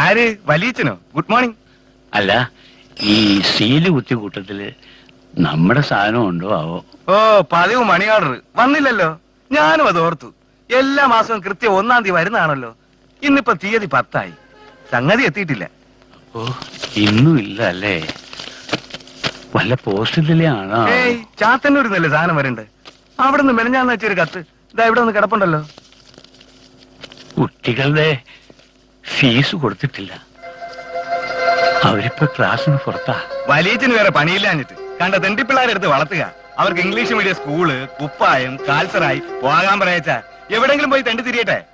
ഇതാര്? വലിയച്ചനോ good morning അല്ല ഈ സീൽ കുത്തി കൂട്ടത്തിൽ നമ്മുടെ സാധനം ഉണ്ടോ ആവോ? ഓ പതിവ് മണി ഓർഡർ. വന്നില്ലല്ലോ. ഞാനും അത് ഓർത്തു. എല്ലാ മാസവും കൃത്യം ഒന്നാം തീയതി വരുന്നതാണല്ലോ. ഇന്നിപ്പോ തീയതി പത്തായി. സംഗതി എത്തിയിട്ടില്ല. ഓ ഇന്നും ഇല്ല അല്ലേ വല്ല പോസ്റ്റിലെ ആണോ? ഏയ് ചാത്തന്നൂരിന്നല്ലേ സാധനം വരണ്ട് അവിടെ നിന്ന് മെനഞ്ഞാന്ന് വെച്ചൊരു കത്ത്. ഇതാ ഇവിടെ ഒന്ന് കിടപ്പുണ്ടല്ലോ. കുട്ടികളുടെ ഫീസ് കൊടുത്തിട്ടില്ല. അവരിപ്പോ ക്ലാസ്സിന് പുറത്താ. വലിയച്ചിന് വേറെ പണിയില്ലാഞ്ഞിട്ട്. കണ്ട തെണ്ടിപ്പിള്ളാരെടുത്ത് വളർത്തുക. അവർക്ക് ഇംഗ്ലീഷ് മീഡിയം സ്കൂൾ കുപ്പായം കാൽസറായി പോകാൻ പറയച്ച. എവിടെങ്കിലും പോയി തെണ്ടി തിരിയട്ടെ.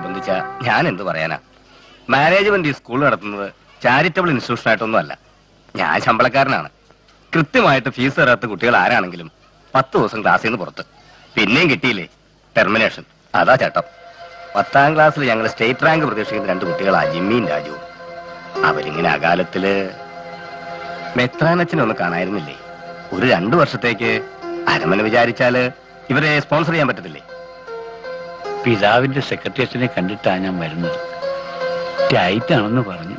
നിർബന്ധിച്ച ഞാൻ എന്ത് പറയാനാ? മാനേജ്മെന്റ് ഈ സ്കൂൾ നടത്തുന്നത് ചാരിറ്റബിൾ ഇൻസ്റ്റിറ്റ്യൂഷൻ ആയിട്ടൊന്നും അല്ല ഞാൻ ശമ്പളക്കാരനാണ്. കൃത്യമായിട്ട് ഫീസ് തരാത്ത കുട്ടികൾ ആരാണെങ്കിലും പത്ത് ദിവസം ക്ലാസ്സിൽ നിന്ന് പുറത്ത്. പിന്നെയും കിട്ടിയില്ലേ? ടെർമിനേഷൻ അതാ ചേട്ടം. പത്താം ക്ലാസ്സിൽ ഞങ്ങൾ സ്റ്റേറ്റ് റാങ്ക് പ്രതീക്ഷിക്കുന്ന രണ്ട് കുട്ടികളാ ജിമ്മിയും രാജുവും. അവരിങ്ങനെ അകാലത്തിൽ മെത്രാനച്ഛനെ ഒന്ന് കാണായിരുന്നില്ലേ? ഒരു രണ്ടു വർഷത്തേക്ക് അരമന വിചാരിച്ചാൽ ഇവരെ സ്പോൺസർ ചെയ്യാൻ പറ്റത്തില്ലേ? പിതാവിന്റെ സെക്രട്ടേറിയറ്റിനെ കണ്ടിട്ടാണ് ഞാൻ വരുന്നത്. ടൈറ്റാണെന്ന് പറഞ്ഞു.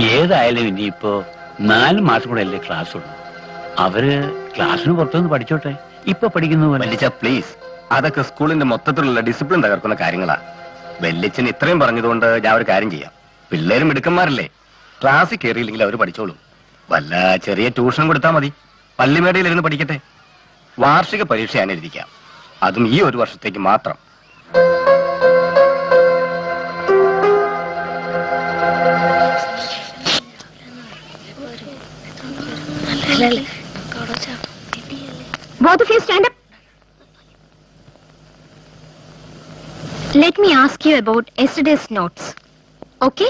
ഏതായാലും ഇനിയിപ്പോ നാല് മാസം കൂടെ അല്ലേ ക്ലാസ് ഉള്ളൂ അവർ ക്ലാസ്സിന് പുറത്തുനിന്ന് പഠിച്ചോട്ടെ? ഇപ്പൊ പഠിക്കുന്ന പോലെ. പ്ലീസ് അതൊക്കെ സ്കൂളിന്റെ മൊത്തത്തിലുള്ള ഡിസിപ്ലിൻ തകർക്കുന്ന കാര്യങ്ങളാ. വെല്ലിച്ചൻ ഇത്രയും പറഞ്ഞതുകൊണ്ട് ഞാൻ ഒരു കാര്യം ചെയ്യാം. പിള്ളേരും മിടുക്കന്മാരല്ലേ? ക്ലാസ്സിൽ കയറിയില്ലെങ്കിൽ അവർ പഠിച്ചോളും. വല്ല ചെറിയ ട്യൂഷൻ കൊടുത്താൽ മതി. പള്ളിമേടയിലിരുന്ന് പഠിക്കട്ടെ. വാർഷിക പരീക്ഷ ഞാൻ എഴുതിക്കാം. അതും ഈ ഒരു വർഷത്തേക്ക് മാത്രം. Both of you stand up. Let me ask you about yesterday's notes. Okay?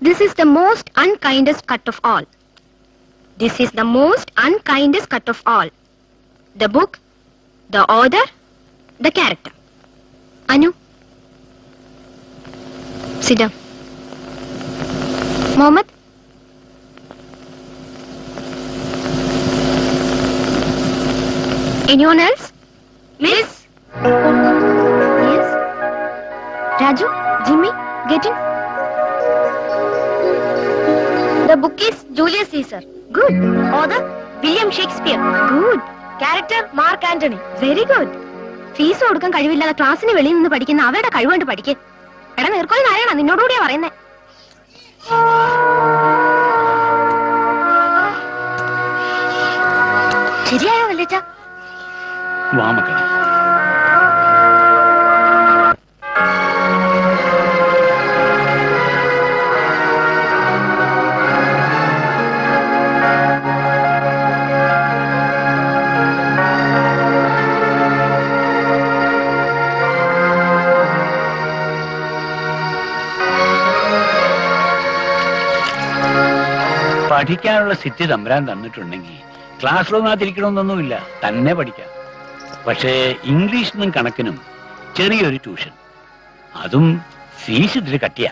This is the most unkindest cut of all. This is the most unkindest cut of all. The book, the author, the character. Anu. Sit down. Mohammed. Anyone else? Miss? Yes? Raju? Jimmy? Get. The book is Julius Caesar. Good. Author? William Shakespeare. Good. Character? Mark Antony. Very good. Fees കൊടുക്കാൻ കഴിവില്ലാതെ ക്ലാസ്സിന് വെളിയിൽ നിന്ന് പഠിക്കുന്ന അവരുടെ കഴിവുകൊണ്ട് പഠിക്ക്. എടാ നേർക്കോലി നാരായണ നിന്നോടുകൂടിയാ പറയുന്നേ. ശരിയായോ വല്ലിച്ച വാമക്കളെ പഠിക്കാനുള്ള സിറ്റി തമ്പരാൻ തന്നിട്ടുണ്ടെങ്കിൽ ക്ലാസ് റൂമിനകത്തിരിക്കണമെന്നൊന്നുമില്ല തന്നെ പഠിക്കാം. പക്ഷേ ഇംഗ്ലീഷിനും കണക്കിനും ചെറിയൊരു ട്യൂഷൻ അതും ഫീസ് ഇതിൽ കട്ടിയ.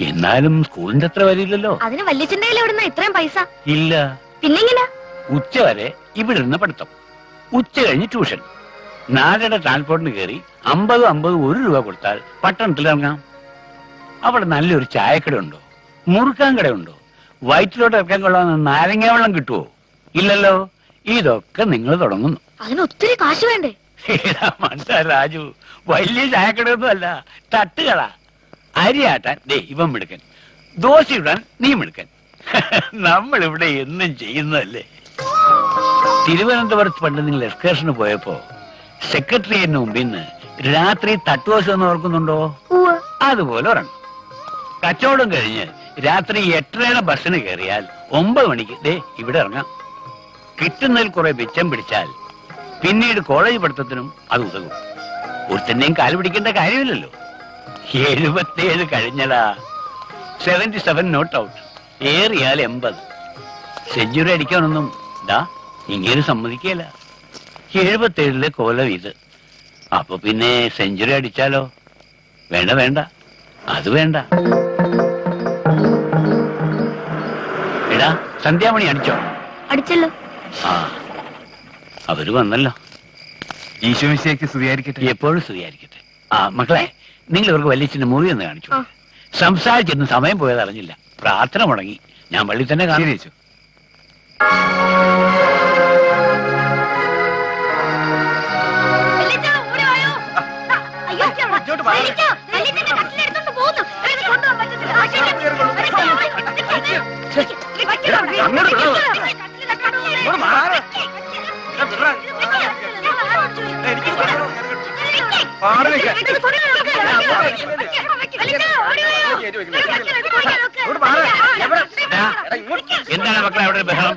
എന്നാലും സ്കൂളിന്റെ അത്ര വരില്ലല്ലോ. അതിന് വല്യച്ഛന്റെ കയ്യിൽ എവിടുന്ന ഇത്രയും പൈസ? ഇല്ല. പിന്നെങ്ങനെ? ഉച്ച വരെ ഇവിടെ ഇരുന്ന് പഠിത്തം. ഉച്ച കഴിഞ്ഞ് ട്യൂഷൻ നാലര ട്രാൻസ്പോർട്ടിന് കയറി അമ്പത് അമ്പത് ഒരു രൂപ കൊടുത്താൽ പട്ടണത്തിൽ ഇറങ്ങാം അവിടെ നല്ലൊരു ചായക്കട ഉണ്ടോ മുറുക്കാൻ കടയുണ്ടോ വയറ്റിലോട്ട് വെക്കാൻ കൊള്ളാവുന്ന നാരങ്ങ വെള്ളം കിട്ടുമോ ഇല്ലല്ലോ. ഇതൊക്കെ നിങ്ങൾ തുടങ്ങുന്നു. അതിന് ഒത്തിരി കാശ് വേണ്ടേ? മണ്ട രാജു. വലിയ ചായക്കടയൊന്നും അല്ല തട്ടുകളാ. അരിയാട്ടാൻ ദേ ഇവൻ മിടുക്കൻ. ദോശ ഇടാൻ നീ മിടുക്കൻ. നമ്മൾ ഇവിടെ എന്നും ചെയ്യുന്നതല്ലേ? തിരുവനന്തപുരത്ത് പണ്ട് നിങ്ങൾ എക്സ്കർഷന് പോയപ്പോ സെക്രട്ടറിയേറ്റിന് മുമ്പിൽ നിന്ന് രാത്രി തട്ടുദോശ എന്ന് ഓർക്കുന്നുണ്ടോ? അതുപോലെ ഒരെണ്ണം. കച്ചവടം കഴിഞ്ഞ് രാത്രി എട്ടരയുടെ ബസ്സിന് കയറിയാൽ ഒമ്പത് മണിക്ക് ദേ ഇവിടെ ഇറങ്ങാം. കിട്ടുന്നതിൽ കുറെ മിച്ചം പിടിച്ചാൽ പിന്നീട് കോളേജ് പഠിത്തത്തിനും അത് ഉതകും. ഒരുത്തന്നെയും കാൽ പിടിക്കേണ്ട കാര്യമില്ലല്ലോ. എഴുപത്തിയേഴ് കഴിഞ്ഞടാ. Seventy seven not out. ഏറിയാൽ എൺപത്. സെഞ്ചുറി അടിക്കാനൊന്നും ദാ ഇങ്ങനെ സമ്മതിക്കല. എഴുപത്തേഴിലെ കോലം ഇത്. അപ്പൊ പിന്നെ സെഞ്ചുറി അടിച്ചാലോ? വേണ്ട വേണ്ട. അത് വേണ്ട. എടാ സന്ധ്യാമണി അടിച്ചോ? അടിച്ചല്ലോ. ആ അവർ വന്നല്ലോ. ഈശോമിശിയേക്ക് സ്തുതിയായിരിക്കട്ടെ. എപ്പോഴും സ്തുതിയായിരിക്കട്ടെ. ആ മക്കളെ നിങ്ങൾ ഇവർക്ക് വലിയച്ഛന്റെ മൂവി ഒന്ന് കാണിച്ചു? സംസാരിച്ചിരുന്ന സമയം പോയത് അറിഞ്ഞില്ല പ്രാർത്ഥന മുടങ്ങി. ഞാൻ വള്ളി തന്നെ ശരി എന്താണ് മക്കളെ അവിടെ ബഹളം.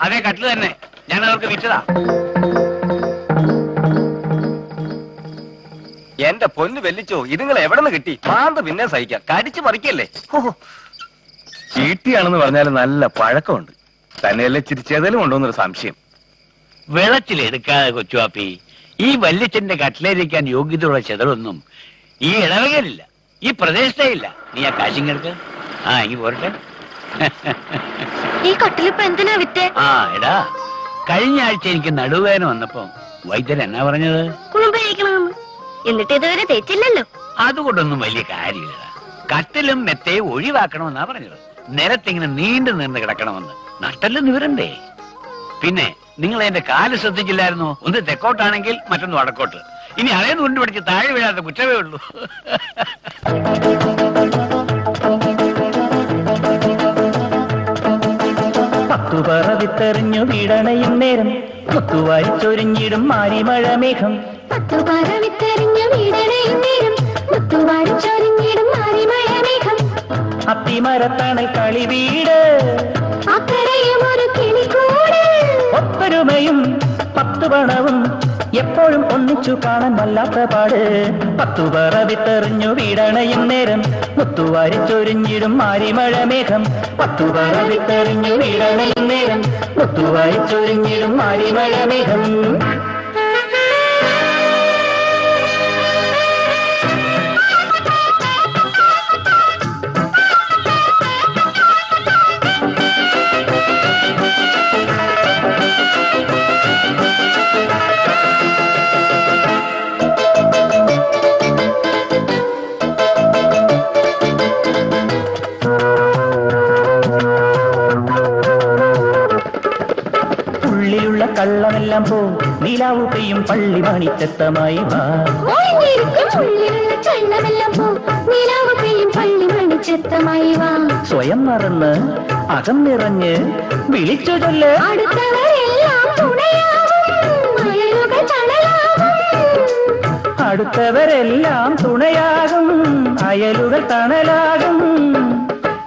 അതെ കട്ടിൽ തന്നെ. ഞാൻ അവർക്ക് വിറ്റതാ. എന്റെ പൊന്ന് വെല്ലിച്ചോ ഇതുങ്ങൾ എവിടെ നിന്ന് കിട്ടി? മാന്ത് പിന്നെ സഹിക്കാം. കടിച്ചു മറിക്കല്ലേ. ചീട്ടിയാണെന്ന് പറഞ്ഞാൽ നല്ല പഴക്കമുണ്ട്. തന്നെയല്ലേ ചിരിച്ചേതലും ഉണ്ടോന്നൊരു സംശയം. വിളച്ചിലെടുക്കാതെ കൊച്ചുവാപ്പി ഈ വല്യച്ഛന്റെ കട്ടിലേരിക്കാൻ യോഗ്യതയുള്ള ചെതറൊന്നും ഈ ഇടവകയിലില്ല ഈ പ്രദേശത്തേ ഇല്ല നീ ആ കാശിങ്ങൾക്ക് ആ ഇനി പോരട്ടെ. ഈ കട്ടിലിപ്പോ എന്തിനാ വിറ്റേ? ആ എടാ കഴിഞ്ഞ ആഴ്ച എനിക്ക് നടുവേദന വന്നപ്പോ വൈദ്യൻ എന്നാ പറഞ്ഞത്? കുളുമ്പഴിക്കണമെന്ന് എന്നിട്ട് ഇതുവരെ തേച്ചില്ലല്ലോ. അതുകൊണ്ടൊന്നും വലിയ കാര്യമില്ല. കട്ടിലും മെത്തയും ഒഴിവാക്കണമെന്നാ പറഞ്ഞത്. നിലത്തിങ്ങനെ നീണ്ടു നിന്ന് കിടക്കണമെന്ന്. നട്ടൽ നിവരണ്ടേ? പിന്നെ നിങ്ങൾ എന്റെ കാൽ ശ്രദ്ധിച്ചില്ലായിരുന്നു? ഒന്ന് തെക്കോട്ടാണെങ്കിൽ മറ്റൊന്ന് വടക്കോട്ട്. ഇനി അതേന്ന് കൊണ്ടുപിടിച്ച് താഴെ വീഴാത്ത കുറ്റമേ ഉള്ളൂ. പത്തു വിത്തെറിഞ്ഞു വീടണയും നേരം മുത്തുവായി ചൊരിഞ്ഞിടും മാരിമഴ മഴ വീടണയും നേരം മുത്തുവാടി ചൊരിഞ്ഞിടും മേഘം അത്തിമരത്തണൽ കളി വീട്. അക്കരയും ഒരു കിളിക്കൂട് ഒത്തൊരുമയും പത്തു പണവും എപ്പോഴും ഒന്നിച്ചു കാണാൻ വല്ലാത്ത പാട്. പത്തുപറ വിത്തെറിഞ്ഞു വീടണയും നേരം. മുത്തുവാരി ചൊരിഞ്ഞിടും മാരിമഴ മേഘം. പത്തുപറ വിത്തെറിഞ്ഞു വീടണയും നേരം. മുത്തുവാരി ചൊരിഞ്ഞിടും നിലാവു പെയ്യും പള്ളി മണിച്ചത്തമായി വാ. സ്വയം മറന്ന് അകം നിറഞ്ഞ് വിളിച്ചു ചൊല്ല്. അടുത്തവരെല്ലാം തുണയാകും. അയലുകൾ തണലാകും.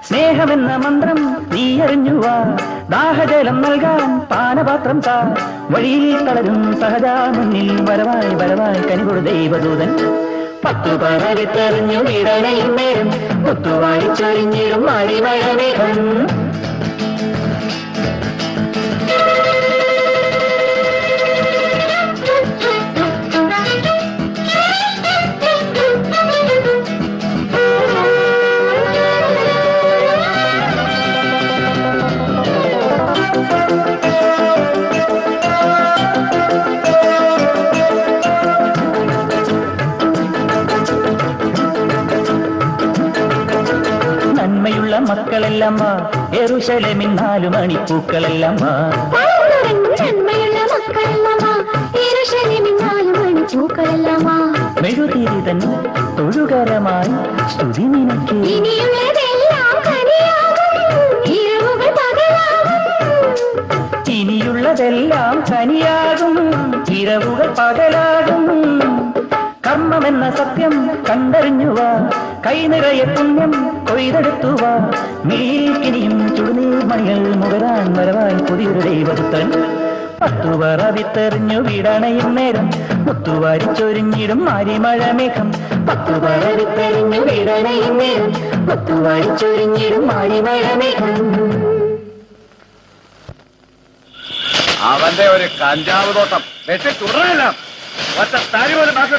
സ്നേഹമെന്ന മന്ത്രം നീ അറിഞ്ഞുവാ ദാഹജലം നൽകാൻ പാനപാത്രം താ. വഴിയിൽ തളരും സഹജാ മുന്നിൽ വരവായി വരവായി കനികൊടു ദൈവദൂതൻ. പത്തു പറവിത്തെറിഞ്ഞു വീടണയും നേരം മുത്തുവായി ചൊരിഞ്ഞിടും മാറി മേഘം മക്കളെല്ലാം വാ എറുശലമിൻ നാലു മണി പൂക്കളല്ലമ്മ മെഴുതിരി തൻ തൊഴുകരമായി സ്തുതി നിനക്ക്. ഇനിയുള്ളതെല്ലാം തനിയാകും ഇരവുകൾ പകലാകും. കർമ്മമെന്ന സത്യം കണ്ടറിഞ്ഞുവാ കൈനിറയെ പുണ്യം കൊയ്തെടുത്തുവാ നീക്കിനിയും ചുടുനീർ മണികൾ മുകരാൻ വരവായി പുതിയൊരു വിത്തെറിഞ്ഞു വീടണയും നേരം. മുത്തുവാരിച്ചൊരിഞ്ഞിടും മാരിമഴ മേഘം പത്തുവറ വിത്തെറിഞ്ഞു വീടണയും നേരം. മുത്തുവാരിച്ചൊരിഞ്ഞിടും മാരിമഴ മേഘം അവന്റെ ഒരു കഞ്ചാവ് തോട്ടം വെച്ച് തുടരല്ല ഒറ്റ തരി പോലും ബാക്കി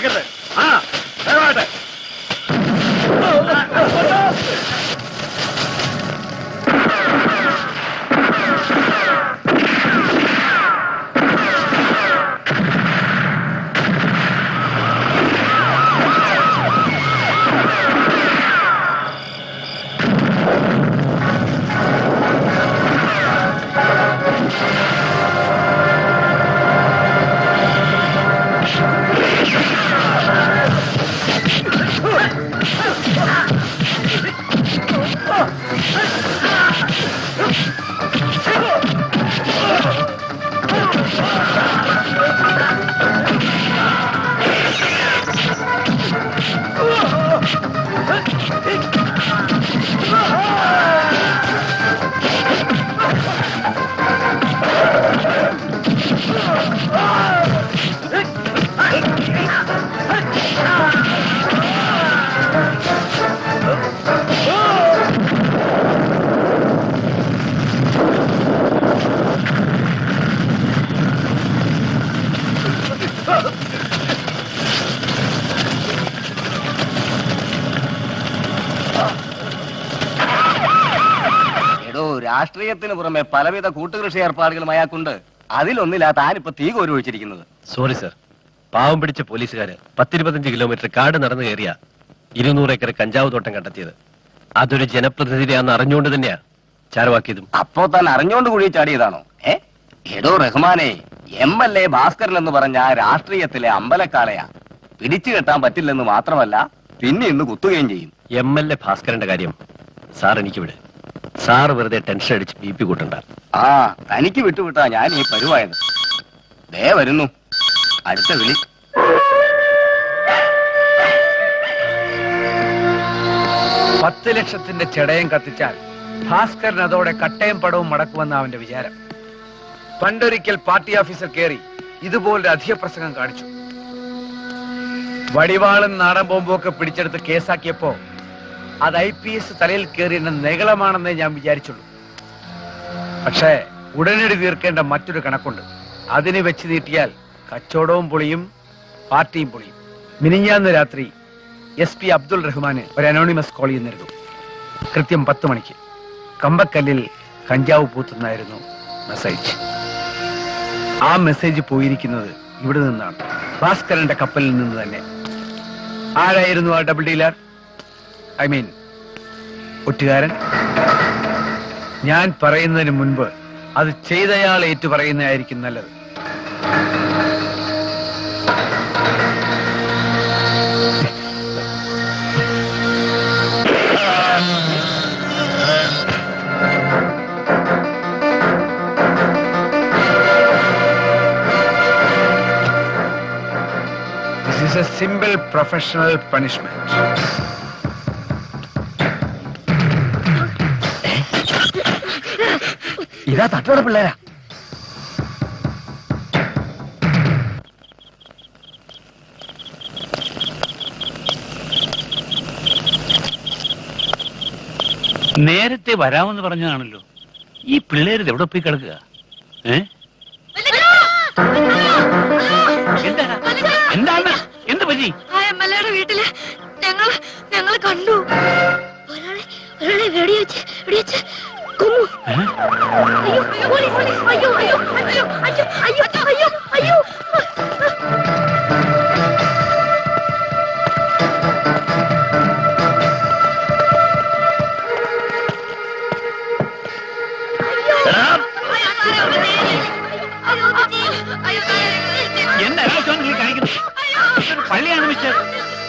രാഷ്ട്രീയത്തിന് പുറമെ പലവിധ കൂട്ടുകൃഷി ഏർപ്പാടുകളും അയാൾക്കുണ്ട്. അതിലൊന്നിലാ താനിപ്പോ തീ കോരി ഒഴിച്ചിരിക്കുന്നത്. സോറി സർ പാവം പിടിച്ച പോലീസുകാര് പത്തിരുപത്തഞ്ച് കിലോമീറ്റർ കാട് നടന്നു കയറിയ ഇരുന്നൂറ് ഏക്കർ കഞ്ചാവ് തോട്ടം കണ്ടെത്തിയത്. അതൊരു ജനപ്രതിനിധിയാണെന്ന് അറിഞ്ഞുകൊണ്ട് തന്നെയാ ചാരവാക്കിയതും. അപ്പോ താൻ അറിഞ്ഞുകൊണ്ട് കൂടി ചാടിയതാണോ? ഏ? എടോ റഹ്മാനെ എം എൽ എ ഭാസ്കരൻ എന്ന് പറഞ്ഞ രാഷ്ട്രീയത്തിലെ അമ്പലക്കാളയാ. പിടിച്ചു കെട്ടാൻ പറ്റില്ലെന്ന് മാത്രമല്ല പിന്നെ ഇന്ന് കുത്തുകയും ചെയ്യും. എം എൽ എ ഭാസ്കരന്റെ കാര്യം സാർ എനിക്ക് വിട് സാർ വെറുതെ ടെൻഷൻ അടിച്ച് ബി പി കൂട്ടണ്ട. ആ തനിക്ക് വിട്ടുവിട്ടാ ഞാൻ ഈ പരുവായത്. ദേ വരുന്നു. അടുത്ത വിളി. പത്ത് ലക്ഷത്തിന്റെ ചെടയം കത്തിച്ചാൽ ഭാസ്കരൻ അതോടെ കട്ടയും പടവും മടക്കുമെന്ന അവന്റെ വിചാരം. പണ്ടൊരിക്കൽ പാർട്ടി ഓഫീസർ കയറി ഇതുപോലൊരു അധിക പ്രസംഗം കാണിച്ചു. വടിവാളും നാടൻ ബോംബും ഒക്കെ പിടിച്ചെടുത്ത് കേസാക്കിയപ്പോ അത് ഐ പി എസ് തലയിൽ കയറിയ നികളമാണെന്നേ ഞാൻ വിചാരിച്ചുള്ളൂ. പക്ഷേ ഉടനടി തീർക്കേണ്ട മറ്റൊരു കണക്കുണ്ട്. അതിന് വെച്ച് നീട്ടിയാൽ കച്ചവടവും പൊളിയും പാർട്ടിയും പൊളിയും. മിനിഞ്ഞാന്ന് രാത്രി എസ് പി അബ്ദുൾ റഹ്മാന് ഒരു അനോണിമസ് കോൾ ചെയ്യുന്നിരുന്നു കൃത്യം പത്ത് മണിക്ക്. കമ്പക്കല്ലിൽ കഞ്ചാവ് പൂത്തുന്നായിരുന്നു മെസ്സേജ്. ആ മെസ്സേജ് പോയിരിക്കുന്നത് ഇവിടെ നിന്നാണ്. ഭാസ്കരന്റെ കപ്പലിൽ നിന്ന് തന്നെ. ആരായിരുന്നു ആ ഡബിൾ ഡീലർ ഐ മീൻ ഒറ്റുകാരൻ ഞാൻ പറയുന്നതിന് മുൻപ് അത് ചെയ്തയാൾ ഏറ്റു പറയുന്നതായിരിക്കും നല്ലത് simple professional punishment. ഇതാ തട്ടോടെ പിള്ളേരാ. നേരത്തെ വരാമെന്ന് പറഞ്ഞതാണല്ലോ. ഈ പിള്ളേര് എവിടെ പോയി കിടക്കുക? ഏ? എന്താണ്? എന്താണ്? എന്ത് പറ്റി? ആ എം എൽ എയുടെ വീട്ടിൽ ഞങ്ങൾ ഞങ്ങൾ കണ്ടു. ഒരാളെ ഒരാളെ വെടിവെച്ച് വെടിവെച്ച്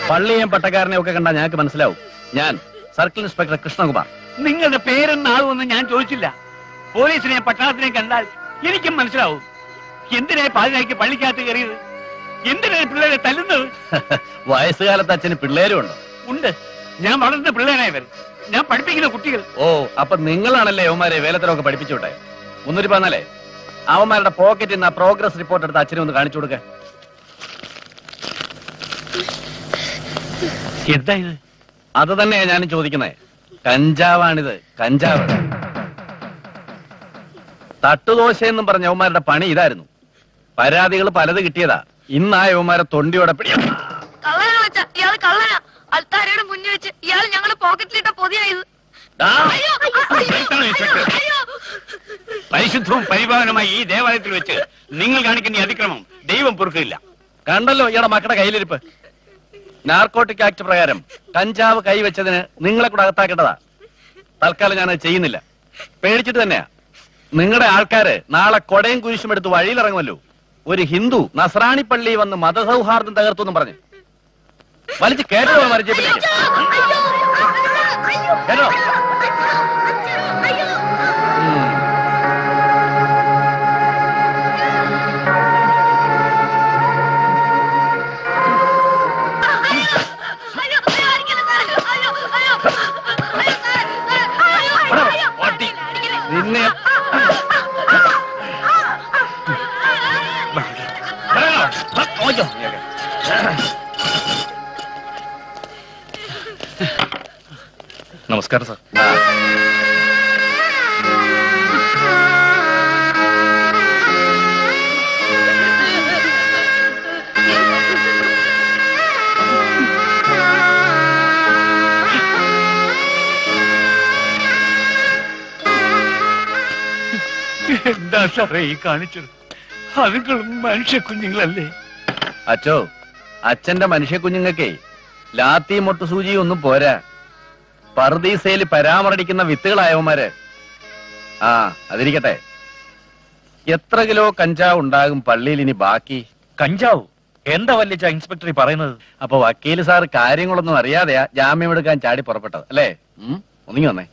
പള്ളിയും പട്ടക്കാരനെയൊക്കെ കണ്ടാൽ ഞങ്ങൾക്ക് മനസ്സിലാവും. ഞാൻ സർക്കിൾ ഇൻസ്പെക്ടർ കൃഷ്ണകുമാർ. നിങ്ങളുടെ പേരെന്നാകുമെന്ന് ഞാൻ ചോദിച്ചില്ല. പോലീസിനെ പട്ടാളത്തിനെ കണ്ടാൽ എനിക്കും മനസ്സിലാവും. എന്തിനാ പാതിരാക്കി പള്ളിക്കകത്ത് കയറിയത്? എന്തിനാ പിള്ളേരെ തല്ലുന്നത്? വയസ്സുകാലത്ത് അച്ഛന് പിള്ളേരും ഉണ്ടോ? ഉണ്ട്. ഞാൻ വളർന്ന പിള്ളേരായവർ ഞാൻ പഠിപ്പിക്കുന്ന കുട്ടികൾ. ഓ അപ്പൊ നിങ്ങളാണല്ലേ യവന്മാരെ വേലത്തരമൊക്കെ പഠിപ്പിച്ചോട്ടെ മുന്നൂറ്റി പതിനാലേ? അവന്മാരുടെ പോക്കറ്റിൽ നിന്ന് ആ പ്രോഗ്രസ് റിപ്പോർട്ട് എടുത്ത് അച്ഛനെ ഒന്ന് കാണിച്ചു കൊടുക്ക. എന്താ ഇത്? അത് തന്നെയാ ഞാനും ചോദിക്കുന്നത് കഞ്ചാവാണിത്. കഞ്ചാവ്. തട്ടുദോശ എന്നും പറഞ്ഞ യവന്മാരുടെ പണി ഇതായിരുന്നു. പരാതികൾ പലത് കിട്ടിയതാ. ഇന്ന് ആ യവന്മാരെ തൊണ്ടിയോടെ കള്ളനാ വെച്ച. ഇയാൾ കള്ളനാ. അൽത്താരയുടെ മുന്നിൽ വെച്ച് ഇയാൾ ഞങ്ങളുടെ പോക്കറ്റിലിട്ട പൊതിയായത്. പരിശുദ്ധവും പരിപാലനമായി ഈ ദേവാലയത്തിൽ വെച്ച് നിങ്ങൾ കാണിക്കുന്ന അതിക്രമം ദൈവം പൊറുക്കില്ല. കണ്ടല്ലോ ഇയാളുടെ മക്കളുടെ കയ്യിലിരിപ്പ്. നാർക്കോട്ടിക് ആക്ട് പ്രകാരം കഞ്ചാവ് കൈവച്ചതിന് നിങ്ങളെ കൂടെ അകത്താക്കേണ്ടതാ തൽക്കാലം ഞാൻ ചെയ്യുന്നില്ല പേടിച്ചിട്ട് തന്നെയാ നിങ്ങളുടെ ആൾക്കാര് നാളെ കൊടയും കുരിശും എടുത്ത് വഴിയിലിറങ്ങുമല്ലോ ഒരു ഹിന്ദു നസ്രാണി പള്ളി വന്ന് മതസൗഹാർദ്ദം തകർത്തു എന്ന് പറഞ്ഞു വലിച്ച് കേട്ടോ മരിച്ചപ്പിലേക്ക് കേട്ടോ നമസ്കാരം സാർ. എന്താ സാറേ ഈ കാണിച്ചത്? അതുങ്ങളും മനുഷ്യ കുഞ്ഞുങ്ങളല്ലേ? അച്ചോ അച്ഛന്റെ മനുഷ്യ കുഞ്ഞുങ്ങൾക്കേ ലാത്തി മുട്ടുസൂചി ഒന്നും പോരാ. പർദീസയിൽ പരാമറടിക്കുന്ന വിത്തുകളായവന്മാര്. ആ അതിരിക്കട്ടെ. എത്ര കിലോ കഞ്ചാവ് ഉണ്ടാകും പള്ളിയിൽ ഇനി ബാക്കി? കഞ്ചാവ്? എന്താ വല്ലിച്ച ഇൻസ്പെക്ടർ ഈ പറയുന്നത്? അപ്പൊ വക്കീൽ സാർ കാര്യങ്ങളൊന്നും അറിയാതെയാ ജാമ്യം എടുക്കാൻ ചാടി പുറപ്പെട്ടത് അല്ലേ? ഒന്നിങ്ങി വന്നേ.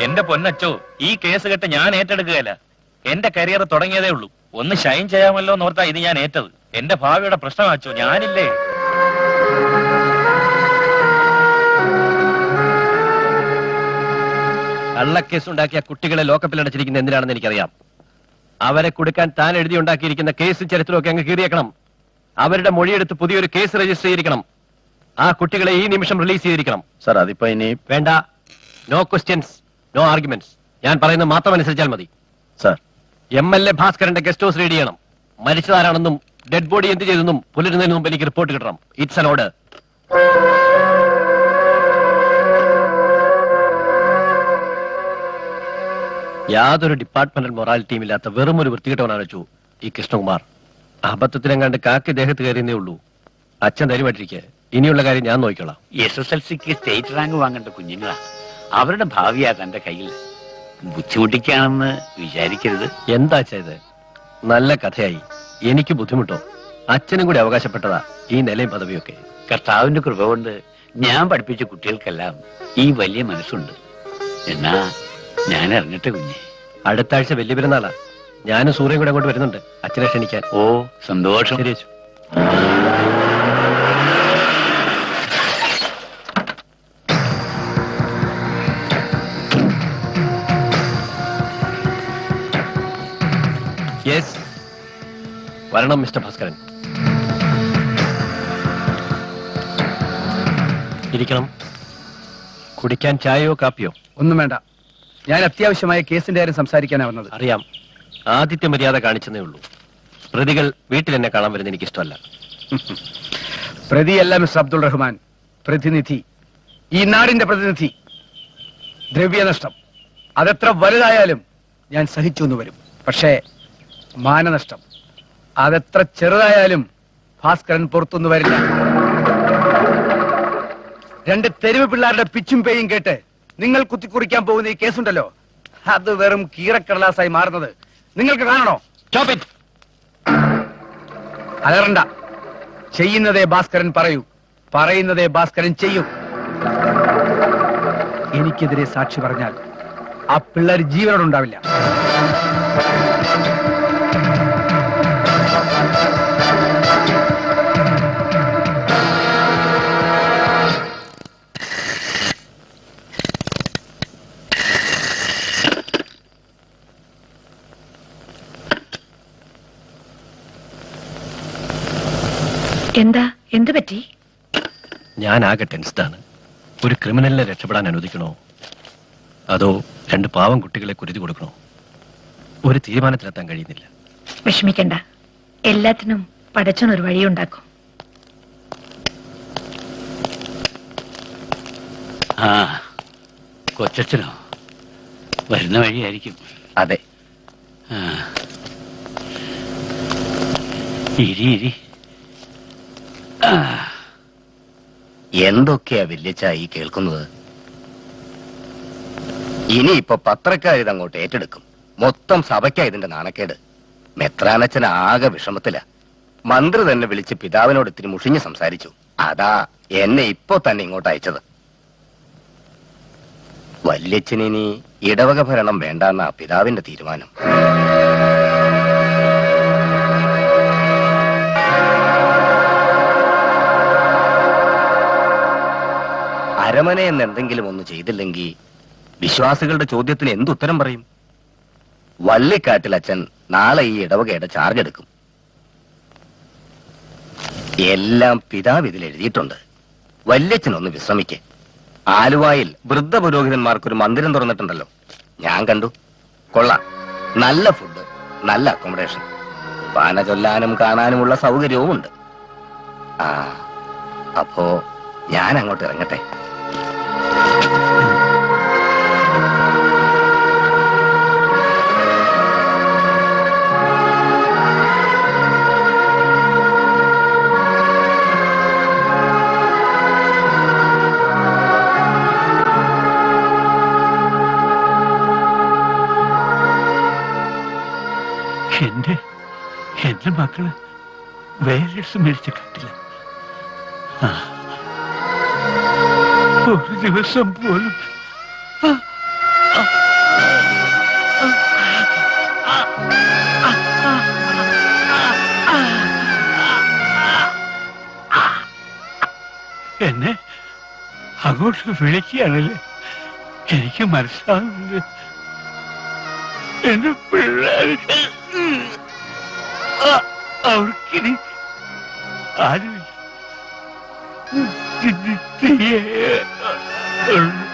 എന്റെ പൊന്നച്ചോ ഈ കേസ് കെട്ട് ഞാൻ ഏറ്റെടുക്കുകയല്ല. എന്റെ കരിയർ തുടങ്ങിയതേ ഉള്ളൂ. ഒന്ന് ഷൈൻ ചെയ്യാമല്ലോ എന്നോർത്താ ഇത് ഞാൻ ഏറ്റത്. എന്റെ ഭാവിയുടെ പ്രശ്നമാച്ചോ ഞാനില്ലേ? കള്ളക്കേസ് ഉണ്ടാക്കിയ കുട്ടികളെ ലോക്കപ്പിൽ അടച്ചിരിക്കുന്ന എന്തിനാണെന്ന് എനിക്കറിയാം. അവരെ കൊടുക്കാൻ താൻ എഴുതി ഉണ്ടാക്കിയിരിക്കുന്ന കേസ് ചരിത്രമൊക്കെ അങ്ങ് കീറിയേക്കണം. അവരുടെ മൊഴിയെടുത്ത് പുതിയൊരു കേസ് രജിസ്റ്റർ ചെയ്തിരിക്കണം. ആ കുട്ടികളെ ഈ നിമിഷം റിലീസ് ചെയ്തിരിക്കണം. സാർ അതിപ്പോ ഇനി വേണ്ട. No questions. നോ ആർഗ്യുമെന്റ്സ് ഞാൻ പറയുന്നത് മാത്രം അനുസരിച്ചാൽ മതി. സാർ എം എൽ എ ഭാസ്കരന്റെ ഗസ്റ്റ് ഹൗസ് റെഡി ചെയ്യണം. മരിച്ചതാരാണെന്നും ഡെഡ് ബോഡി എന്ത് ചെയ്തെന്നും പുലരുന്നതിന് മുമ്പ് എനിക്ക് റിപ്പോർട്ട് കിട്ടണം. ഇറ്റ്സ് അൻ ഓർഡർ യാതൊരു ഡിപ്പാർട്ട്മെന്റൽ മൊറാലിറ്റിയും ഇല്ലാത്ത വെറും ഒരു വൃത്തികെട്ടവനാണ് വെച്ചു ഈ കൃഷ്ണകുമാർ. അബദ്ധത്തിനെങ്ങാണ്ട് കാക്കി ദേഹത്ത് കയറിയെന്നേ ഉള്ളൂ. അച്ഛൻ ധൈര്യമായിട്ടിരിക്കെ. ഇനിയുള്ള കാര്യം ഞാൻ നോക്കിക്കോളാം. എസ് എസ് എൽ സിക്ക് സ്റ്റേറ്റ് റാങ്ക് വാങ്ങേണ്ട കുഞ്ഞുങ്ങളാ. അവരുടെ ഭാവിയാ തന്റെ കയ്യിൽ. ബുദ്ധിമുട്ടിക്കാണെന്ന് വിചാരിക്കരുത്. എന്താ ചെയ്ത്? നല്ല കഥയായി. എനിക്ക് ബുദ്ധിമുട്ടോ? അച്ഛനും കൂടി അവകാശപ്പെട്ടതാ ഈ നിലയും പദവിയൊക്കെ. കർത്താവിന്റെ കൃപ കൊണ്ട് ഞാൻ പഠിപ്പിച്ച കുട്ടികൾക്കെല്ലാം ഈ വലിയ മനസ്സുണ്ട്. എന്നാ ഞാൻ അറിഞ്ഞിട്ട് കുഞ്ഞെ. അടുത്ത ആഴ്ച വലിയ പെരുന്നാളാ ഞാനും സൂര്യൻ കൂടെ അങ്ങോട്ട് വരുന്നുണ്ട്. അച്ഛനെ ക്ഷണിക്കാൻ. ഓ സന്തോഷം. ശരി വരണം മിസ്റ്റർ ഭാസ്കരൻ. ഇരിക്കണം. കുടിക്കാൻ ചായയോ കാപ്പിയോ? ഒന്നും വേണ്ട. ഞാൻ അത്യാവശ്യമായ കേസിന്റെ കാര്യം സംസാരിക്കാനാ വന്നത്. അറിയാം. ആദിത്യ മര്യാദ കാണിച്ചതേ ഉള്ളൂ. പ്രതികൾ വീട്ടിൽ എന്നെ കാണാൻ വരുന്നത് എനിക്ക് ഇഷ്ടമല്ല പ്രതിയല്ല മിസ്റ്റർ അബ്ദുൾ റഹ്മാൻ. പ്രതിനിധി. ഈ നാടിന്റെ പ്രതിനിധി. ദ്രവ്യനഷ്ടം. അതെത്ര വലുതായാലും ഞാൻ സഹിച്ചു എന്ന് വരും. പക്ഷേ മാനനഷ്ടം. അതെത്ര ചെറുതായാലും ഭാസ്കരൻ പുറത്തുനിന്ന് വരില്ല. രണ്ട് തെരുവ് പിള്ളേരുടെ പിച്ചും പേയും കേട്ട് നിങ്ങൾ കുത്തിക്കുറിക്കാൻ പോകുന്ന ഈ കേസുണ്ടല്ലോ. അത് വെറും കീറക്കടലാസായി മാറുന്നത്. നിങ്ങൾക്ക് കാണണോ? It. അലറണ്ട. ചെയ്യുന്നതേ ഭാസ്കരൻ പറയൂ. പറയുന്നതേ ഭാസ്കരൻ ചെയ്യൂ. എനിക്കെതിരെ സാക്ഷി പറഞ്ഞാൽ ആ പിള്ളേർ ജീവനോടുണ്ടാവില്ല. എന്താ? എന്ത് പറ്റി? ഞാൻ ആകെ ടെൻസ്ഡാണ്. ഒരു ക്രിമിനലിനെ രക്ഷപ്പെടാൻ അനുവദിക്കണോ? അതോ രണ്ട് പാവം കുട്ടികളെ കുരുതി കൊടുക്കണോ? ഒരു തീരുമാനത്തിലെത്താൻ കഴിയുന്നില്ല. വിഷമിക്കണ്ട. എല്ലാത്തിനും പടച്ചൻ ഒരു വഴിയുണ്ടാക്കും ആ കൊച്ചച്ഛനോ? വരുന്ന വഴിയായിരിക്കും. അതെ. ആ. ഇരി ഇരി. എന്തൊക്കെയാ വല്യച്ചായി കേൾക്കുന്നത്? ഇനിയിപ്പൊ പത്രക്കാരിത് അങ്ങോട്ട് ഏറ്റെടുക്കും. മൊത്തം സഭയ്ക്കാ ഇതിന്റെ നാണക്കേട്. മെത്രാനച്ഛൻ ആകെ വിഷമത്തില. മന്ത്രി തന്നെ വിളിച്ച് പിതാവിനോട് ഇത്തിരി മുഷിഞ്ഞ് സംസാരിച്ചു. അതാ എന്നെ ഇപ്പോ തന്നെ ഇങ്ങോട്ട് അയച്ചത്. വല്യച്ഛനിനി ഇടവക ഭരണം വേണ്ടെന്ന പിതാവിന്റെ തീരുമാനം. അരമന എന്ന് എന്തെങ്കിലും ഒന്ന് ചെയ്തില്ലെങ്കിൽ വിശ്വാസികളുടെ ചോദ്യത്തിന് എന്തുത്തരം പറയും? വള്ളിക്കാട്ടിൽ അച്ഛൻ നാളെ ഈ ഇടവകയുടെ ചാർജ് എടുക്കും. എല്ലാം പിതാവ് ഇതിൽ എഴുതിയിട്ടുണ്ട്. വല്യച്ഛനൊന്ന് വിശ്രമിക്കെ. ആലുവായിൽ വൃദ്ധ പുരോഹിതന്മാർക്കൊരു മന്ദിരം തുറന്നിട്ടുണ്ടല്ലോ. ഞാൻ കണ്ടു. കൊള്ളാം. നല്ല ഫുഡ് നല്ല അക്കോമഡേഷൻ പാന ചൊല്ലാനും കാണാനുമുള്ള സൗകര്യവും ഉണ്ട് ആ അപ്പോ ഞാൻ അങ്ങോട്ട് ഇറങ്ങട്ടെ. എന്റെ എന്റെ മക്കൾ വേറെ മരിച്ച കട്ടില്ല ആ. ഒരു ദിവസം പോലും എന്നെ അങ്ങോട്ട് വിളിക്കുകയാണല്ലേ? എനിക്ക് മനസ്സിലാവുന്നത് എന്റെ പിള്ളേർക്ക് അവർക്കിനി ആരുമില്ല 爹爹儿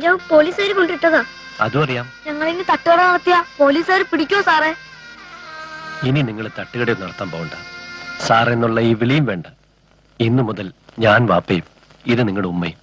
കഞ്ചാവ് പോലീസുകാർ കൊണ്ടിട്ടതാ. അതും അറിയാം. ഞങ്ങൾ ഇനി തട്ടുകട നടത്തിയ പോലീസുകാർ പിടിക്കോ സാറേ? ഇനി നിങ്ങൾ തട്ടുകട നടത്താൻ പോകണ്ട. സാറെന്നുള്ള ഈ വിളിയും വേണ്ട. ഇന്നു മുതൽ ഞാൻ വാപ്പയും ഇത് നിങ്ങളുടെ ഉമ്മയും.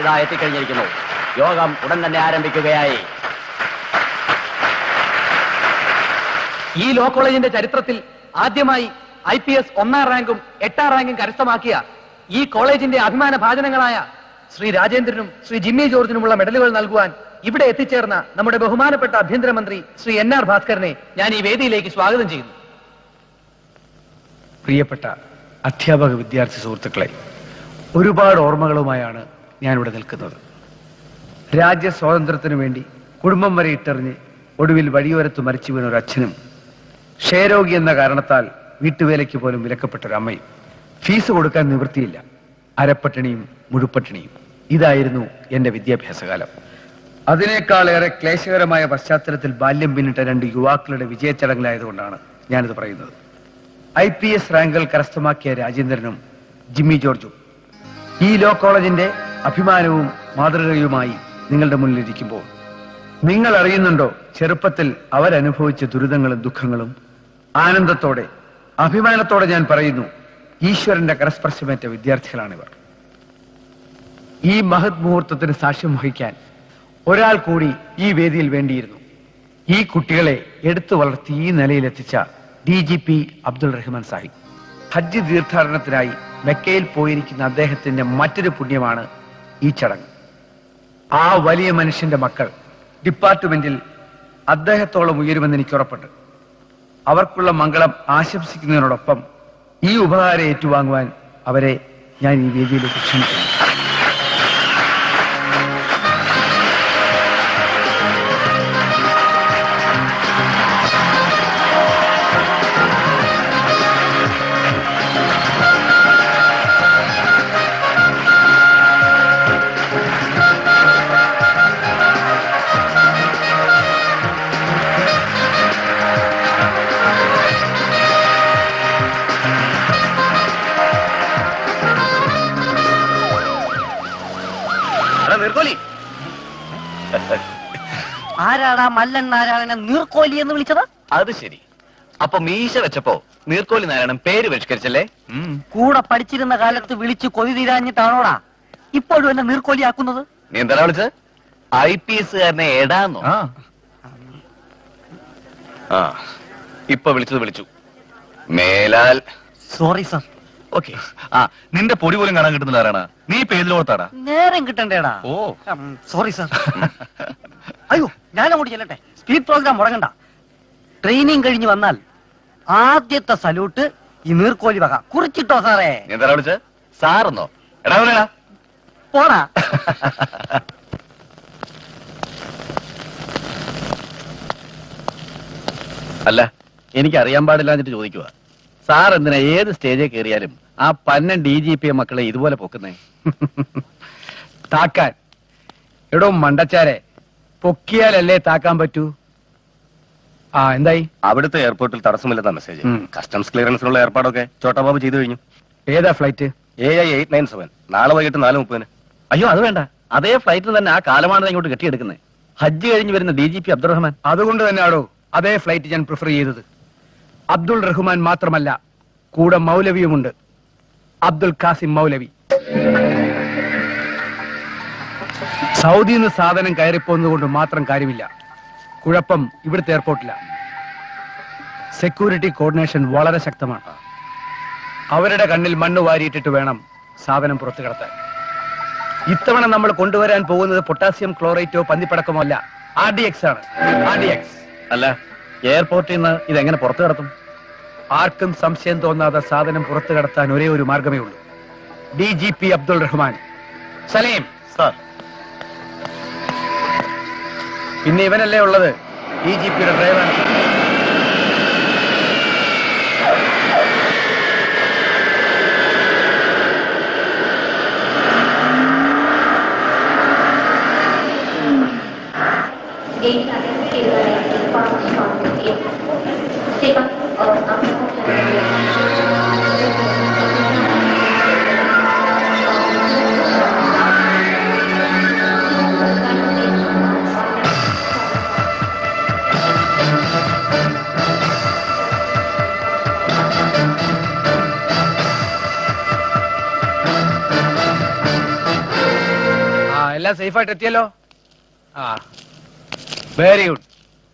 ഇതാ എത്തിക്കഴിഞ്ഞിരിക്കുന്നു. യോഗം ഉടൻ തന്നെ ആരംഭിക്കുകയായി. ഈ ലോ കോളേജിന്റെ ചരിത്രത്തിൽ ആദ്യമായി ഐ പി എസ് ഒന്നാം റാങ്കും എട്ടാം റാങ്കും കരസ്ഥമാക്കിയ ഈ കോളേജിന്റെ അഭിമാന ഭാജനങ്ങളായ ശ്രീ രാജേന്ദ്രനും ശ്രീ ജിമ്മി ജോർജിനുമുള്ള മെഡലുകൾ നൽകുവാൻ ഇവിടെ എത്തിച്ചേർന്ന നമ്മുടെ ബഹുമാനപ്പെട്ട ആഭ്യന്തരമന്ത്രി ശ്രീ എൻ ആർ ഭാസ്കരനെ ഞാൻ ഈ വേദിയിലേക്ക് സ്വാഗതം ചെയ്യുന്നു. പ്രിയപ്പെട്ട അധ്യാപക വിദ്യാർത്ഥി സുഹൃത്തുക്കളെ ഒരുപാട് ഓർമ്മകളുമായാണ് ഞാനിവിടെ നിൽക്കുന്നത്. രാജ്യ സ്വാതന്ത്ര്യത്തിനു വേണ്ടി കുടുംബം വരെ ഇട്ടെറിഞ്ഞ് ഒടുവിൽ വഴിയോരത്ത് മരിച്ചു വീണ ഒരു അച്ഛനും ക്ഷയരോഗി എന്ന കാരണത്താൽ വീട്ടുവേലയ്ക്ക് പോലും വിലക്കപ്പെട്ട ഒരു അമ്മയും. ഫീസ് കൊടുക്കാൻ നിവൃത്തിയില്ല. അരപ്പട്ടിണിയും മുഴുപ്പട്ടിണിയും. ഇതായിരുന്നു എന്റെ വിദ്യാഭ്യാസകാലം. അതിനേക്കാളേറെ ക്ലേശകരമായ പശ്ചാത്തലത്തിൽ ബാല്യം പിന്നിട്ട രണ്ട് യുവാക്കളുടെ വിജയച്ചടങ്ങിലായതുകൊണ്ടാണ് ഞാനിത് പറയുന്നത്. ഐ പി എസ് റാങ്കുകൾ കരസ്ഥമാക്കിയ രാജേന്ദ്രനും ജിമ്മി ജോർജും ഈ ലോ കോളേജിന്റെ അഭിമാനവും മാതൃകയുമായി നിങ്ങളുടെ മുന്നിലിരിക്കുമ്പോൾ. നിങ്ങൾ അറിയുന്നുണ്ടോ ചെറുപ്പത്തിൽ അവരനുഭവിച്ച ദുരിതങ്ങളും ദുഃഖങ്ങളും? ആനന്ദത്തോടെ അഭിമാനത്തോടെ ഞാൻ പറയുന്നു ഈശ്വരന്റെ കരസ്പർശമേറ്റ വിദ്യാർത്ഥികളാണിവർ. ഈ മഹത് മുഹൂർത്തത്തിന് സാക്ഷ്യം വഹിക്കാൻ ഒരാൾ കൂടി ഈ വേദിയിൽ വേണ്ടിയിരുന്നു. ഈ കുട്ടികളെ എടുത്തു വളർത്തി ഈ നിലയിലെത്തിച്ച D G P Abdul Rahman Sahib. ഹജ്ജ് തീർത്ഥാടനത്തിനായി മെക്കയിൽ പോയിരിക്കുന്ന അദ്ദേഹത്തിന്റെ മറ്റൊരു പുണ്യമാണ് ഈ ചടങ്ങ്. ആ വലിയ മനുഷ്യന്റെ മക്കൾ ഡിപ്പാർട്ട്മെന്റിൽ അദ്ദേഹത്തോളം ഉയരുമെന്ന് എനിക്ക് ഉറപ്പുണ്ട് അവർക്കുള്ള മംഗളം ആശംസിക്കുന്നതിനോടൊപ്പം ഈ ഉപകാരം ഏറ്റുവാങ്ങുവാൻ അവരെ ഞാൻ ഈ വേദിയിലേക്ക് ക്ഷണിക്കുന്നു. ആരാടാ മല്ലൻ നാരായണനെ നീർക്കോലി എന്ന് വിളിച്ചത്? അത് ശരി. അപ്പൊ മീശ വെച്ചപ്പോ നീർക്കോലി നാരായണൻ പേര് പരിഷ്കരിച്ചല്ലേ? കൂടെ പഠിച്ചിരുന്ന കാലത്ത് വിളിച്ച് കൊതി തീരാഞ്ഞിട്ടാണോടാ? ഇപ്പോഴും എന്നെ നീർക്കോലി ആക്കുന്നത്? നീ എന്താ വിളിച്ചത്? ഐ പി എസുകാരനെ എടാന്നോ? ആ. ഇപ്പൊ വിളിച്ചത് വിളിച്ചു. മേലാൽ. Sorry sir okay. ആ നിന്റെ പൊടി പോലും കാണാൻ കിട്ടുന്നില്ല ആരാണ്? നീ ഇപ്പൊ ഏതിലോർത്താടാ നേരം കിട്ടണ്ടേടാ. ഓ. സോറി സർ അയ്യോ ഞാൻ അങ്ങോട്ട് ചെല്ലട്ടെ. Speed programme മുടങ്ങണ്ട. ട്രെയിനിങ് കഴിഞ്ഞ് വന്നാൽ ആദ്യത്തെ സല്യൂട്ട് ഈ നീർക്കോലി വക. കുറിച്ചിട്ടോ സാറേ? എന്താ സാറെന്നോ? എടാ പോടാ. അല്ല എനിക്ക് അറിയാൻ പാടില്ല എന്നിട്ട് ചോദിക്കുക സാർ എന്തിനാ ഏത് സ്റ്റേജിൽ കയറിയാലും ആ പന്നൻ ഡി ജി പി മക്കളെ ഇതുപോലെ പൊക്കുന്നേ? താക്കാൻ. എടോ മണ്ടച്ചാരെ. പൊക്കിയാലല്ലേ താക്കാൻ പറ്റൂ? ആ എന്തായി? അവിടുത്തെ എയർപോർട്ടിൽ തടസ്സമില്ലെന്ന മെസ്സേജ്. കസ്റ്റംസ് ക്ലിയറൻസിനുള്ള ഏർപ്പാടൊക്കെ ചോട്ടാബാബു ചെയ്തു കഴിഞ്ഞു. ഏതാ flight? A I eight nine seven നാളെ വൈകിട്ട് നാല് മുപ്പതിന്. അയ്യോ അത് വേണ്ട. അതേ ഫ്ലൈറ്റിൽ തന്നെ ആ കാലമാണ് ഇങ്ങോട്ട് കെട്ടിയെടുക്കുന്നത്. ഹജ്ജ് കഴിഞ്ഞ് വരുന്ന ഡി ജി പി അബ്ദുറഹ്മാൻ. അതുകൊണ്ട് തന്നെയാണോ അതേ ഫ്ലൈറ്റ് ഞാൻ പ്രിഫർ ചെയ്തത്. അബ്ദുൾ റഹ്മാൻ മാത്രമല്ല കൂടെ മൗലവിയുമുണ്ട്. അബ്ദുൽ ഖാസിം മൗലവി. സൗദിയിൽ നിന്ന് സാധനം കയറിപ്പോകുന്നത് കൊണ്ട് മാത്രം കാര്യമില്ല. കുഴപ്പം ഇവിടുത്തെ എയർപോർട്ടില്ല സെക്യൂരിറ്റി കോർഡിനേഷൻ വളരെ ശക്തമാണ്. അവരുടെ കണ്ണിൽ മണ്ണ് വാരിയിട്ടിട്ട് വേണം സാധനം പുറത്തു കിടത്താൻ. ഇത്തവണ നമ്മൾ കൊണ്ടുവരാൻ പോകുന്നത് പൊട്ടാസ്യം ക്ലോറേറ്റോ പന്നിപ്പടക്കമോ അല്ല ആർ ഡി എക്സ് ആണ്. ആർ ഡി എക്സ് അല്ല എയർപോർട്ടിൽ നിന്ന് ഇതെങ്ങനെ പുറത്തു കടത്തും? ആർക്കും സംശയം തോന്നാതെ സാധനം പുറത്തു കടത്താൻ ഒരേ ഒരു മാർഗമേ ഉള്ളൂ. D G P Abdul Rahman. Salim. Sir പിന്നെ ഇവനല്ലേ ഉള്ളത്? ജി പിയുടെ ഡ്രൈവർ ആ എല്ലാം സേഫായിട്ട് എത്തിയല്ലോ? ആ. വെരി ഗുഡ്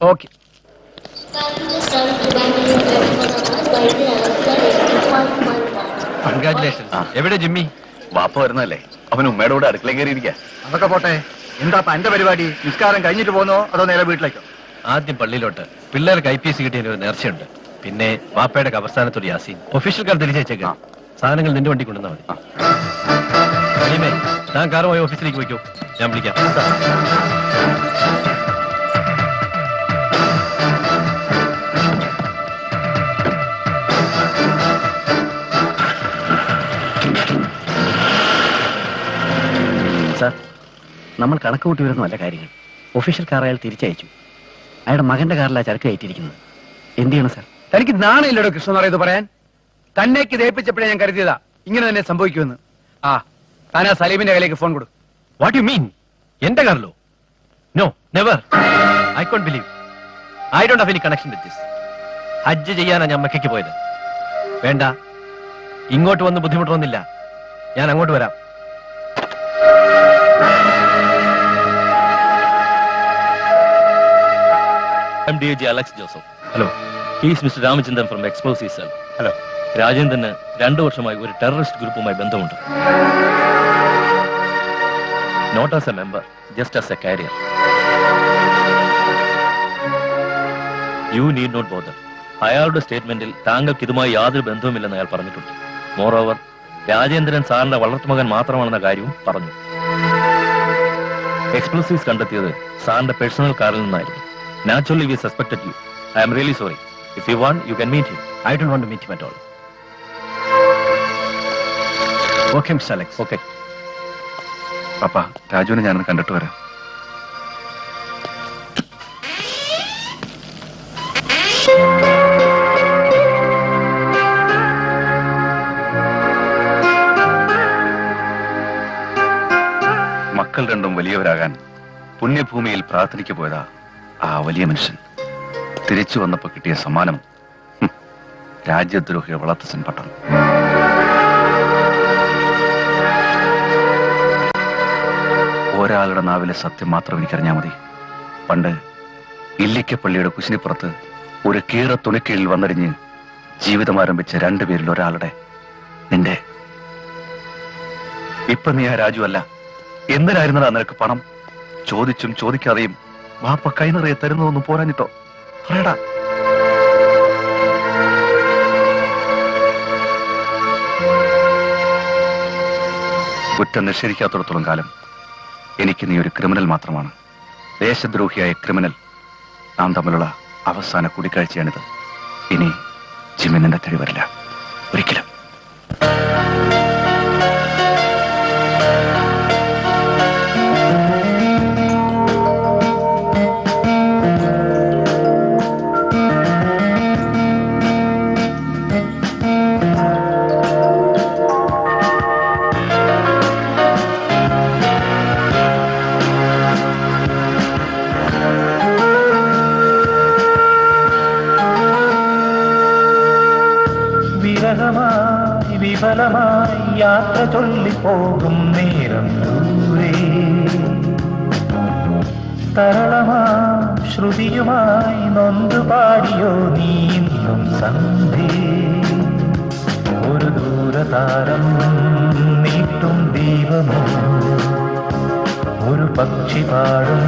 ഓക്കെ കൺഗ്രാറ്റുലേഷൻസ് എവിടെ ജിമ്മി? വാപ്പ വരുന്നല്ലേ അവൻ ഉമ്മയുടെ കൂടെ അടുക്കള കയറിയിരിക്ക. അതൊക്കെ പോട്ടെ. എന്താ എന്റെ പരിപാടി? നിസ്കാരം കഴിഞ്ഞിട്ട് പോന്നോ അതോ നേരെ വീട്ടിലേക്കോ? ആദ്യം പള്ളിയിലോട്ട്. പിള്ളേർക്ക് ഐ പി എസ് കിട്ടിയതിന് ഒരു നേർച്ചയുണ്ട്. പിന്നെ വാപ്പയുടെ കബർസ്ഥാനത്തോട് യാസീൻ. ഒഫീഷ്യൽ കാർ തിരിച്ചയച്ചേക്കാം. സാധനങ്ങൾ നിന്റെ വണ്ടി കൊണ്ടുവന്നാൽ മതി. സലീമേ താൻ കാറുമായി ഓഫീസിലേക്ക് വയ്ക്കൂ ഞാൻ വിളിക്കാം. സാർ നമ്മൾ കണക്ക് കൂട്ടി വരുന്ന നല്ല കാര്യങ്ങൾ. ഒഫീഷ്യൽ കാർ അയാൾ തിരിച്ചയച്ചു. അയാളുടെ മകന്റെ കാറിലാണ് ചരക്ക് കയറ്റിയിരിക്കുന്നത്. എന്ത് ചെയ്യണം സാർ? തനിക്ക് നാണയില്ലടോ കൃഷ്ണ പറയാൻ. തന്നേക്ക് ദയിപ്പിച്ചപ്പോഴേ ഞാൻ കരുതിയതാ. ഇങ്ങനെ തന്നെ സംഭവിക്കുമെന്ന്. ആ താൻ ആ സലീമിന്റെ കയ്യിലേക്ക് ഫോൺ കൊടു വാട്ട് യു മീൻ എന്റെ കാറിലോ no never I can't believe I don't have any connection with this ഹജ്ജ് ചെയ്യാനാണ് ഞാൻ മക്കയ്ക്ക് പോയത് വേണ്ട ഇങ്ങോട്ട് വന്ന് ബുദ്ധിമുട്ടൊന്നുമില്ല ഞാൻ അങ്ങോട്ട് വരാം I'm DAG Alex Joseph. Hello. He is Mr. Ramachandran from Explosive Cell. Hello. രാജേന്ദ്രന് രണ്ടു വർഷമായി ഒരു ടെററിസ്റ്റ് ഗ്രൂപ്പുമായി ബന്ധമുണ്ട്. Not as a member just as a carrier you need not bother അയാളുടെ സ്റ്റേറ്റ്മെന്റിൽ താങ്കൾക്ക് ഇതുമായി യാതൊരു ബന്ധവുമില്ലെന്ന് അയാൾ പറഞ്ഞിട്ടുണ്ട്. മോറോവർ രാജേന്ദ്രൻ സാറിന്റെ വളർത്തുമകൻ മാത്രമാണെന്ന കാര്യവും പറഞ്ഞു. എക്സ്പ്ലോസീവ്സ് കണ്ടെത്തിയത് സാറിന്റെ പേഴ്സണൽ കാറിൽ നിന്നായിരുന്നു. Naturally we suspected you I am really sorry if you want you can meet him I don't want meet him at all okay Mr Alex okay പപ്പ രാജുവിനെ ഞാനൊന്ന് കണ്ടിട്ട് വരാം. മക്കൾ രണ്ടും വലിയവരാകാൻ പുണ്യഭൂമിയിൽ പ്രാർത്ഥനയ്ക്ക് പോയതാ ആ വലിയ മനുഷ്യൻ. തിരിച്ചു വന്നപ്പോ കിട്ടിയ സമ്മാനം. രാജ്യദ്രോഹിയുടെ രാജ്യദ്രോഹിയെ വളർത്തസൻ പട്ടണം ഒരാളുടെ നാവിലെ സത്യം മാത്രം എനിക്കറിഞ്ഞാൽ മതി. പണ്ട് ഇല്ലിക്കപ്പള്ളിയുടെ കുശിനിപ്പുറത്ത് ഒരു കീറ തുണിക്കീഴിൽ വന്നടിഞ്ഞ് ജീവിതം ആരംഭിച്ച രണ്ടുപേരിൽ ഒരാളുടെ നിന്റെ. ഇപ്പൊ നീ ആ രാജു അല്ല. എന്തിനായിരുന്നടാ നിനക്ക് പണം? ചോദിച്ചും ചോദിക്കാതെയും വാപ്പ കൈനിറയെ തരുന്നതൊന്നും പോരാഞ്ഞിട്ടോ? പറയടാ. കുറ്റം നിഷേധിക്കാത്തടത്തോളം കാലം എനിക്ക് നീ ഒരു ക്രിമിനൽ മാത്രമാണ്. ദേശദ്രോഹിയായ ക്രിമിനൽ. നാം തമ്മിലുള്ള അവസാന കൂടിക്കാഴ്ചയാണിത്. ഇനി ജിമ്മി നിന്റെ തേടി വരില്ല. ഒരിക്കലും. ചൊല്ലിപ്പോകും നേരം ദൂരെ. തരളമാ ശ്രുതിയുമായി നൊന്തു പാടിയോ നീ ഇന്നും സന്ധി ഒരു ദൂരതാരം നീട്ടും ദീപമോ? ഒരു പക്ഷി പാടും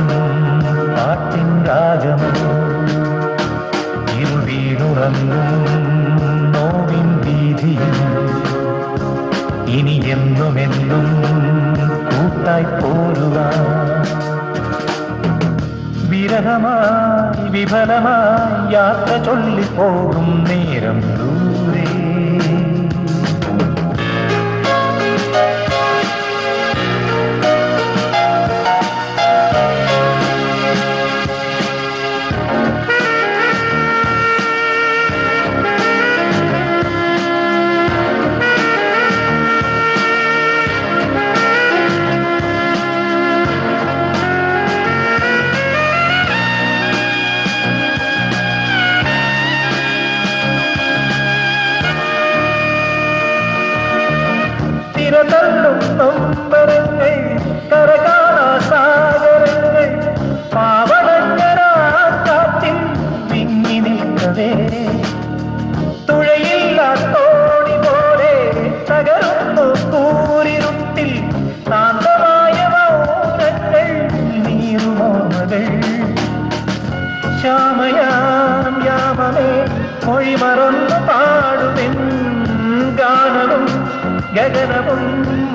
പാട്ടിൻ രാഗമോ? ഇരുൾ വീണുറങ്ങും നോവിൻ വീതിയിൽ ഇനി എന്നുമെന്നും കൂട്ടായി പോരുക. വിരഹമായി വിഫലമായി യാത്ര ചൊല്ലിപ്പോകും നേരം ദൂരെ.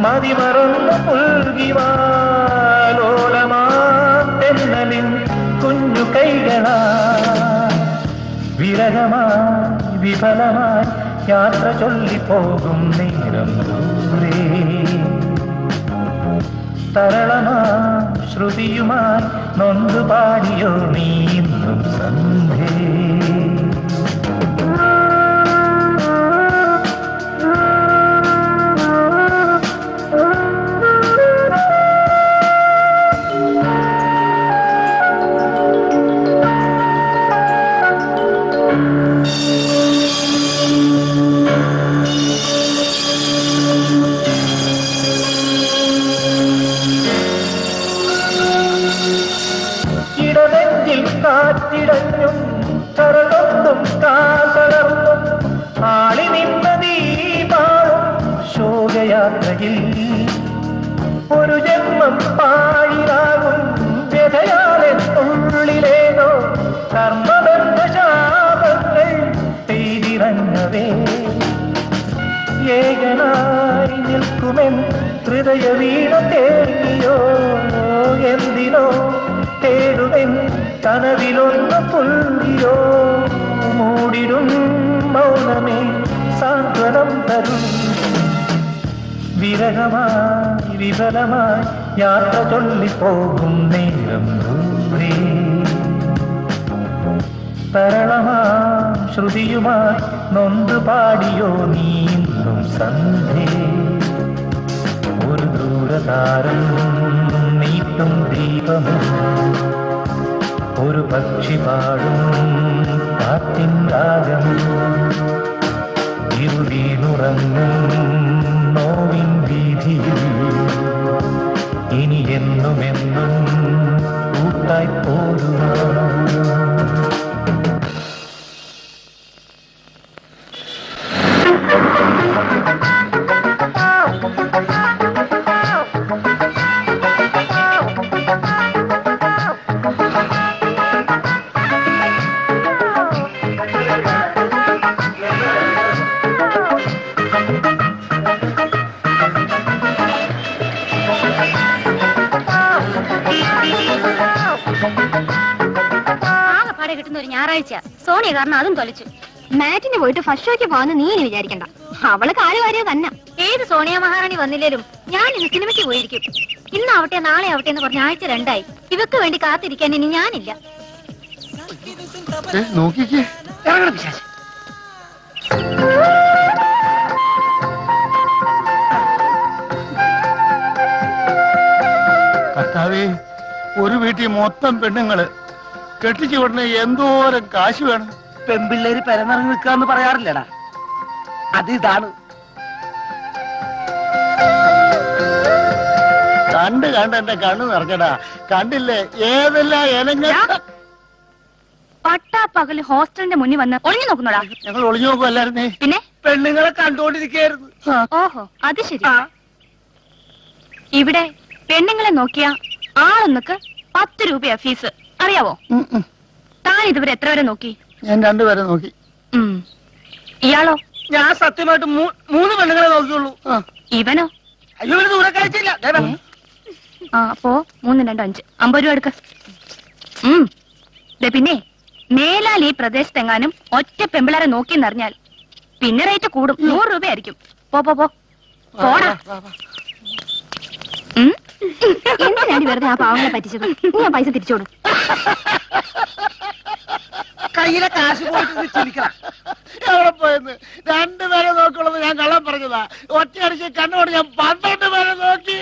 മതിമറന്ന പുൽകിവാലോലമാ തെന്നലിൻ കുഞ്ഞു കൈകളാ. വിരലമായി വിഫലമായി യാത്ര ചൊല്ലിപ്പോകും നേരം തരളമാ ശ്രുതിയുമായി നൊന്തു പാടിയോ നീ ഏകനായി നിൽക്കുമെൻ ഹൃദയ വീണ തേങ്ങിയോ? എന്തിനോ തേടുവെൻ കനവിലൊന്ന് പുൽകിയോ മൂടിടും മൗനമേ സാന്ത്വനം തരും. വിരഹമായി വിഫലമായി യാത്ര ചൊല്ലിപ്പോകും നേരം ദൂരെ. തരളമാ ശ്രുതിയുമായി നൊന്ത് പാടിയോ നീ ഇന്നും സന്ധി. ഒരു ദൂരതാരം നീട്ടും ദീപമും. ഒരു പക്ഷി പാടും പാട്ടിൻ രാഗം ഇരുവീണുറങ്ങും നോവിൻ വീതിയിൽ ഇനി എന്നുമെന്നും കൂട്ടായി പോരുവാ സോണിയ കാരണം അതും തൊലിച്ചു. മാറ്റിന് പോയിട്ട് ഫസ്റ്റ് ഷോയ്ക്ക് പോകാന്ന് നീ ഇനി വിചാരിക്കണ്ട. അവൾ കാലുവാരിയോ തന്നെ. ഏത് സോണിയ മഹാറാണി വന്നില്ലേലും ഞാൻ ഇന്ന് സിനിമയ്ക്ക് പോയിരിക്കും. ഇന്ന് ഇന്നാവട്ടെ നാളെ ആവട്ടെ എന്ന് പറഞ്ഞ ആഴ്ച രണ്ടായി. ഇവക്ക് വേണ്ടി കാത്തിരിക്കാൻ ഇനി ഞാനില്ല. നോക്കിക്കേ. ഒരു വീട്ടിൽ മൊത്തം പെണ്ണുങ്ങൾ കെട്ടിച്ചു വിടണേ എന്തോരം കാശ് വേണം? പെമ്പിള്ളേര് പെരനിറങ്ങി നിൽക്കാന്ന് പറയാറില്ലടാ. അത് ഇതാണ്. കണ്ട് കണ്ട് എന്റെ കണ്ണു നിറഞ്ഞടാ. കണ്ടില്ലേ? ഏതെല്ലാം ഇനങ്ങൾ? പട്ടാ പകൽ ഹോസ്റ്റലിന്റെ മുന്നിൽ വന്ന് ഒളിഞ്ഞു നോക്കുന്നോടാ. ഞങ്ങൾ ഒളിഞ്ഞു നോക്കുമല്ലായിരുന്നേ പിന്നെ? പെണ്ണുങ്ങളെ കണ്ടോണ്ടിരിക്കായിരുന്നു ഓഹോ അത് ശരി. ഇവിടെ പെണ്ണുങ്ങളെ നോക്കിയ ആളൊന്നൊക്കെ പത്ത് രൂപയാ ഫീസ്. അറിയാവോ? താൻ ഇതുവരെ എത്ര വരെ നോക്കി? ഞാൻ രണ്ടുപേരെ നോക്കി. ഇയാളോ? ഞാൻ സത്യമായിട്ട് മൂന്ന് പെണ്ണുങ്ങളെ നോക്കിയുള്ളൂ. ഇവനോ? അയ്യോ ഇവർ ദൂരെ കഴിച്ചില്ല. ആ അപ്പോ മൂന്ന് രണ്ടോ അഞ്ച്. അമ്പത് രൂപ എടുക്ക. പിന്നെ മേലാൽ ഈ പ്രദേശത്തെങ്ങാനും ഒറ്റ പെമ്പിളാരെ നോക്കിയെന്നറിഞ്ഞാൽ പിന്നെ റേറ്റ് കൂടും. നൂറ് രൂപയായിരിക്കും. പോ പോ പോ. പോടാ. ഉം? എന്തിനാണ് വെറുതെ ആ പാവങ്ങളെ പറ്റിച്ചത്? ഞാൻ പൈസ തിരിച്ചോളൂ കയ്യിലെ കാശ് പോയെന്ന്? രണ്ടുപേരെ നോക്കുള്ളത് ഞാൻ കള്ളം പറഞ്ഞതാ. ഒറ്റയടിച്ച് കണ്ണോട് ഞാൻ പന്ത്രണ്ട് പേരെ നോക്കി.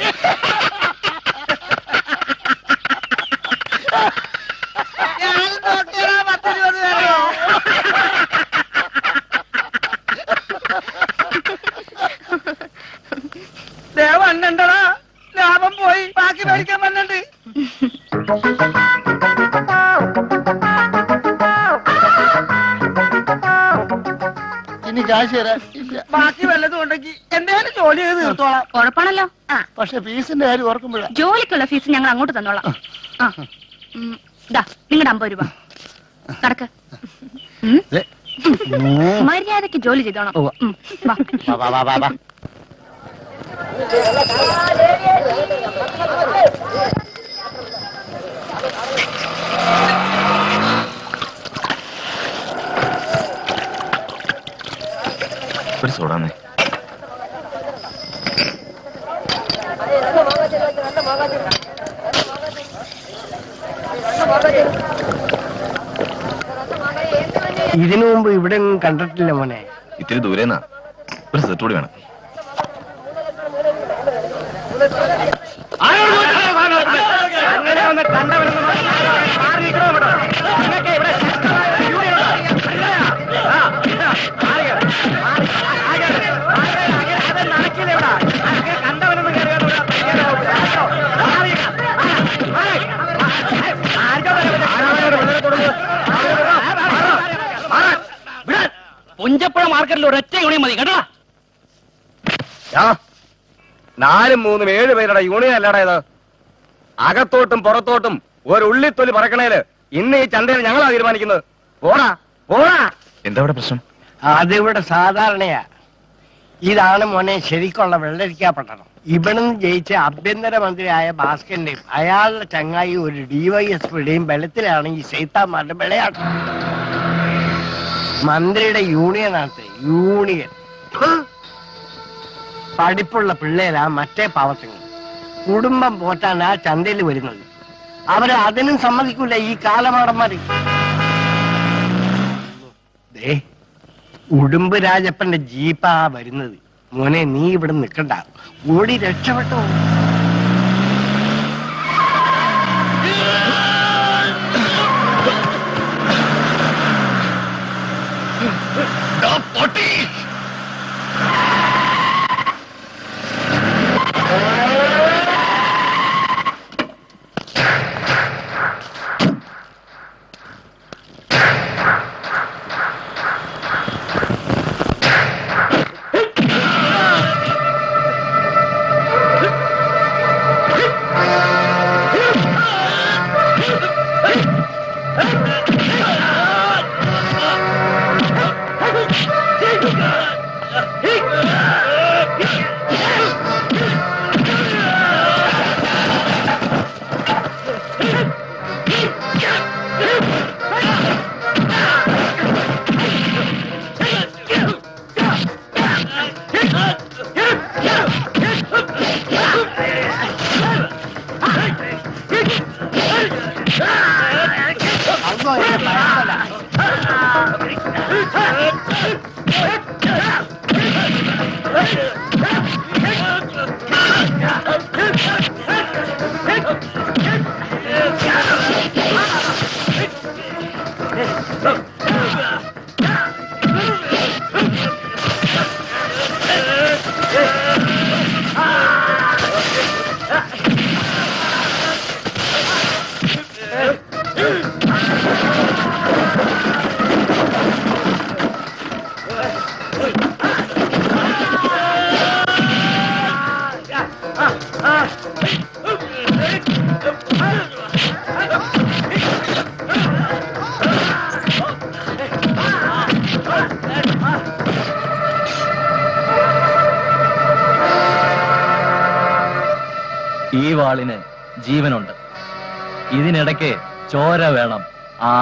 ഞാനും നോക്കിയടാ പത്തിരുപത് പേരെയോ ദേ വന്നണ്ടടാ. ലാഭം പോയി. ബാക്കി മേടിക്കാൻ വന്നിട്ട്. ഇനി കാശ് തരാൻ ബാക്കി വല്ലതും ഉണ്ടെങ്കിൽ എന്തെങ്കിലും ജോലി ചെയ്ത് തീർത്തോളാം. ഉറപ്പാണല്ലോ ആ. പക്ഷെ ഫീസിന്റെ കാര്യം ഓർക്കുമ്പോഴാ. ജോലിക്കുള്ള ഫീസ് ഞങ്ങൾ അങ്ങോട്ട് തന്നോളാം. ആ. ഉം. ദാ നിങ്ങളുടെ അമ്പത് രൂപ. നടക്ക്. ഉം. മര്യാദയ്ക്ക് ജോലി ചെയ്തോണം. ഉം. വാ. വാ, വാ, വാ, വാ. ഇതിനു മുമ്പ് ഇവിടെ കണ്ടിട്ടില്ല മോനെ. ഇത്തിരി ദൂരേന്നാ. ഒരു സെറ്റ് കൂടി വേണം. നാലും മൂന്നും ഏഴ് പേരുടെ യൂണിയൻ അല്ലടാ ഇത്. അകത്തോട്ടും പുറത്തോട്ടും ഒരു ഉള്ളിത്തൊലി പറക്കണേൽ ഇന്ന് ഈ ചന്തയിൽ ഞങ്ങളാ തീരുമാനിക്കുന്നത്. പോടാ പോടാ. എന്താ ഇവിടെ പ്രശ്നം? അതിവിടെ സാധാരണയാ. ഇതാണ് മോനെ ശരിക്കുള്ള വെള്ളരിക്കാ പട്ടണം ഇവിടുന്ന് ജയിച്ച ആഭ്യന്തരമന്ത്രിയായ ഭാസ്കരന്റെയും അയാളുടെ ചങ്ങായി ഒരു ഡിവൈഎസ്പിയുടെയും ബലത്തിലാണ് ഈ സൈത്താന്മാരുടെ വിളയാട്ടം. മന്ത്രിയുടെ യൂണിയനാണ് യൂണിയൻ. പഠിപ്പുള്ള പിള്ളേരാ മറ്റേ പാവത്തുങ്ങൾ. കുടുംബം പോറ്റാനാ ചന്തയിൽ വരുന്നത് അവർ അതിനും സമ്മതിക്കൂല ഈ കാലമാടന്മാര്. ദേ ഉടുമ്പ് രാജപ്പന്റെ ജീപ്പാ വരുന്നത്. മോനെ നീ ഇവിടെ നിൽക്കണ്ട ഓടി രക്ഷപ്പെട്ടോ. ഇതിനിടയ്ക്ക് ചോര വേണം ആ?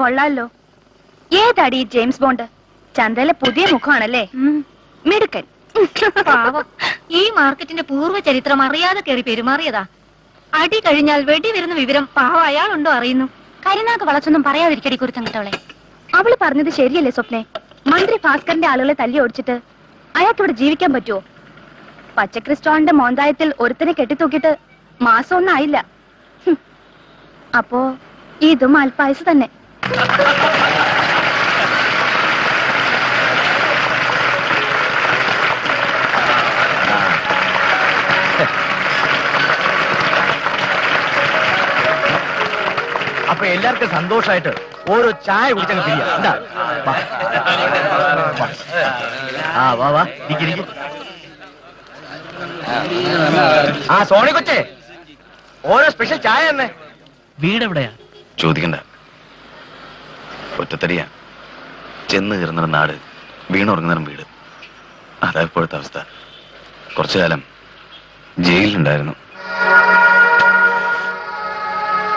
കൊള്ളാലോ. ഏതാടി ജെയിംസ് ബോണ്ട്? ചന്തയിലെ പുതിയ മുഖമാണല്ലേ? മിടുക്കൻ. പാവം. ഈ മാർക്കറ്റിന്റെ പൂർവ ചരിത്രം അറിയാതെ കയറി പെരുമാറിയതാ. അടി കഴിഞ്ഞാൽ വെടി വരുന്ന വിവരം പാവം അയാളുണ്ടോ അറിയുന്നു. കരിനാക്ക് വളച്ചൊന്നും പറയാതിരിക്കടി കുരുത്തം അവൾ പറഞ്ഞത് ശരിയല്ലേ സ്വപ്നെ? മന്ത്രി ഭാസ്കറിന്റെ ആളുകളെ തല്ലി ഓടിച്ചിട്ട് അയാൾക്ക് ഇവിടെ ജീവിക്കാൻ പറ്റുമോ പച്ചക്രിസ്റ്റോണിന്റെ മോന്തായത്തിൽ ഒരുത്തനെ കെട്ടിത്തൂക്കിയിട്ട് മാസം ഒന്നായില്ല. അപ്പോ ഇതും അൽപായസ് തന്നെ. അപ്പൊ എല്ലാവർക്കും സന്തോഷമായിട്ട് ഓരോ ചായ കുടിച്ചങ്ങ് പിരിയാ എന്താ വാ. വാ. ആ വാ വാ ഇരിക്ക്. ആ സോണി കൊച്ചേ ഓരോ സ്പെഷ്യൽ ചായ തന്നെ വീട് എവിടെയാ ചോദിക്കണ്ട ഒറ്റത്തടിയാ. ചെന്ന് കയറുന്ന നാട് വീണുറങ്ങുന്ന വീട്. അതാ ഇപ്പോഴത്തെ അവസ്ഥ. കുറച്ചു കാലം ജയിലിലുണ്ടായിരുന്നു.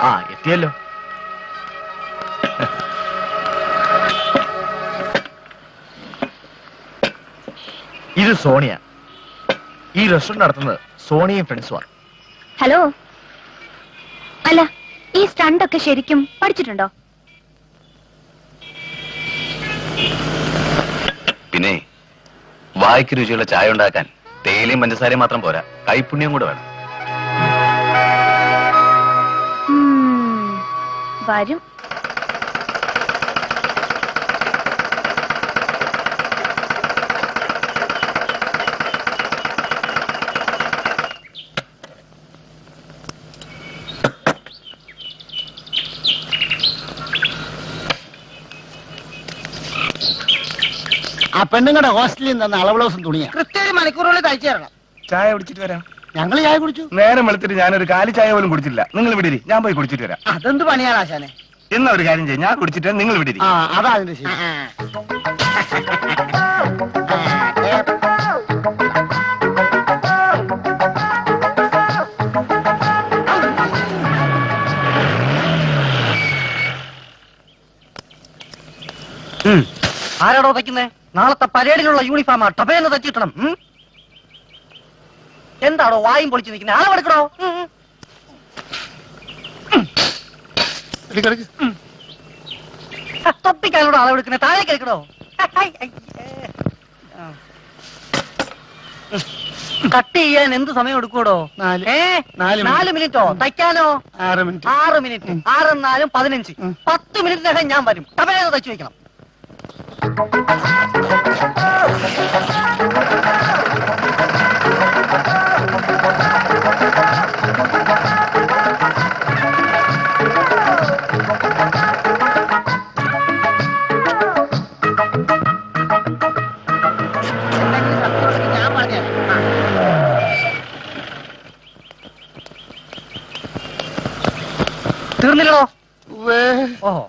ആ എത്തിയല്ലോ. ഇത് സോണിയ. ഈ റെസ്റ്റോറന്റ് നടത്തുന്നത് സോണിയും ഫ്രണ്ട്സുമാണ് ഹലോ. അല്ല ഈ സ്റ്റണ്ടൊക്കെ ശരിക്കും പഠിച്ചിട്ടുണ്ടോ? പിന്നെ വായ്ക്ക് രുചിയുള്ള ചായ ഉണ്ടാക്കാൻ തേയിലയും പഞ്ചസാരയും മാത്രം പോരാ. കൈപ്പുണ്യം കൂടെ വേണം. വരും. പെണ്ണുങ്ങളുടെ ഹോസ്റ്റലിൽ നിന്ന് അളവ് ബ്ലൗസും തുണിയാ. കൃത്യ ഒരു മണിക്കൂറുള്ളിൽ തയ്ച്ചു തരണം. ചായ കുടിച്ചിട്ട് വരാം. ഞങ്ങൾ ചായ കുടിച്ചു? നേരം വെളുത്തിട്ട് ഞാനൊരു കാലി ചായ പോലും കുടിച്ചില്ല നിങ്ങൾ വിടിരി ഞാൻ പോയി കുടിച്ചിട്ട് വരാം. അതെന്ത് പണിയാണ് ആശാനെ? എന്നാ ഒരു കാര്യം ചെയ്യും. ഞാൻ കുടിച്ചിട്ട് നിങ്ങൾ വിടിരി ആ അതാ അതിന്റെ ശരി. ആരാടോ തയ്ക്കുന്നേ നാളത്തെ പരേഡിനുള്ള യൂണിഫോമാ ടപേന്ന് തച്ചിട്ടണം എന്താണോ വായും പൊളിച്ചു നിൽക്കുന്നത് അളവെടുക്കണോ തൊപ്പിക്കാനോട് അളവെടുക്കുന്നത് താഴേക്ക് എടുക്കണോ കട്ട് ചെയ്യാൻ എന്ത് സമയം എടുക്കൂടോ നാല്. മിനിറ്റോ. തയ്ക്കാനോ? ആറ് മിനിറ്റ്. ആറ് മിനിറ്റ്. ആറും നാലും പതിനഞ്ച്. പത്ത് മിനിറ്റിനകം ഞാൻ വരും. ടപേന്ന് തച്ചു വെക്കണം. തീർന്നില്ലടോ. ഓഹോ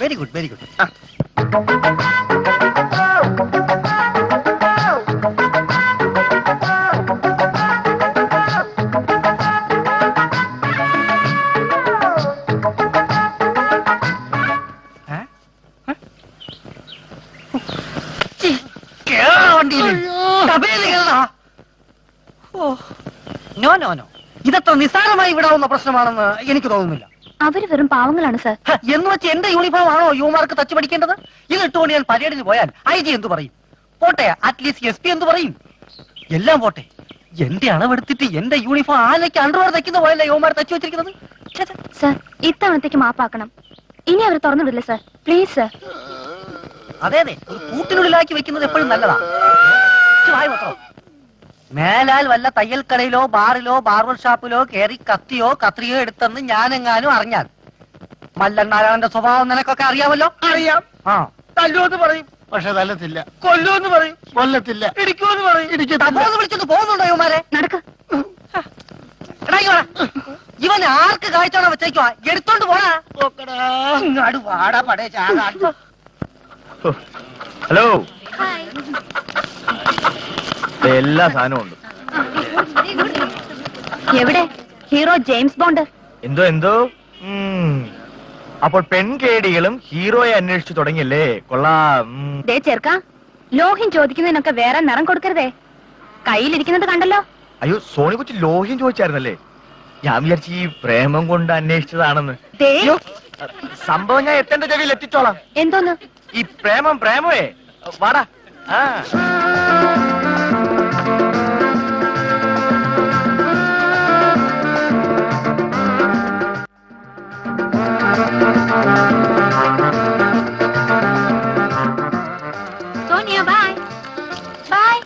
very good very good no പ്രശ്നമാണെന്ന് എനിക്ക് തോന്നുന്നില്ല. അവർ വെറും പാവങ്ങളാണ് സർ. എന്ന് വെച്ച് എന്റെ യൂണിഫോം ആണോ യുവമാർക്ക് തച്ചു പഠിക്കേണ്ടത്? ഇത് ഇട്ടുകൊണ്ട് ഞാൻ പരേഡിന് പോയാൽ ഐ ജി എന്ത് പറയും? പോട്ടെ അറ്റ്ലീസ്റ്റ് എസ് പി എന്ത് പറയും? എല്ലാം പോട്ടെ. എന്റെ അളവെടുത്തിട്ട് എന്റെ യൂണിഫോം ആനയ്ക്ക് അണ്ടർവെയർ തയ്ക്കുന്ന പോയല്ലേ യുവമാർ തച്ചു വെച്ചിരിക്കുന്നത്. സർ ഇത്തവണത്തേക്ക് മാപ്പാക്കണം. ഇനി അവർ തുറന്നു വിടില്ല സർ. Please sir. അതെ അതെ. കൂട്ടിനുള്ളിലാക്കി വെക്കുന്നത് എപ്പോഴും നല്ലതാ വായ മാത്രം. മേലാൽ വല്ല തയ്യൽക്കടയിലോ ബാറിലോ ബാർബർ ഷാപ്പിലോ കയറി കത്തിയോ കത്രിയോ എടുത്തെന്ന് ഞാനെങ്ങാനും അറിഞ്ഞാൽ മല്ലണ്ണാരായണന്റെ സ്വഭാവം നിനക്കൊക്കെ അറിയാമല്ലോ? അറിയാം. ആ. തല്ലുവെന്ന് പറയും. പക്ഷെ തല്ലത്തില്ല. കൊല്ലുമെന്ന് പറയും. കൊല്ലത്തില്ല. ഇടിക്കുമെന്ന് പറയും. ഇടിക്കുന്നു വിളിച്ചത് വിളിച്ചൊന്ന് പോകുന്നുണ്ടോ ഇവന്മാരെ? നടക്ക്. എടാ, വാടാ. ഇവൻ ആർക്ക് കാഴ്ചയാണോ വെച്ചേക്കുവാ? എടുത്തോണ്ട് പോടാ. ഇങ്ങാട് വാടാ പടേ ചാടാ ഹലോ. എല്ലാ സാധനവും ഉണ്ട്. എവിടെ? Hero James Bond. എന്തോ എന്തോ? അപ്പോൾ പെൺകേടികളും ഹീറോയെ അന്വേഷിച്ചു തുടങ്ങിയല്ലേ? കൊള്ളാം. ദേ ചെറുക്ക ലോഹ്യം ചോദിക്കുന്നതിനൊക്കെ വേറെ നിറം കൊടുക്കരുതേ. കയ്യിലിരിക്കുന്നത് കണ്ടല്ലോ. അയ്യോ സോണി കൊച്ചു ലോഹ്യം ചോദിച്ചായിരുന്നല്ലേ? ഞാൻ വിചാരിച്ചു ഈ പ്രേമം കൊണ്ട് അന്വേഷിച്ചതാണെന്ന്. സംഭവം ഞാൻ എത്തേണ്ട ചെവിയിൽ എത്തിച്ചോളാം. എന്തോന്ന്? ഈ പ്രേമം പ്രേമേ വാടാ. ആ. സോനിയ ബൈ ബൈ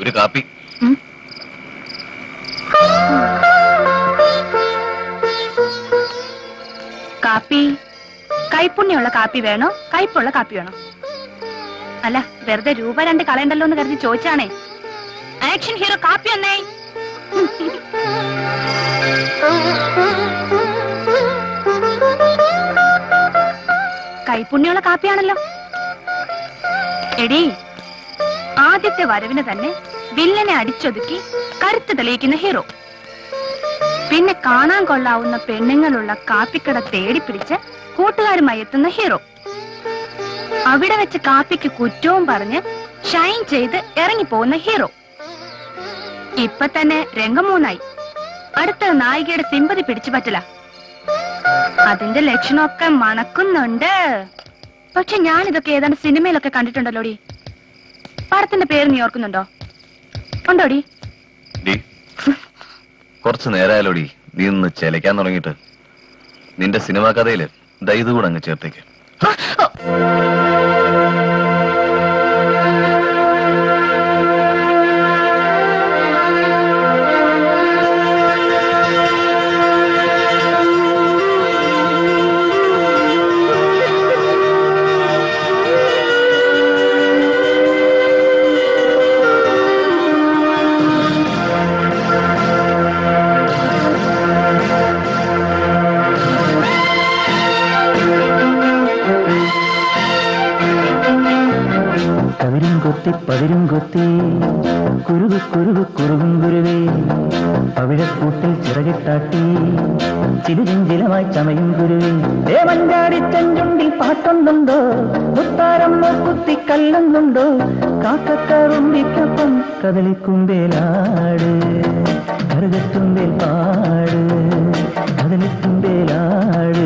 ഒരു കാപ്പി. കാപ്പി. കൈപ്പുണ്യമുള്ള കാപ്പി വേണോ? കയ്പുള്ള കാപ്പി വേണോ? അല്ല വെറുതെ രൂപ രണ്ട് കളയണ്ടല്ലോ എന്ന് കരുതി ചോദിച്ചാണേ ആക്ഷൻ ഹീറോ കാപ്പി എന്നേ കൈപ്പുണ്യുള്ള കാപ്പിയാണല്ലോ. എടി ആദ്യത്തെ വരവിന് തന്നെ വില്ലനെ അടിച്ചൊതുക്കി കരുത്ത് തെളിയിക്കുന്ന ഹീറോ. പിന്നെ കാണാൻ കൊള്ളാവുന്ന പെണ്ണുങ്ങളുള്ള കാപ്പിക്കട തേടിപ്പിടിച്ച് കൂട്ടുകാരുമായി എത്തുന്ന ഹീറോ. അവിടെ വെച്ച് കാപ്പിക്ക് കുറ്റവും പറഞ്ഞ് ഷൈൻ ചെയ്ത് ഇറങ്ങിപ്പോകുന്ന ഹീറോ. ഇപ്പൊ തന്നെ രംഗം മൂന്നായി അടുത്ത നായികയുടെ സിമ്പതി പിടിച്ചു പറ്റില്ല. അതിന്റെ ലക്ഷണമൊക്കെ മണക്കുന്നുണ്ട്. പക്ഷെ ഞാനിതൊക്കെ ഏതാണ്ട് സിനിമയിലൊക്കെ കണ്ടിട്ടുണ്ടല്ലോടി. പടത്തിന്റെ പേര് നീ ഓർക്കുന്നുണ്ടോ? ഉണ്ടോടി? കുറച്ച് നേരമായാലോടി നീ ഒന്ന് ചെലക്കാൻ തുടങ്ങിയിട്ട്. നിന്റെ സിനിമാ കഥയിൽ ദൈതുകൂടെ അങ്ങ് ചേർത്തേക്ക്. 哈哈 കൊത്തി പതിരും കൊത്തി കുരുക് കുരുക് കുറുകും കുരുവേ പവിഴക്കൂട്ടിൽ ചിറകിട്ടാട്ടി ചിരുചിഞ്ചിലമായി ചമയും കുരുവേ. ഏ ചെഞ്ചുണ്ടിൽ പാട്ടൊന്നുണ്ടോ? മുത്താരം കുത്തി കല്ലൊന്നുണ്ടോ? കാക്കക്കറുമ്പിക്കൊപ്പം കദളിക്കുമ്പേലാട് കറുകത്തുമ്പേൽ പാട് കദളിക്കുമ്പേലാട്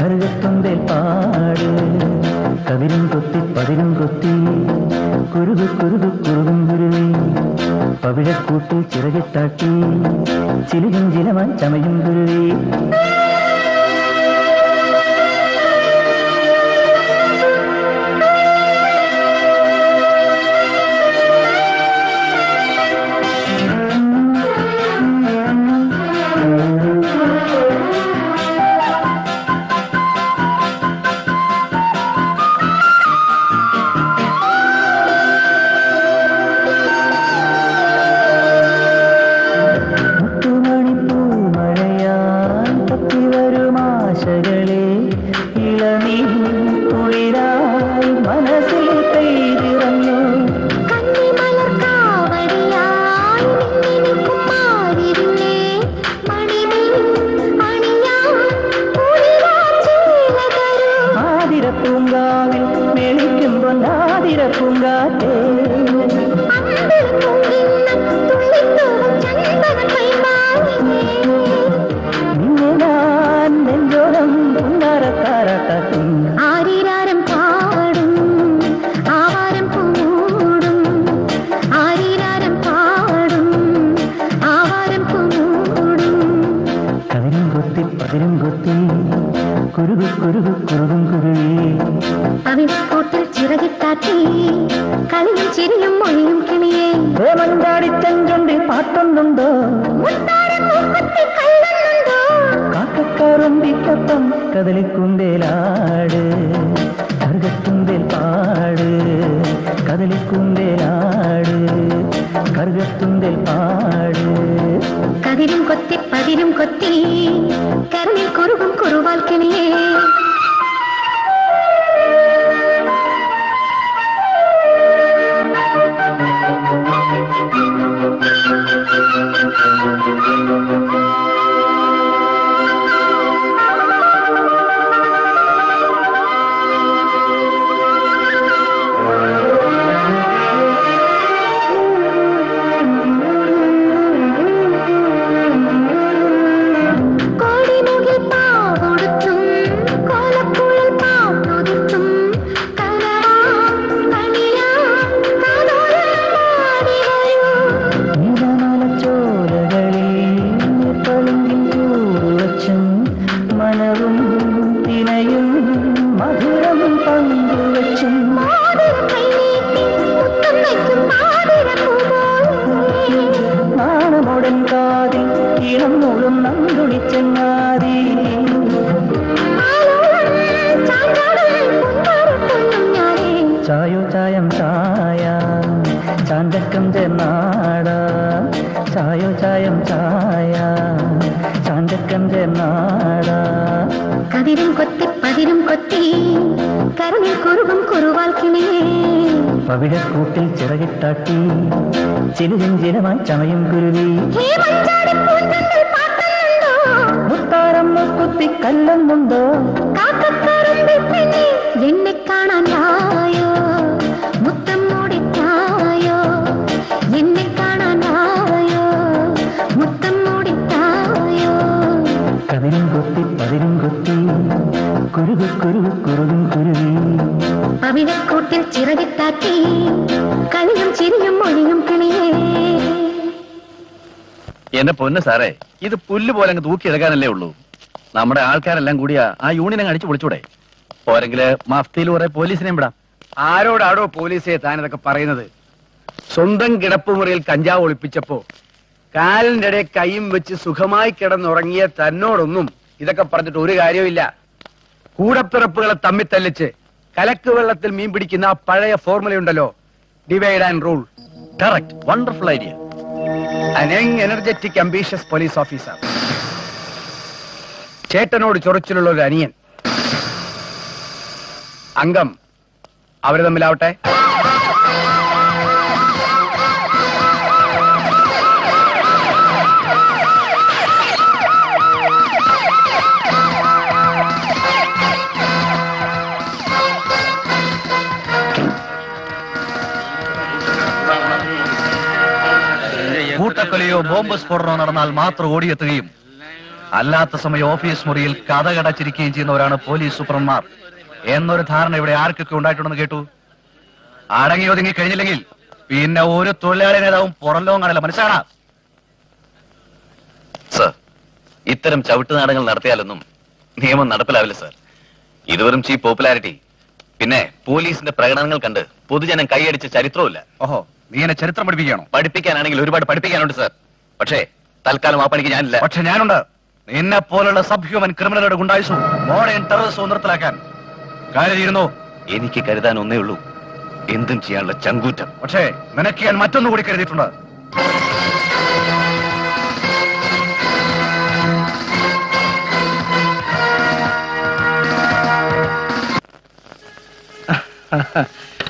കറുകത്തുമ്പേൽ പാട്. കവിരും കൊത്തി പതിരും കൊത്തി. കുരുകു കുരുകു കുറുകും കുരുവി. പവിഴക്കൂട്ടിൽ ചിറകിട്ടാക്കി ചിലുകും ചിലമായി ചമയും കുരുവി. പവിഴക്കൂട്ടിൽ ചിറകിട്ടാട്ടി ചിലുചിഞ്ചിരമായി ചമയും കുരുവി മുത്താരം കുത്തി കല്ലുന്നുണ്ടോ എന്നെ കാണാനായോ മുത്തം മൂടിത്തായോ എന്നെ കാണാനായോ മുത്തം മൂടിത്തായോ കതിരും കൊത്തി പതിരും കൊത്തി കുരുവി കുരുവി കുരുവിൻ കുരുവി പവിഴക്കൂട്ടിൽ എന്റെ പൊന്ന് സാറേ ഇത് പുല്ല് പോലെ അങ്ങ് തൂക്കിയെടുക്കാനല്ലേ ഉള്ളൂ. നമ്മുടെ ആൾക്കാരെല്ലാം കൂടിയാ ആ യൂണിയൻ അങ്ങ് അടിച്ചു പൊളിച്ചൂടെ. പോരെങ്കിൽ മഫ്തിയിൽ കുറെ പോലീസിനെയും വിടാം. ആരോടാടോ പോലീസെ താനിതൊക്കെ പറയുന്നത്? സ്വന്തം കിടപ്പുമുറിയിൽ കഞ്ചാവ് ഒളിപ്പിച്ചപ്പോ കാലിന്റെ ഇടയിൽ കൈയും വെച്ച് സുഖമായി കിടന്നുറങ്ങിയ തന്നോടൊന്നും ഇതൊക്കെ പറഞ്ഞിട്ട് ഒരു കാര്യവുമില്ല. കൂടപ്പിറപ്പുകളെ തമ്മിൽ തല്ലിച്ച് കലക്ക് വെള്ളത്തിൽ മീൻ പിടിക്കുന്ന ആ പഴയ ഫോർമുലയുണ്ടല്ലോ divide and rule correct wonderful idea a young energetic ambitious police officer ചേട്ടനോട് ചൊറിച്ചിലുള്ള ഒരു അനിയൻ. അംഗം. അവർ തമ്മിലാവട്ടെ? കൂട്ടക്കൊലയോ ബോംബ് സ്ഫോടനം നടന്നാൽ മാത്രം ഓടിയെത്തുകയും. അല്ലാത്ത സമയം ഓഫീസ് മുറിയിൽ കഥകടച്ചിരിക്കുകയും ചെയ്യുന്നവരാണ് പോലീസ് സൂപ്രന്മാർ. എന്നൊരു ധാരണ ഇവിടെ ആർക്കൊക്കെ ഉണ്ടായിട്ടുണ്ടെന്ന് കേട്ടു? അടങ്ങി ഒതുങ്ങി കഴിഞ്ഞില്ലെങ്കിൽ പിന്നെ ഒരു തൊഴിലാളി നേതാവും പുറലോ കാണില്ല. മനസ്സാണ സർ ഇത്തരം ചവിട്ടുനാടങ്ങൾ നടത്തിയാലൊന്നും നിയമം നടപ്പിലാവില്ല സർ. ഇത് വെറും പോപ്പുലാരിറ്റി. പിന്നെ പോലീസിന്റെ പ്രകടനങ്ങൾ കണ്ട് പൊതുജനം കൈയടിച്ച ചരിത്രവുമില്ല. ഓഹോ. നീ എന്നെ ചരിത്രം പഠിപ്പിക്കുകയാണോ? പഠിപ്പിക്കാനാണെങ്കിൽ ഒരുപാട് പഠിപ്പിക്കാനുണ്ട് സർ. പക്ഷേ തൽക്കാലം ആ പണിക്ക് ഞാനില്ല. പക്ഷെ ഞാനുണ്ട്. നിന്നെ പോലുള്ള സബ് ഹ്യൂമൻ ക്രിമിനലുടെ ഗുണ്ടായുസും മോഡേൺ ടെററിസവും നിർത്തലാക്കാൻ. കാര്യമായിരുന്നു എനിക്ക് കരുതാൻ ഒന്നേ ഉള്ളൂ. എന്തും ചെയ്യാനുള്ള ചങ്കൂറ്റം. പക്ഷേ നിനക്ക് ഞാൻ മറ്റൊന്നും കൂടി കരുതിയിട്ടുണ്ട്.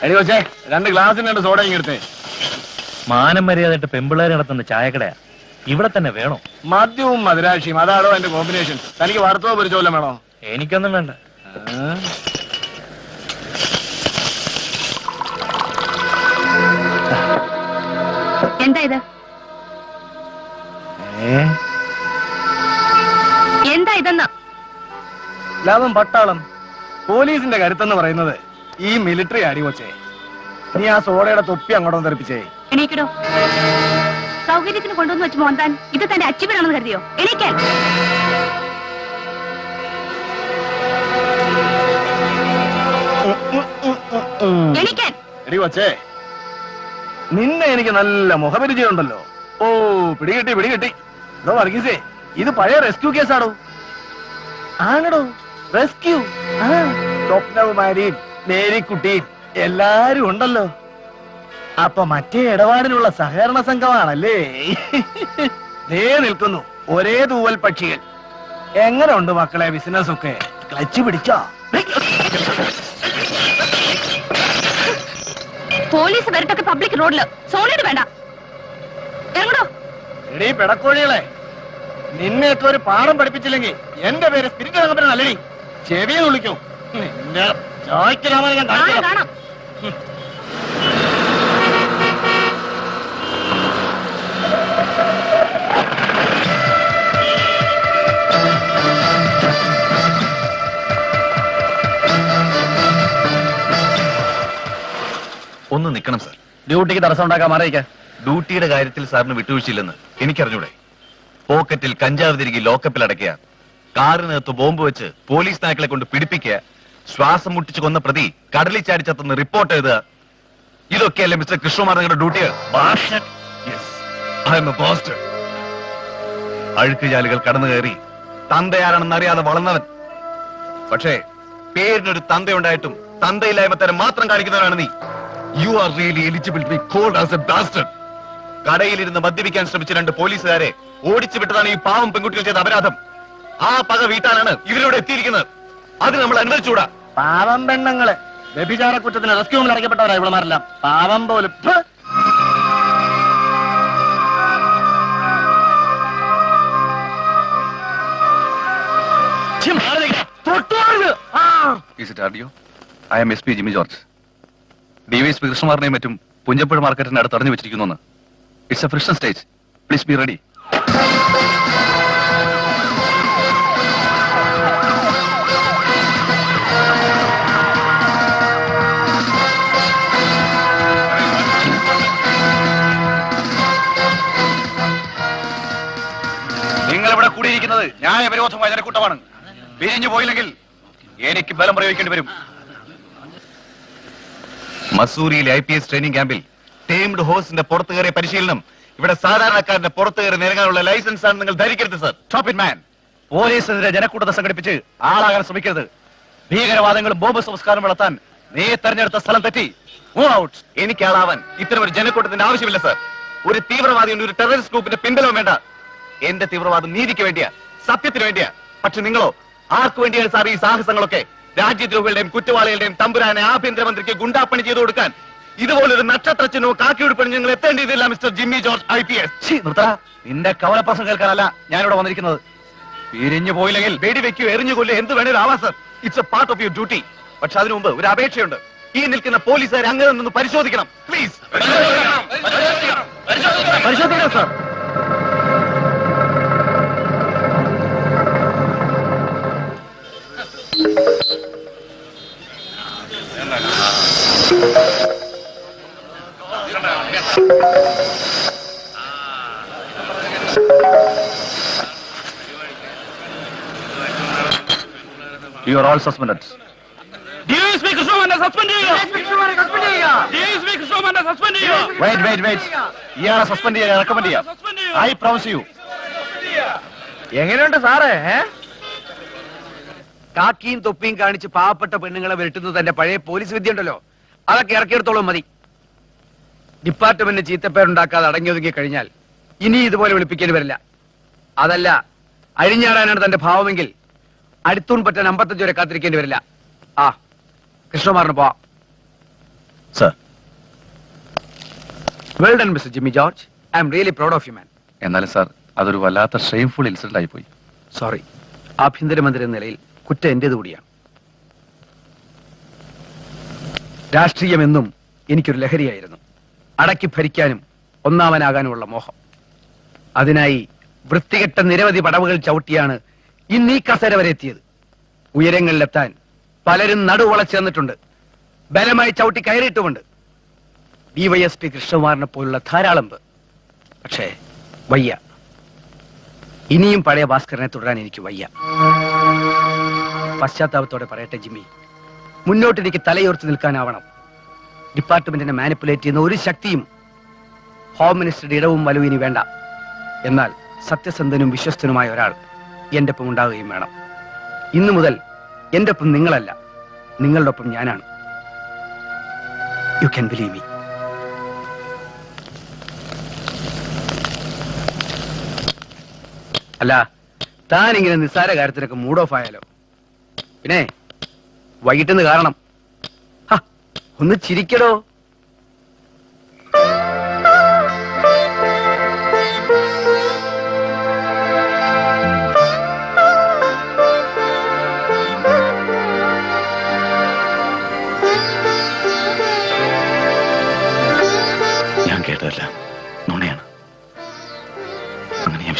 എടി കൊച്ചേ രണ്ട് ഗ്ലാസിന് രണ്ട് സോഡ ഇങ്ങെടുത്തേ മാനം മര്യാദയായിട്ട് പെമ്പിള്ളേർ നടത്തുന്ന ചായക്കടയാ. ഇവിടെ തന്നെ വേണോ? മദ്യവും മധുരാക്ഷിയും അതാണോ എന്റെ കോമ്പിനേഷൻ തനിക്ക് വറുത്തോ പരിചോലം വേണോ? എനിക്കൊന്നും വേണ്ട. എന്താ ഇത്? എന്താ ഇതെന്ന? ലാഭം പട്ടാളം. പോലീസിന്റെ കരുത്തെന്ന് പറയുന്നത് ഈ മിലിറ്ററി അടിവച്ചേ നീ ആ സോഡയുടെ തൊപ്പി അങ്ങോട്ടൊന്ന് തെറിപ്പിച്ചേ. എണീക്കടോ. സൗകര്യത്തിന് കൊണ്ടുവന്ന് വെച്ച് മോന്താൻ. ഇത് തന്റെ അച്ചീവനാണെന്ന് കരുതിയോ? എണീക്കാൻ. നിന്നെ എനിക്ക് നല്ല മുഖപരിചയമുണ്ടല്ലോ. ഓ പിടികിട്ടി പിടികിട്ടി. ഇതോ വർഗീസേ ഇത് പഴയ റെസ്ക്യൂ കേസാണോ ആണോ റെസ്ക്യൂ. സ്വപ്നകുമാരിയും മേരിക്കുട്ടിയും എല്ലാരും ഉണ്ടല്ലോ. അപ്പൊ മറ്റേ ഇടപാടിനുള്ള സഹകരണ സംഘമാണല്ലേ? ദേ നിൽക്കുന്നു. ഒരേ തൂവൽ പക്ഷികൾ. എങ്ങനെ ഉണ്ട് മക്കളെ ബിസിനസ് ഒക്കെ ക്ലച്ച് പിടിച്ചോ? പോലീസ് വരട്ടൊക്കെ പബ്ലിക് റോഡിൽ. സോണിയുടെ വേണ്ട. ഇറങ്ങടോ എടീ പെടക്കോഴികളെ നിന്നെ ഒരു പാഠം പഠിപ്പിച്ചില്ലെങ്കിൽ എന്റെ പേര് സ്പിരിറ്റ് നല്ലടി ചെവിയെ വിളിക്കും. നിന്റെ ചോയ്ക്കലാമ ഞാൻ കാണിച്ചു തരാം. കാണാം. ഒന്ന് നിൽക്കണം സാർ ഡ്യൂട്ടിക്ക് തടസ്സം ഉണ്ടാക്കാൻ മാറിയിക്ക ഡ്യൂട്ടിയുടെ കാര്യത്തിൽ സാറിന് വിട്ടുവീഴ്ചയില്ലെന്ന് എനിക്കറിഞ്ഞൂടെ. പോക്കറ്റിൽ കഞ്ചാവ് തിരികെ ലോക്കപ്പിൽ അടയ്ക്കുക. കാറിനകത്ത് ബോംബ് വെച്ച് പോലീസ് നായ്ക്കളെ കൊണ്ട് പിടിപ്പിക്കുക. ശ്വാസം മുട്ടിച്ച് കൊന്ന പ്രതി കടലിൽ ചാടിച്ചെത്തുന്ന റിപ്പോർട്ട് എഴുതുക. ഇതൊക്കെയല്ലേ മിസ്റ്റർ കൃഷ്ണകുമാർ നിങ്ങളുടെ അഴുക്ക് ജാലുകൾ കടന്നു കയറി തന്തയാരാണെന്ന് അറിയാതെ വളർന്നവൻ. പക്ഷേ പേരിനൊരു തന്തയുണ്ടായിട്ടും തന്തയില്ലായ്മ തരം മാത്രം കാണിക്കുന്നവനാണ് നീ. You are really eligible to be called as a bastard കടയിലിരുന്ന് മദ്യപിക്കാൻ ശ്രമിച്ച രണ്ട് പോലീസുകാരെ ഓടിച്ചു വിട്ടതാണ് ഈ പാവം പെൺകുട്ടികൾ ചെയ്ത അപരാധം. ആ പക വീട്ടാനാണ് ഇവരിവിടെ എത്തിയിരിക്കുന്നത്. അത് നമ്മൾ അനുവദിച്ചുകൂടാ. പാവം പെണ്ണുങ്ങൾ. വ്യഭിചാര കുറ്റത്തിന് റെസ്ക്യൂമിൽ അടയ്ക്കപ്പെട്ടവരാ ഇവിടെമാരെല്ലാം പാവം പോലും. I am S P Jimmy George DYSP ശ്രീകൃഷ്ണമാറിനെയും മറ്റും പുഞ്ചപ്പുഴ മാർക്കറ്റിന്റെ അടുത്ത് തടഞ്ഞു വെച്ചിരിക്കുന്നു it's a friction stage please be ready കൂടിയിരിക്കുന്നത് ന്യായവിരോധമായ ജനക്കൂട്ടമാണ് പിരിഞ്ഞു പോയില്ലെങ്കിൽ എനിക്ക് ബലം പ്രയോഗിക്കേണ്ടി വരും. മസൂരിയിലെ ഐ പി എസ് ട്രെയിനിങ് ക്യാമ്പിൽ ടേംഡ് ഹോഴ്സിന്റെ പുറത്തു കയറിയ പരിശീലനം ഇവിടെ സാധാരണക്കാരന്റെ പുറത്തു കയറി ലൈസൻസ് ആണ് നിങ്ങൾ ധരിക്കരുത് സർ. ടോപ്പ് ഇൻ മാൻ പോലീസിനെതിരെ ജനക്കൂട്ടത്തെ സംഘടിപ്പിച്ച് ആളാകാൻ ശ്രമിക്കരുത്. ഭീകരവാദങ്ങളും ബോംബ് സംസ്കാരം വളർത്താൻ നീ തെരഞ്ഞെടുത്ത സ്ഥലം തെറ്റി. ഔട്ട് എനിക്ക് ആളാവാൻ ഇത്തരം ഒരു ജനക്കൂട്ടത്തിന്റെ ആവശ്യമില്ല സർ. ഒരു തീവ്രവാദിയുടെ ഒരു ടെററിസ്റ്റ് ഗ്രൂപ്പിന്റെ പിന്തുണ വേണ്ട. എന്റെ തീവ്രവാദം നീതിക്ക് വേണ്ടിയാ സത്യത്തിന് വേണ്ടിയാ. പക്ഷെ നിങ്ങളോ ആർക്കു വേണ്ടിയാണ് സാർ ഈ സാഹസങ്ങളൊക്കെ? രാജ്യദ്രോഹികളുടെയും കുറ്റവാളികളുടെയും തമ്പുരാനെ ആഭ്യന്തരമന്ത്രിക്ക് ഗുണ്ടാപ്പണി ചെയ്തു കൊടുക്കാൻ ഇതുപോലൊരു നക്ഷത്രച്ചിനോ കാക്കിയുടുപ്പണി ഞങ്ങൾ എത്തേണ്ടിയതില്ല Mr Jimmy George I P S. നിന്റെ കവലപ്രസം കേൾക്കാനല്ല ഞാനിവിടെ വന്നിരിക്കുന്നത്. പിരിഞ്ഞു പോയില്ലെങ്കിൽ വേടി എറിഞ്ഞു കൊല്ലോ എന്ത് വേണേലും ആവാ sir. It's a part of your duty പക്ഷെ അതിനു മുമ്പ് ഒരു അപേക്ഷയുണ്ട്. ഈ നിൽക്കുന്ന പോലീസുകാർ അങ്ങനെ നിന്ന് പരിശോധിക്കണം. പ്ലീസ് പരിശോധിക്കണം സർ. കൃഷ്ണമാനെ സസ്പെൻഡ് ചെയ്യുക. Wait, wait, wait. ഇയാളെ സസ്പെൻഡ് ചെയ്യാൻ റെക്കമെൻഡ് ചെയ്യാം. ഐ പ്രൊമസ് യു എങ്ങനെയുണ്ട് സാറേ? കാക്കിയും തൊപ്പിയും കാണിച്ച് പാവപ്പെട്ട പെണ്ണുങ്ങളെ വിരട്ടുന്നത് തന്റെ പഴയ പോലീസ് വിദ്യ ഉണ്ടല്ലോ അതൊക്കെ ഇറക്കിയെടുത്തോളം മതി. ഡിപ്പാർട്ട്മെന്റ് ചീത്തപ്പേരുണ്ടാക്കാതെ അടങ്ങി ഒതുങ്ങി കഴിഞ്ഞാൽ ഇനി ഇതുപോലെ വിളിപ്പിക്കേണ്ടി വരില്ല. അതല്ല അഴിഞ്ഞാടാനാണ് തന്റെ ഭാവമെങ്കിൽ അടുത്തൂൺ പറ്റാൻ അമ്പത്തഞ്ച് വരെ കാത്തിരിക്കേണ്ടി വരില്ല. ആ കൃഷ്ണകുമാറിന് പോവാം. Sir. Well done Mr Jimmy George I am really proud of you man എന്നാലും സാർ അതൊരു വല്ലാത്ത ഷെയിംഫുൾ ഇൻസിഡന്റ് ആയിപ്പോയി. സോറി ആഭ്യന്തരമന്ത്രി എന്ന നിലയിൽ കുറ്റം എന്റേത് കൂടിയാണ്. രാഷ്ട്രീയം എന്നും എനിക്കൊരു ലഹരിയായിരുന്നു. അടക്കി ഭരിക്കാനും ഒന്നാമനാകാനുമുള്ള മോഹം. അതിനായി വൃത്തികെട്ട നിരവധി പടവുകൾ ചവിട്ടിയാണ് ഇന്ന് ഈ കസേര വരെ എത്തിയത്. ഉയരങ്ങളിലെത്താൻ പലരും നടുവളച്ചു തന്നിട്ടുണ്ട് ബലമായി ചവിട്ടി കയറിയിട്ടുമുണ്ട്. ഡിവൈഎസ്പി കൃഷ്ണകുമാറിനെ പോലുള്ള ധാരാളം പേർ പക്ഷേ വയ്യ. ഇനിയും പഴയ ഭാസ്കരനെ തുടരാൻ എനിക്ക് വയ്യ. പശ്ചാത്താപത്തോടെ പറയട്ടെ ജിമ്മി. മുന്നോട്ട് എനിക്ക് തലയോർത്ത് നിൽക്കാനാവണം. ഡിപ്പാർട്ട്മെന്റിനെ മാനിപ്പുലേറ്റ് ചെയ്യുന്ന ഒരു ശക്തിയും ഹോം മിനിസ്റ്ററുടെ ഇടവും വലുവിനി വേണ്ട. എന്നാൽ സത്യസന്ധനും വിശ്വസ്തനുമായ ഒരാൾ എന്റെ ഒപ്പം ഉണ്ടാവുകയും വേണം. ഇന്നു മുതൽ എന്റെ ഒപ്പം നിങ്ങളല്ല നിങ്ങളുടെ ഒപ്പം ഞാനാണ്. യു ക്യാൻ ബിലീവ് മീ അല്ല താൻ ഇങ്ങനെ നിസ്സാര കാര്യത്തിനൊക്കെ മൂഡ് ഓഫ് ആയാലോ? പിന്നെ വൈകിട്ടെന്ന് കാരണം. ഒന്ന് ചിരിക്കടോ.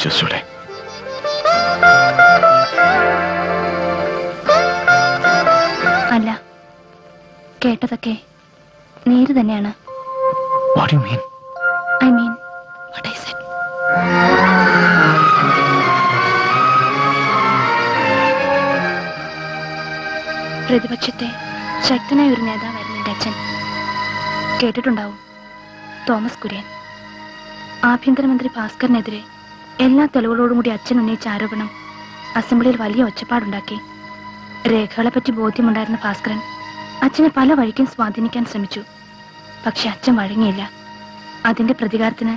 വിശ്വസിച്ചൂടെ. അല്ല കേട്ടതൊക്കെ നേര് തന്നെയാണ്. What you mean I mean what I said പ്രതിപക്ഷത്തെ ശക്തനായ ഒരു നേതാവായിരുന്നു എന്റെ അച്ഛൻ. കേട്ടിട്ടുണ്ടാവും തോമസ് കുര്യൻ. ആഭ്യന്തരമന്ത്രി ഭാസ്കറിനെതിരെ എല്ലാ തെളിവുകളോടും കൂടി അച്ഛൻ ഉന്നയിച്ച ആരോപണം അസംബ്ലിയിൽ വലിയ ഒച്ചപ്പാടുണ്ടാക്കി. രേഖകളെ പറ്റി ബോധ്യമുണ്ടായിരുന്ന ഭാസ്കരൻ അച്ഛനെ പല വഴിക്കും സ്വാധീനിക്കാൻ ശ്രമിച്ചു. പക്ഷെ അച്ഛൻ വഴങ്ങിയില്ല. അതിന്റെ പ്രതികാരത്തിന്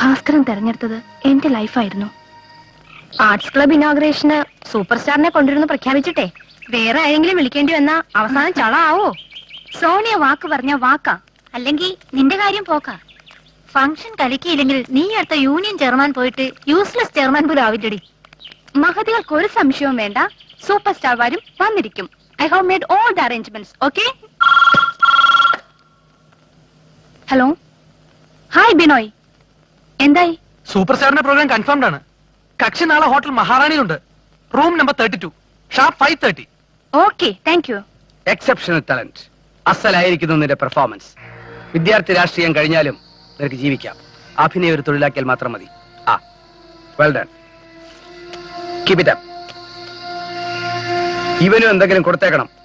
ഭാസ്കരൻ തെരഞ്ഞെടുത്തത് എന്റെ ലൈഫായിരുന്നു. ആർട്സ് ക്ലബ് ഇനോഗ്രേഷന് സൂപ്പർ സ്റ്റാറിനെ കൊണ്ടുവരുന്നു പ്രഖ്യാപിച്ചിട്ടെ. വേറെ ആരെങ്കിലും വിളിക്കേണ്ടി വന്നാ അവസാനം ചള ആവോ സോണിയ വാക്ക് പറഞ്ഞ വാക്കാ. അല്ലെങ്കിൽ നിന്റെ കാര്യം പോക്കാ. ഫംഗ്ഷൻ കളിക്കിയില്ലെങ്കിൽ നീ അടുത്ത യൂണിയൻ ചെയർമാൻ പോയിട്ട് യൂസ്ലെസ് ചെയർമാൻ പോലും ആവില്ലടി. മഹതികൾക്ക് ഒരു സംശയവും വേണ്ട. സൂപ്പർ സ്റ്റാർ വരും വന്നിരിക്കും. I have made all the arrangements okay hello hi Binoy എന്തായി? സൂപ്പർ സ്റ്റാറിന്റെ പ്രോഗ്രാം കൺഫേംഡ് ആണ്. കക്ഷി നാളെ hotel മഹാറാണിയിലുണ്ട്. Room number thirty two sharp five thirty okay thank you exceptional talent അസലായിരിക്കുന്നു നിന്റെ പെർഫോമൻസ് വിദ്യാർത്ഥി രാഷ്ട്രീയം കഴിഞ്ഞാലും നിനക്ക് ജീവിക്കാം. അഭിനയ ഒരു തൊഴിലാക്കിയാൽ മാത്രം മതി. ആ. Well done keep it up ഇവനും എന്തെങ്കിലും കൊടുത്തേക്കണം.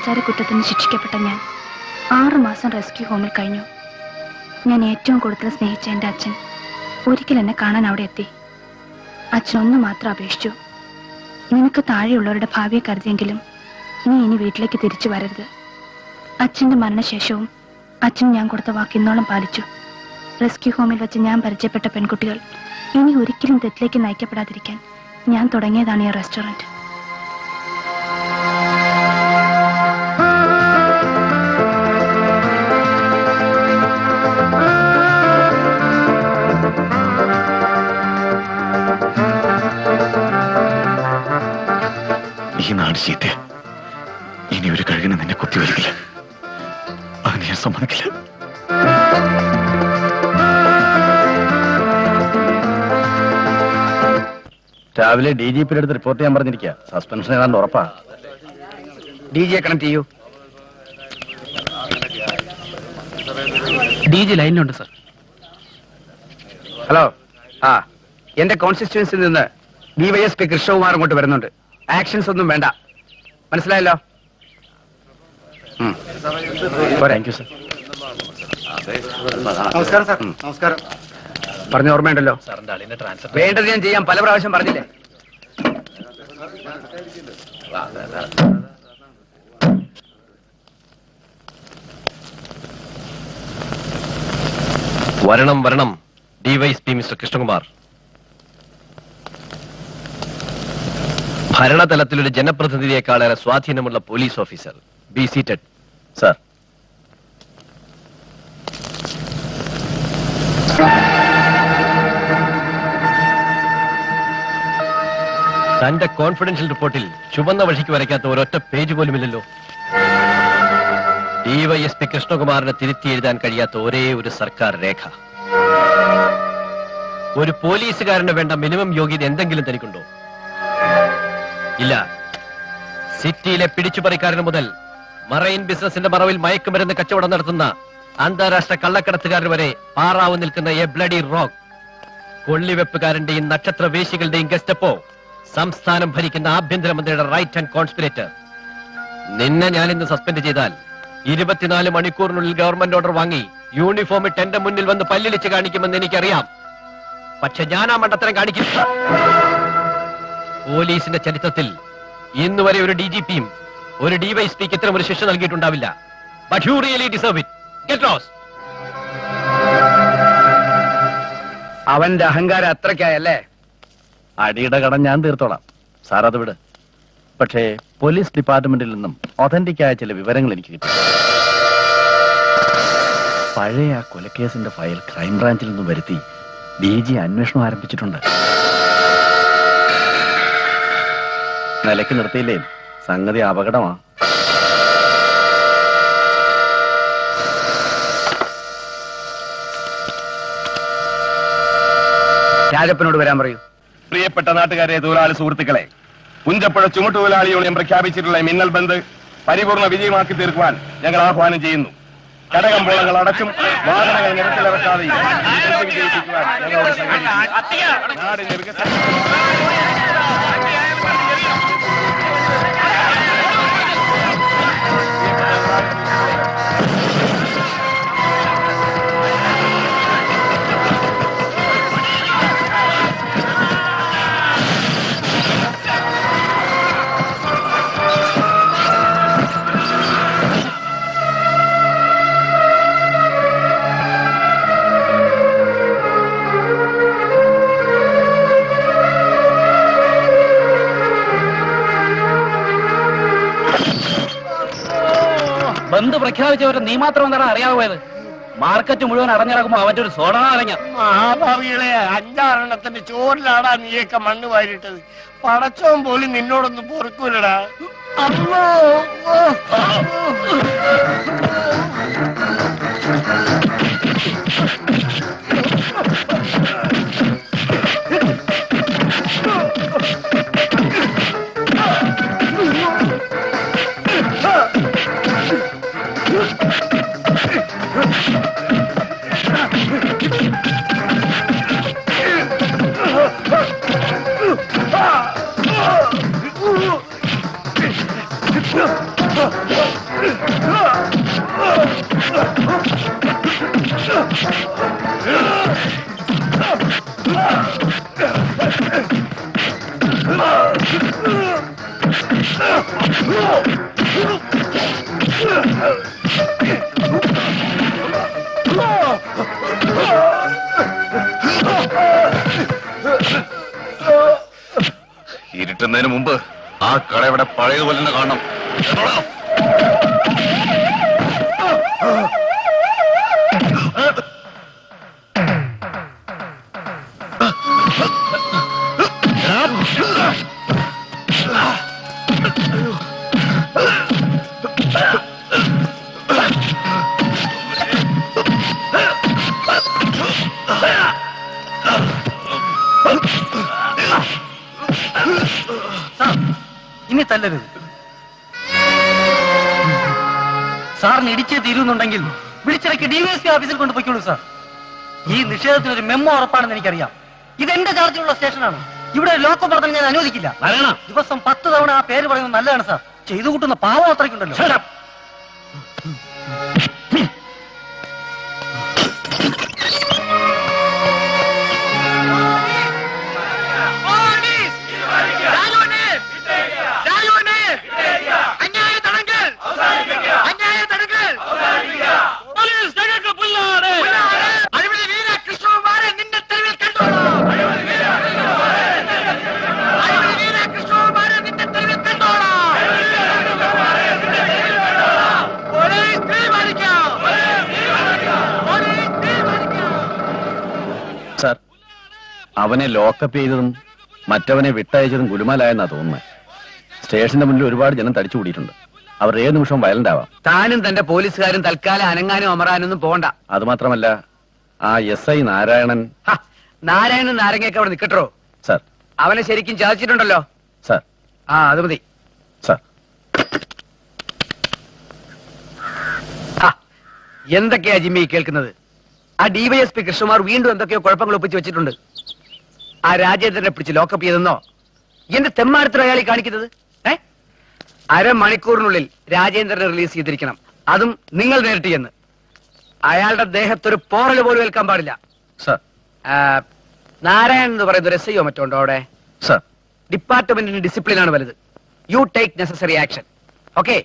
വ്യഭിചാര കുറ്റത്തിന് ശിക്ഷിക്കപ്പെട്ട ഞാൻ ആറു മാസം റെസ്ക്യൂ ഹോമിൽ കഴിഞ്ഞു. ഞാൻ ഏറ്റവും കൂടുതൽ സ്നേഹിച്ച എന്റെ അച്ഛൻ ഒരിക്കൽ എന്നെ കാണാൻ അവിടെ എത്തി. അച്ഛൻ ഒന്ന് മാത്രം അപേക്ഷിച്ചു. നിനക്ക് താഴെയുള്ളവരുടെ ഭാവിയെ കരുതിയെങ്കിലും നീ ഇനി വീട്ടിലേക്ക് തിരിച്ചു വരരുത്. അച്ഛന്റെ മരണശേഷവും അച്ഛൻ ഞാൻ കൊടുത്ത വാക്ക് ഇന്നോളം പാലിച്ചു. റെസ്ക്യൂ ഹോമിൽ വെച്ച് ഞാൻ പരിചയപ്പെട്ട പെൺകുട്ടികൾ ഇനി ഒരിക്കലും തെറ്റിലേക്ക് നയിക്കപ്പെടാതിരിക്കാൻ ഞാൻ തുടങ്ങിയതാണ് ഈ റെസ്റ്റോറന്റ് ഈ നാട് ചീത്ത. ഇനി ഒരു കഴുകിന് നിന്നെ കുത്തി വരികില്ല അതിന് ഞാൻ സമ്മതിക്കില്ല. രാവിലെ ഡി ജി പിയുടെ അടുത്ത് റിപ്പോർട്ട് ചെയ്യാൻ പറഞ്ഞിരിക്കുക സസ്പെൻഷൻ ഏതാണ്ട് ഉറപ്പാ. ഡി ജിയെ കണക്ട് ചെയ്യൂ. ഡി ജി ലൈനിലുണ്ട് സർ ഹലോ ആ എന്റെ കോൺസ്റ്റിറ്റ്യുവൻസിൽ നിന്ന് D Y S P Krishnakumar അങ്ങോട്ട് വരുന്നുണ്ട്. ആക്ഷൻസ് ഒന്നും വേണ്ട. മനസ്സിലായല്ലോ. നമസ്കാരം സാർ നമസ്കാരം. പറഞ്ഞ ഓർമ്മയുണ്ടല്ലോ? വേണ്ടത് ഞാൻ ചെയ്യാം. പല പ്രാവശ്യം പറഞ്ഞില്ലേ? വരണം വരണം. DYSP Mr Krishnakumar. ഭരണതലത്തിൽ ഒരു ജനപ്രതിനിധിയെക്കാളേറെ സ്വാധീനമുള്ള police officer. Be seated sir തന്റെ കോൺഫിഡൻഷ്യൽ റിപ്പോർട്ടിൽ ചുവന്ന വഴിക്ക് വരയ്ക്കാത്ത ഒരൊറ്റ പേജ് പോലുമില്ലല്ലോ. ഡിവൈഎസ്പി കൃഷ്ണകുമാറിനെ തിരുത്തി എഴുതാൻ കഴിയാത്ത ഒരേ ഒരു സർക്കാർ രേഖ. ഒരു പോലീസുകാരന് വേണ്ട മിനിമം യോഗ്യത എന്തെങ്കിലും തനിക്കുണ്ടോ? ഇല്ല. സിറ്റിയിലെ പിടിച്ചുപറിക്കാരന് മുതൽ മറൈൻ ബിസിനസിന്റെ മറവിൽ മയക്കുമരുന്ന് കച്ചവടം നടത്തുന്ന അന്താരാഷ്ട്ര കള്ളക്കടത്തുകാരൻ വരെ പാറാവ് നിൽക്കുന്ന എ ബ്ലഡി റോക്ക് കൊള്ളിവെപ്പുകാരന്റെയും നക്ഷത്ര വേശികളുടെയും ഗസ്റ്റപ്പോ സംസ്ഥാനം ഭരിക്കുന്ന ആഭ്യന്തരമന്ത്രിയുടെ റൈറ്റ് ആൻഡ് കോൺസ്പിറേറ്റർ നിന്നെ ഞാൻ ഇന്ന് സസ്പെൻഡ് ചെയ്താൽ ഇരുപത്തിനാല് മണിക്കൂറിനുള്ളിൽ ഗവൺമെന്റ് ഓർഡർ വാങ്ങി യൂണിഫോം ഇട്ട് മുന്നിൽ വന്ന് പല്ലിളിച്ച് കാണിക്കുമെന്ന് എനിക്കറിയാം. പക്ഷെ ഞാൻ ആ മണ്ടത്തരം കാണിക്കില്ല പോലീസിന്റെ ചരിത്രത്തിൽ ഇന്ന് വരെ ഒരു ഡി ജി പിയും ഒരു ഡിവൈഎസ്പിക്ക് ഇത്തരം ഒരു ശിക്ഷ നൽകിയിട്ടുണ്ടാവില്ല. But you really deserve it get lost അവന്റെ അഹങ്കാരം അത്രയ്ക്കായല്ലേ? അടിയുടെ കടം ഞാൻ തീർത്തോളാം. സാർ അത് വിട്. പക്ഷേ പോലീസ് ഡിപ്പാർട്ട്മെന്റിൽ നിന്നും ഒതന്റിക് ആയ ചില വിവരങ്ങൾ എനിക്ക് കിട്ടി. പഴയ ആ കൊലക്കേസിന്റെ ഫയൽ ക്രൈംബ്രാഞ്ചിൽ നിന്നും വരുത്തി ഡി ജി അന്വേഷണം ആരംഭിച്ചിട്ടുണ്ട്. നിലയ്ക്ക് നിർത്തിയില്ലേ? സംഗതി അപകടമാ. രാജപ്പനോട് വരാൻ പറയൂ. പ്രിയപ്പെട്ട നാട്ടുകാരെ തൊഴിലാളി സുഹൃത്തുക്കളെ പുഞ്ചപ്പുഴ ചുമട്ടുതൊഴിലാളി യൂണിയൻ പ്രഖ്യാപിച്ചിട്ടുള്ള മിന്നൽ ബന്ദ് പരിപൂർണ വിജയമാക്കി തീർക്കുവാൻ ഞങ്ങൾ ആഹ്വാനം ചെയ്യുന്നു. കടകമ്പോളങ്ങൾ അടച്ചും വാഹനങ്ങൾ നിരത്തിലിറക്കാതെയും ഞങ്ങളോട് നാടിന്റെ വികസനം ബന്ദ് പ്രഖ്യാപിച്ചവരെ നീ മാത്രം എന്താണ് അറിയാതെ പോയത്? മാർക്കറ്റ് മുഴുവൻ അടഞ്ഞിറങ്ങുമ്പോ അവന്റെ ഒരു സോടന അടഞ്ഞ മഹാഭാവികളെ അഞ്ചാറെണ്ണത്തിന്റെ ചോറിലാടാ നീയൊക്കെ മണ്ണ് വാരിട്ടത് പടച്ചവൻ പോലും നിന്നോടൊന്നും പൊറുക്കൂലടാ. അമ്മോ. ഓ, മുമ്പ് ആ കട ഇവിടെ പഴയതുപോലെ തന്നെ കാണണം. ഡിവൈഎസ്പി ഓഫീസിൽ കൊണ്ടുപോയിക്കോളൂ സാർ ഈ നിഷേധത്തിന് ഒരു മെമ്മോ ഉറപ്പാണെന്ന് എനിക്കറിയാം. ഇത് എന്റെ ചാർജിലുള്ള സ്റ്റേഷനാണ്. ഇവിടെ ലോക്ക് പറഞ്ഞാൽ ഞാൻ അനുവദിക്കില്ല. ദിവസം പത്ത് തവണ ആ പേര് പറയുന്നത് നല്ലതാണ് സാർ ചെയ്തു കൂട്ടുന്ന പാവം അത്രയ്ക്കുണ്ടല്ലോ. അവനെ ലോക്കപ്പ് ചെയ്തതും മറ്റവനെ വിട്ടയച്ചതും ഗുലുമാലായെന്നാ തോന്നുന്നത് സ്റ്റേഷന്റെ മുന്നിൽ ഒരുപാട് ജനം തടിച്ചു കൂടിയിട്ടുണ്ട്. അവർ ഏത് നിമിഷം വയലന്റ് ആവാം. താനും തന്റെ പോലീസുകാരും തൽക്കാലം അനങ്ങാനും അമറാനൊന്നും പോണ്ട. അത് മാത്രമല്ല ആ എസ് ഐ നാരായണൻ നാരായണൻ നാരങ്ങയൊക്കെ അവിടെ നിക്കട്ടോ? സർ. അവനെ ശരിക്കും ചാദിച്ചിട്ടുണ്ടല്ലോ സർ. ആ അത് മതി. സർ. എന്തൊക്കെയാ ജിമ്മി കേൾക്കുന്നത്? ആ ഡിവൈഎസ്പി കൃഷ്ണകുമാർ വീണ്ടും എന്തൊക്കെയോ കുഴപ്പങ്ങൾ ഒപ്പിച്ച് വെച്ചിട്ടുണ്ട്. ആ രാജേന്ദ്രനെ പിടിച്ച് ലോക്കപ്പ് ചെയ്തെന്നോ? എന്റെ തെമ്മാരത്തിൽ അയാളി കാണിക്കുന്നത്? ഏ? അരമണിക്കൂറിനുള്ളിൽ രാജേന്ദ്രനെ റിലീസ് ചെയ്തിരിക്കണം. അതും നിങ്ങൾ നേരിട്ട് എന്ന് അയാളുടെ ദേഹത്തൊരു പോറൽ പോലും ഏൽക്കാൻ പാടില്ല. സർ. നാരായണൻ എന്ന് പറയുന്ന ഒരു എസ് ഐയോ മറ്റോ ഉണ്ടോ അവിടെ? സർ. ഡിപ്പാർട്ട്മെന്റിന് ഡിസിപ്ലിൻ ആണ് വലുത്. You take necessary action okay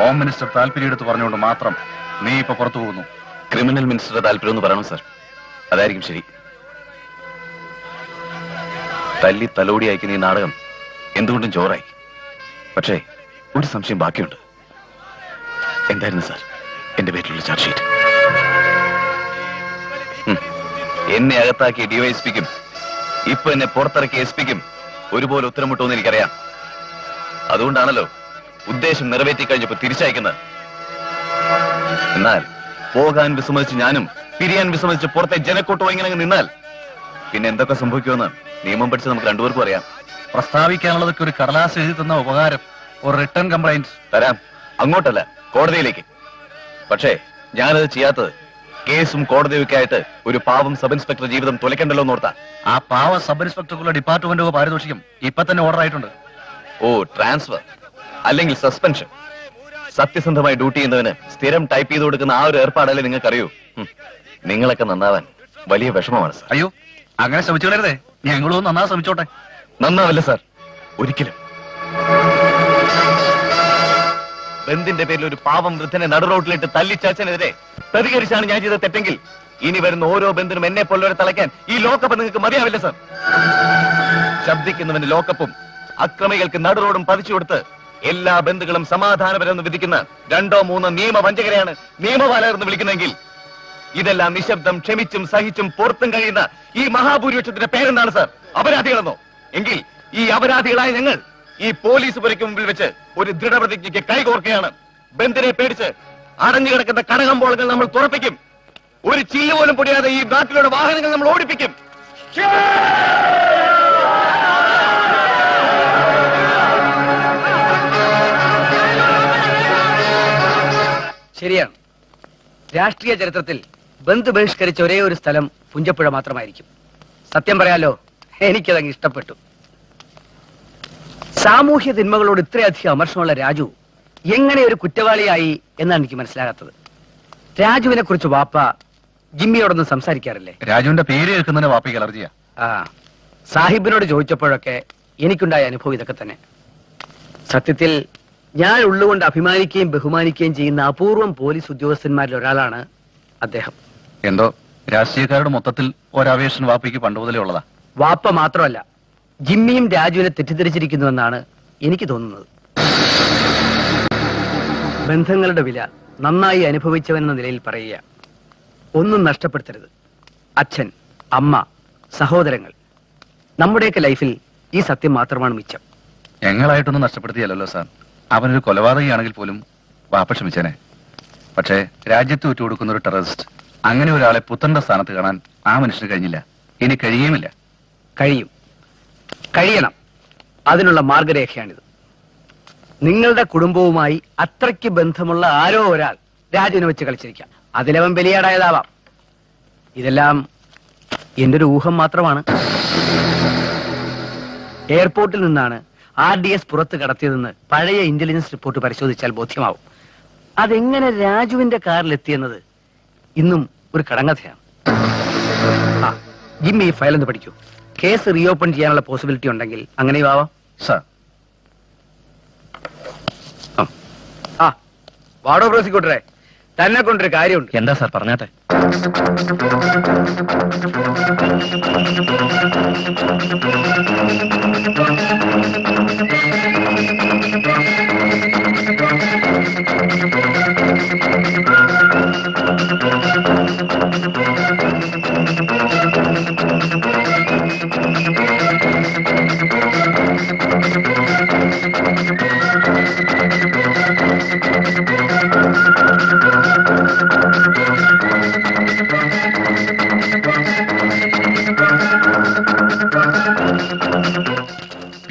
home minister താല്പര്യം എടുത്ത് പറഞ്ഞുകൊണ്ട് മാത്രം നീ ഇപ്പൊ പുറത്തു പോകുന്നു. ക്രിമിനൽ മിനിസ്റ്ററുടെ താല്പര്യം എന്ന് പറയണം സാർ അതായിരിക്കും ശരി. തല്ലി തലോടി അയക്കുന്ന ഈ നാടകം എന്തുകൊണ്ടും ചോറായി പക്ഷേ ഒരു സംശയം ബാക്കിയുണ്ട്. എന്തായിരുന്നു സാർ എന്റെ പേരിലുള്ള ചാർജ് ഷീറ്റ്. എന്നെ അകത്താക്കിയ ഡിവൈഎസ്പിക്കും ഇപ്പൊ എന്നെ പുറത്തിറക്കിയ എസ് പിക്കും ഒരുപോലെ ഉത്തരം എന്ന് എനിക്കറിയാം. അതുകൊണ്ടാണല്ലോ ഉദ്ദേശം നിറവേറ്റി കഴിഞ്ഞപ്പോ തിരിച്ചയക്കുന്നത്. എന്നാൽ പോകാൻ വിസമ്മതിച്ച് ഞാനും പിരിയാൻ വിസമ്മതിച്ച് പുറത്തെ ജനക്കൂട്ടം ഇങ്ങനെ നിന്നാൽ പിന്നെ എന്തൊക്കെ സംഭവിക്കുമെന്ന് നിയമം പഠിച്ച് നമുക്ക് രണ്ടുപേർക്കും അറിയാം. പ്രസ്താവിക്കാനുള്ളതൊക്കെ ഒരു കടലാസ് എഴുതി തന്ന ഉപകാരം ഒരു റിട്ടേൺ കംപ്ലൈന്റ് തരാം. അങ്ങോട്ടല്ല കോടതിയിലേക്ക്. പക്ഷേ ഞാനത് ചെയ്യാത്തത് കേസും കോടതിയൊക്കെ ആയിട്ട് ഒരു പാവം സബ് ഇൻസ്പെക്ടർ ജീവിതം തുലയ്ക്കണ്ടല്ലോ എന്നോർത്താ ആ പാവം സബ് ഇൻസ്പെക്ടർക്കുള്ള ഡിപ്പാർട്ട്മെന്റ് പാരിതോഷികം ഇപ്പൊ തന്നെ ഓർഡർ ആയിട്ടുണ്ട് ഓ ട്രാൻസ്ഫർ. അല്ലെങ്കിൽ സസ്പെൻഷൻ സത്യസന്ധമായി ഡ്യൂട്ടി ചെയ്യുന്നവന് സ്ഥിരം ടൈപ്പ് ചെയ്ത് കൊടുക്കുന്ന ആ ഒരു ഏർപ്പാടല്ലേ നിങ്ങൾക്കറിയൂ. അറിയൂ നിങ്ങളൊക്കെ നന്നാവാൻ വലിയ വിഷമമാണ് സാർ. അയ്യോ അങ്ങനെ ശ്രമിച്ചോളരുതേ ഞങ്ങളും നന്നാ ശ്രമിച്ചോട്ടെ. നന്നാവില്ല സാർ. ഒരിക്കലും. ബന്ധിന്റെ പേരിൽ ഒരു പാവം വൃദ്ധനെ നടുറോട്ടിലിട്ട് തല്ലിച്ചാച്ചനെതിരെ പ്രതികരിച്ചാണ് ഞാൻ ചെയ്ത തെറ്റെങ്കിൽ ഇനി വരുന്ന ഓരോ ബന്ധനും എന്നെ പോലുള്ളവരെ തളയ്ക്കാൻ ഈ ലോക്കപ്പ് നിങ്ങൾക്ക് മതിയാവില്ല സാർ. ശബ്ദിക്കുന്നവന് ലോക്കപ്പും അക്രമികൾക്ക് നടുറോഡും പതിച്ചു കൊടുത്ത് എല്ലാ ബന്ധുക്കളും സമാധാനപരമെന്ന് വിധിക്കുന്ന രണ്ടോ മൂന്നോ നിയമവഞ്ചകരെയാണ് നിയമപാലകർ എന്ന് വിളിക്കുന്നെങ്കിൽ ഇതെല്ലാം നിശബ്ദം ക്ഷമിച്ചും സഹിച്ചും പുറത്തും കഴിയുന്ന ഈ മഹാഭൂരിപക്ഷത്തിന്റെ പേരെന്താണ് സർ? അപരാധികളെന്നോ? എങ്കിൽ ഈ അപരാധികളായ ഞങ്ങൾ ഈ പോലീസ് പുരയ്ക്ക് മുമ്പിൽ വെച്ച് ഒരു ദൃഢപ്രതിജ്ഞയ്ക്ക് കൈകോർക്കുകയാണ്. ബന്ധിനെ പേടിച്ച് അടഞ്ഞു കിടക്കുന്ന കടകമ്പോളങ്ങൾ നമ്മൾ തുറപ്പിക്കും. ഒരു ചില്ല് പോലും പൊടിയാതെ ഈ നാട്ടിലുള്ള വാഹനങ്ങൾ നമ്മൾ ഓടിപ്പിക്കും. ശരിയാണ്. രാഷ്ട്രീയ ചരിത്രത്തിൽ ബന്ധു ബഹിഷ്കരിച്ച ഒരേ ഒരു സ്ഥലം പുഞ്ചപ്പുഴ മാത്രമായിരിക്കും. സത്യം പറയാലോ എനിക്കതങ്ങ് ഇഷ്ടപ്പെട്ടു. സാമൂഹ്യ തിന്മകളോട് ഇത്രയധികം അമർഷമുള്ള രാജു എങ്ങനെ ഒരു കുറ്റവാളിയായി എന്നാണ് എനിക്ക് മനസ്സിലാകാത്തത്. രാജുവിനെ കുറിച്ച് വാപ്പ ജിമ്മിയോടൊന്നും സംസാരിക്കാറില്ലേ? രാജുവിന്റെ പേര് കേൾക്കുന്നതിന് വാപ്പയ്ക്ക് അലർജിയാ. ആ സാഹിബിനോട് ചോദിച്ചപ്പോഴൊക്കെ എനിക്കുണ്ടായ അനുഭവം ഇതൊക്കെ തന്നെ. സത്യത്തിൽ ഞാൻ ഉള്ളുകൊണ്ട് അഭിമാനിക്കുകയും ബഹുമാനിക്കുകയും ചെയ്യുന്ന അപൂർവം പോലീസ് ഉദ്യോഗസ്ഥന്മാരിൽ ഒരാളാണ് അദ്ദേഹം. എന്തോ? രാഷ്ട്രീയക്കാരുടെ മൊത്തത്തിൽ ഒരാവേശൻ വാപ്പിക്ക് പണ്ട് മുതലേ ഉള്ളതാ. വാപ്പ മാത്രമല്ല ജിമ്മിയും രാജുവിനെ തെറ്റിദ്ധരിച്ചിരിക്കുന്നുവെന്നാണ് എനിക്ക് തോന്നുന്നത്. ബന്ധങ്ങളുടെ വില നന്നായി അനുഭവിച്ചവനെന്ന നിലയിൽ പറയുക. ഒന്നും നഷ്ടപ്പെടുത്തരുത്. അച്ഛൻ അമ്മ സഹോദരങ്ങൾ. നമ്മുടെയൊക്കെ ലൈഫിൽ ഈ സത്യം മാത്രമാണ് മിച്ചം. ഞങ്ങളായിട്ടൊന്നും നഷ്ടപ്പെടുത്തിയല്ലോ സാർ. അവനൊരു കൊലപാതകയാണെങ്കിൽ പോലും വാപ്പ ക്ഷമിച്ചേനെ. പക്ഷേ രാജ്യത്ത് വിട്ടുകൊടുക്കുന്ന ഒരു ടെററിസ്റ്റ് അങ്ങനെ ഒരാളെ പുത്തന്റെ സ്ഥാനത്ത് കാണാൻ ആ മനുഷ്യന് കഴിഞ്ഞില്ല. ഇനി കഴിയുമില്ല കഴിയും. കഴിയണം. അതിനുള്ള മാർഗരേഖയാണിത്. നിങ്ങളുടെ കുടുംബവുമായി അത്രയ്ക്ക് ബന്ധമുള്ള ആരോ ഒരാൾ രാജുവിനെ വെച്ച് കളിച്ചിരിക്കാം. അതിലവൻ ബലിയാടായതാവാം. ഇതെല്ലാം എന്റെ ഒരു ഊഹം മാത്രമാണ്. എയർപോർട്ടിൽ നിന്നാണ് ആർ ഡി എസ് പുറത്ത് കടത്തിയതെന്ന് പഴയ ഇന്റലിജൻസ് റിപ്പോർട്ട് പരിശോധിച്ചാൽ ബോധ്യമാവും. അതെങ്ങനെ രാജുവിന്റെ കാറിൽ എത്തിയെന്നത് ഇന്നും ഒരു കടങ്കഥയാണ്. ആ ജിമ്മി ഈ ഫയൽ ഒന്ന് പഠിക്കൂ. കേസ് റീഓപ്പൺ ചെയ്യാനുള്ള പോസിബിലിറ്റി ഉണ്ടെങ്കിൽ അങ്ങനെയും ആവാം. സാർ. ആ. വാടോ പ്രോസിക്യൂട്ടറെ തന്നെ കൊണ്ടൊരു കാര്യമുണ്ട്. എന്താ സാർ പറഞ്ഞാട്ടെ പി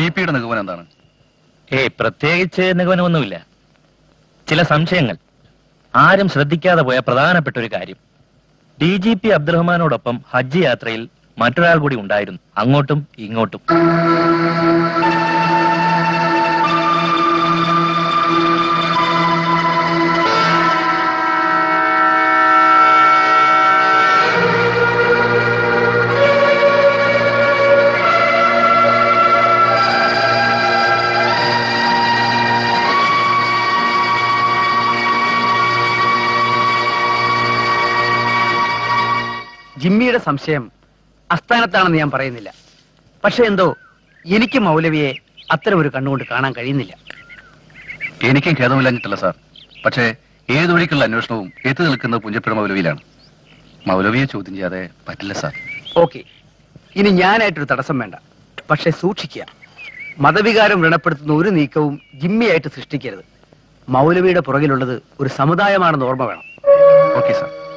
പിയുടെ നിഗമനം എന്താണ്? ഏയ് പ്രത്യേകിച്ച് നിഗമനമൊന്നുമില്ല. ചില സംശയങ്ങൾ. ആരും ശ്രദ്ധിക്കാതെ പോയ പ്രധാനപ്പെട്ട ഒരു കാര്യം. ഡി ജി പി അബ്ദുറഹ്മാനോടൊപ്പം ഹജ്ജ് യാത്രയിൽ മറ്റൊരാൾ കൂടി ഉണ്ടായിരുന്നു. അങ്ങോട്ടും ഇങ്ങോട്ടും. ജിമ്മിയുടെ സംശയം അസ്ഥാനത്താണെന്ന് ഞാൻ പറയുന്നില്ല. പക്ഷെ എന്തോ എനിക്ക് മൗലവിയെ അത്തരം ഒരു കണ്ണുകൊണ്ട് കാണാൻ കഴിയുന്നില്ല. എനിക്കും ഖേദമില്ലാഞ്ഞിട്ടില്ല സാർ. പക്ഷേ ഏത് വഴിക്കുള്ള അന്വേഷണവും എത്തി നിൽക്കുന്നത് പുഞ്ചപ്പുഴ മൗലവിയിലാണ്. മൗലവിയെ ചോദ്യം ചെയ്യാതെ പറ്റില്ല സാർ. ഓക്കെ. ഇനി ഞാനായിട്ടൊരു തടസ്സം വേണ്ട. പക്ഷെ സൂക്ഷിക്കുക. മതവികാരം വ്രണപ്പെടുത്തുന്ന ഒരു നീക്കവും ജിമ്മിയായിട്ട് സൃഷ്ടിക്കരുത്. മൗലവിയുടെ പുറകിലുള്ളത് ഒരു സമുദായമാണെന്ന് ഓർമ്മ വേണം. Okay sir.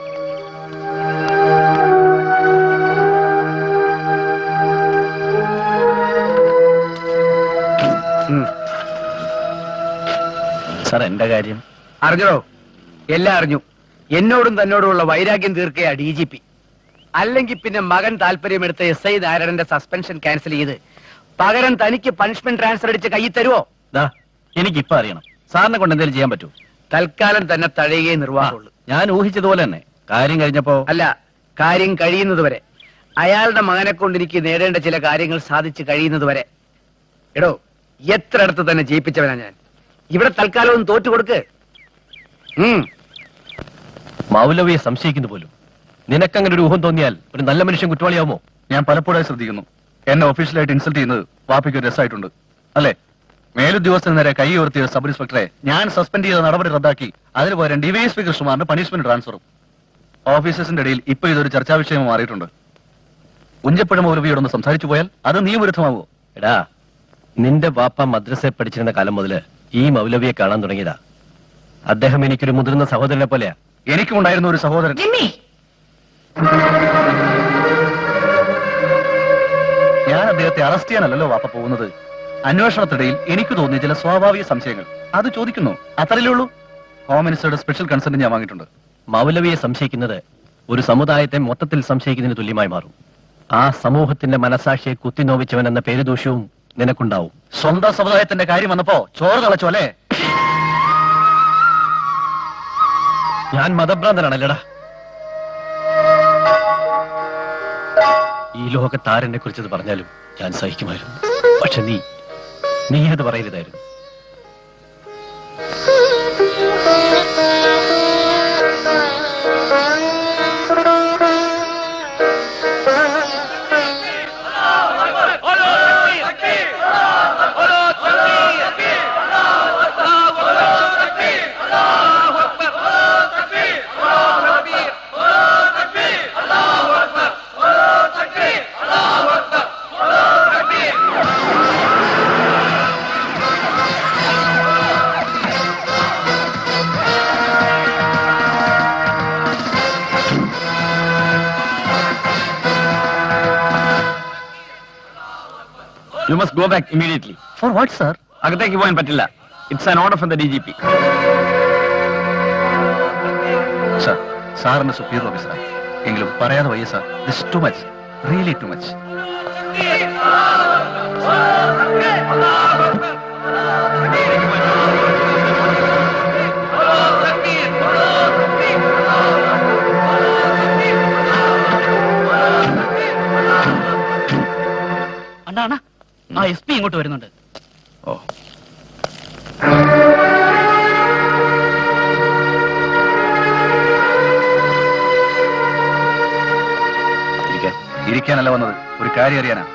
സാർ എന്റെ കാര്യം? അറിഞ്ഞോ? എല്ലാം അറിഞ്ഞു. എന്നോടും തന്നോടുമുള്ള വൈരാഗ്യം തീർക്കുക ഡി ജി പി. അല്ലെങ്കിൽ പിന്നെ മകൻ താല്പര്യമെടുത്ത എസ് ഐ നാരായണന്റെ സസ്പെൻഷൻ ക്യാൻസൽ ചെയ്ത് പകരം തനിക്ക് പണിഷ്മെന്റ് ട്രാൻസ്ഫർ അടിച്ച് കൈ തരുവോ? എനിക്കിപ്പോ അറിയണം. സാറിനെ കൊണ്ട് എന്തെങ്കിലും ചെയ്യാൻ പറ്റൂ? തൽക്കാലം തന്നെ തഴയുകയും നിർവാഹമുള്ളൂ. ഞാൻ ഊഹിച്ചതുപോലെ തന്നെ. കാര്യം കഴിഞ്ഞപ്പോ അല്ല കാര്യം കഴിയുന്നത് വരെ അയാളുടെ മകനെ കൊണ്ട് എനിക്ക് നേടേണ്ട ചില കാര്യങ്ങൾ സാധിച്ചു കഴിയുന്നത് വരെ എടോ എത്ര അടുത്ത് തന്നെ ജയിപ്പിച്ചവനാ ഞാൻ? ഇവിടെ തൽക്കാലം ഒന്ന് തോറ്റു കൊടുക്ക്. മൗലവിയെ സംശയിക്കുന്നു പോലും. നിനക്കങ്ങനെ ഒരു ഊഹം തോന്നിയാൽ ഒരു നല്ല മനുഷ്യൻ കുറ്റവാളിയാവുമോ? ഞാൻ പലപ്പോഴായി ശ്രദ്ധിക്കുന്നു. എന്നെ ഒഫീഷ്യലായിട്ട് ഇൻസൾട്ട് ചെയ്യുന്നത് വാപ്പയ്ക്ക് ഒരു രസമായിട്ടുണ്ട്. അല്ലേ? മേലുദ്യോഗസ്ഥന് നേരെ കൈ ഉയർത്തിയ സബ് ഇൻസ്പെക്ടറെ ഞാൻ സസ്പെൻഡ് ചെയ്ത നടപടി റദ്ദാക്കി. അതിന് പകരം ഡിവൈഎസ്പി കൃഷ്ണകുമാറിന് പണിഷ്മെന്റ് ട്രാൻസ്ഫറും ഓഫീസേഴ്സിന്റെ ഇടയിൽ ഇപ്പൊ ഇതൊരു ചർച്ചാ വിഷയമായി മാറിയിട്ടുണ്ട്. ഉഞ്ചപ്പുഴ മൗലവിയോടൊന്ന് സംസാരിച്ചു പോയാൽ അത് നിയമവിരുദ്ധമാവോ എടാ നിന്റെ വാപ്പ മദ്രസയെ പഠിച്ചിരുന്ന കാലം മുതൽ ഈ മൗലവിയെ കാണാൻ തുടങ്ങിയതാ. അദ്ദേഹം എനിക്കൊരു മുതിർന്ന സഹോദരനെ പോലെയാ. എനിക്കും ഉണ്ടായിരുന്ന ഒരു സഹോദരൻ. ഞാൻ അദ്ദേഹത്തെ അറസ്റ്റ് ചെയ്യാനല്ലല്ലോ വാപ്പ പോകുന്നത്. അന്വേഷണത്തിനിടയിൽ എനിക്ക് തോന്നിയ ചില സ്വാഭാവിക സംശയങ്ങൾ. അത് ചോദിക്കുന്നു. അത്രയല്ലേ ഉള്ളൂ? ഹോം മിനിസ്റ്ററുടെ സ്പെഷ്യൽ കൺസേൺ ഞാൻ വാങ്ങിയിട്ടുണ്ട്. മൗലവിയെ സംശയിക്കുന്നത് ഒരു സമുദായത്തെ മൊത്തത്തിൽ സംശയിക്കുന്നതിന് തുല്യമായി മാറും. ആ സമൂഹത്തിന്റെ മനസാക്ഷിയെ കുത്തിനോവിച്ചവൻ എന്ന പേരുദൂഷ്യവും നിനക്കുണ്ടാവും. സ്വന്തം സമുദായത്തിന്റെ കാര്യം വന്നപ്പോ ചോറ് കളച്ചു അല്ലേ? ഞാൻ മതഭ്രാന്തനാണല്ലേടാ. ഈ ലോകത്ത് ആരെന്നെ കുറിച്ചത് പറഞ്ഞാലും ഞാൻ സഹിക്കുമായിരുന്നു. പക്ഷെ നീ നീ അത് പറയരുതായിരുന്നു. You must go back immediately for what sir അകത്തേക്ക് പോകാൻ പറ്റില്ല. It's an order from the D G P sir സാറിന്റെ സുപ്പീരിയർ ഓഫീസറാണ് എങ്കിലും പറയാതെ വയ്യ sir this too much really too much അണ്ണാ അണ്ണാ. ആ എസ് പി ഇങ്ങോട്ട് വരുന്നുണ്ട്. ഓ. ഇരിക്കാനല്ല വന്നത്. ഒരു കാര്യം അറിയാനാ.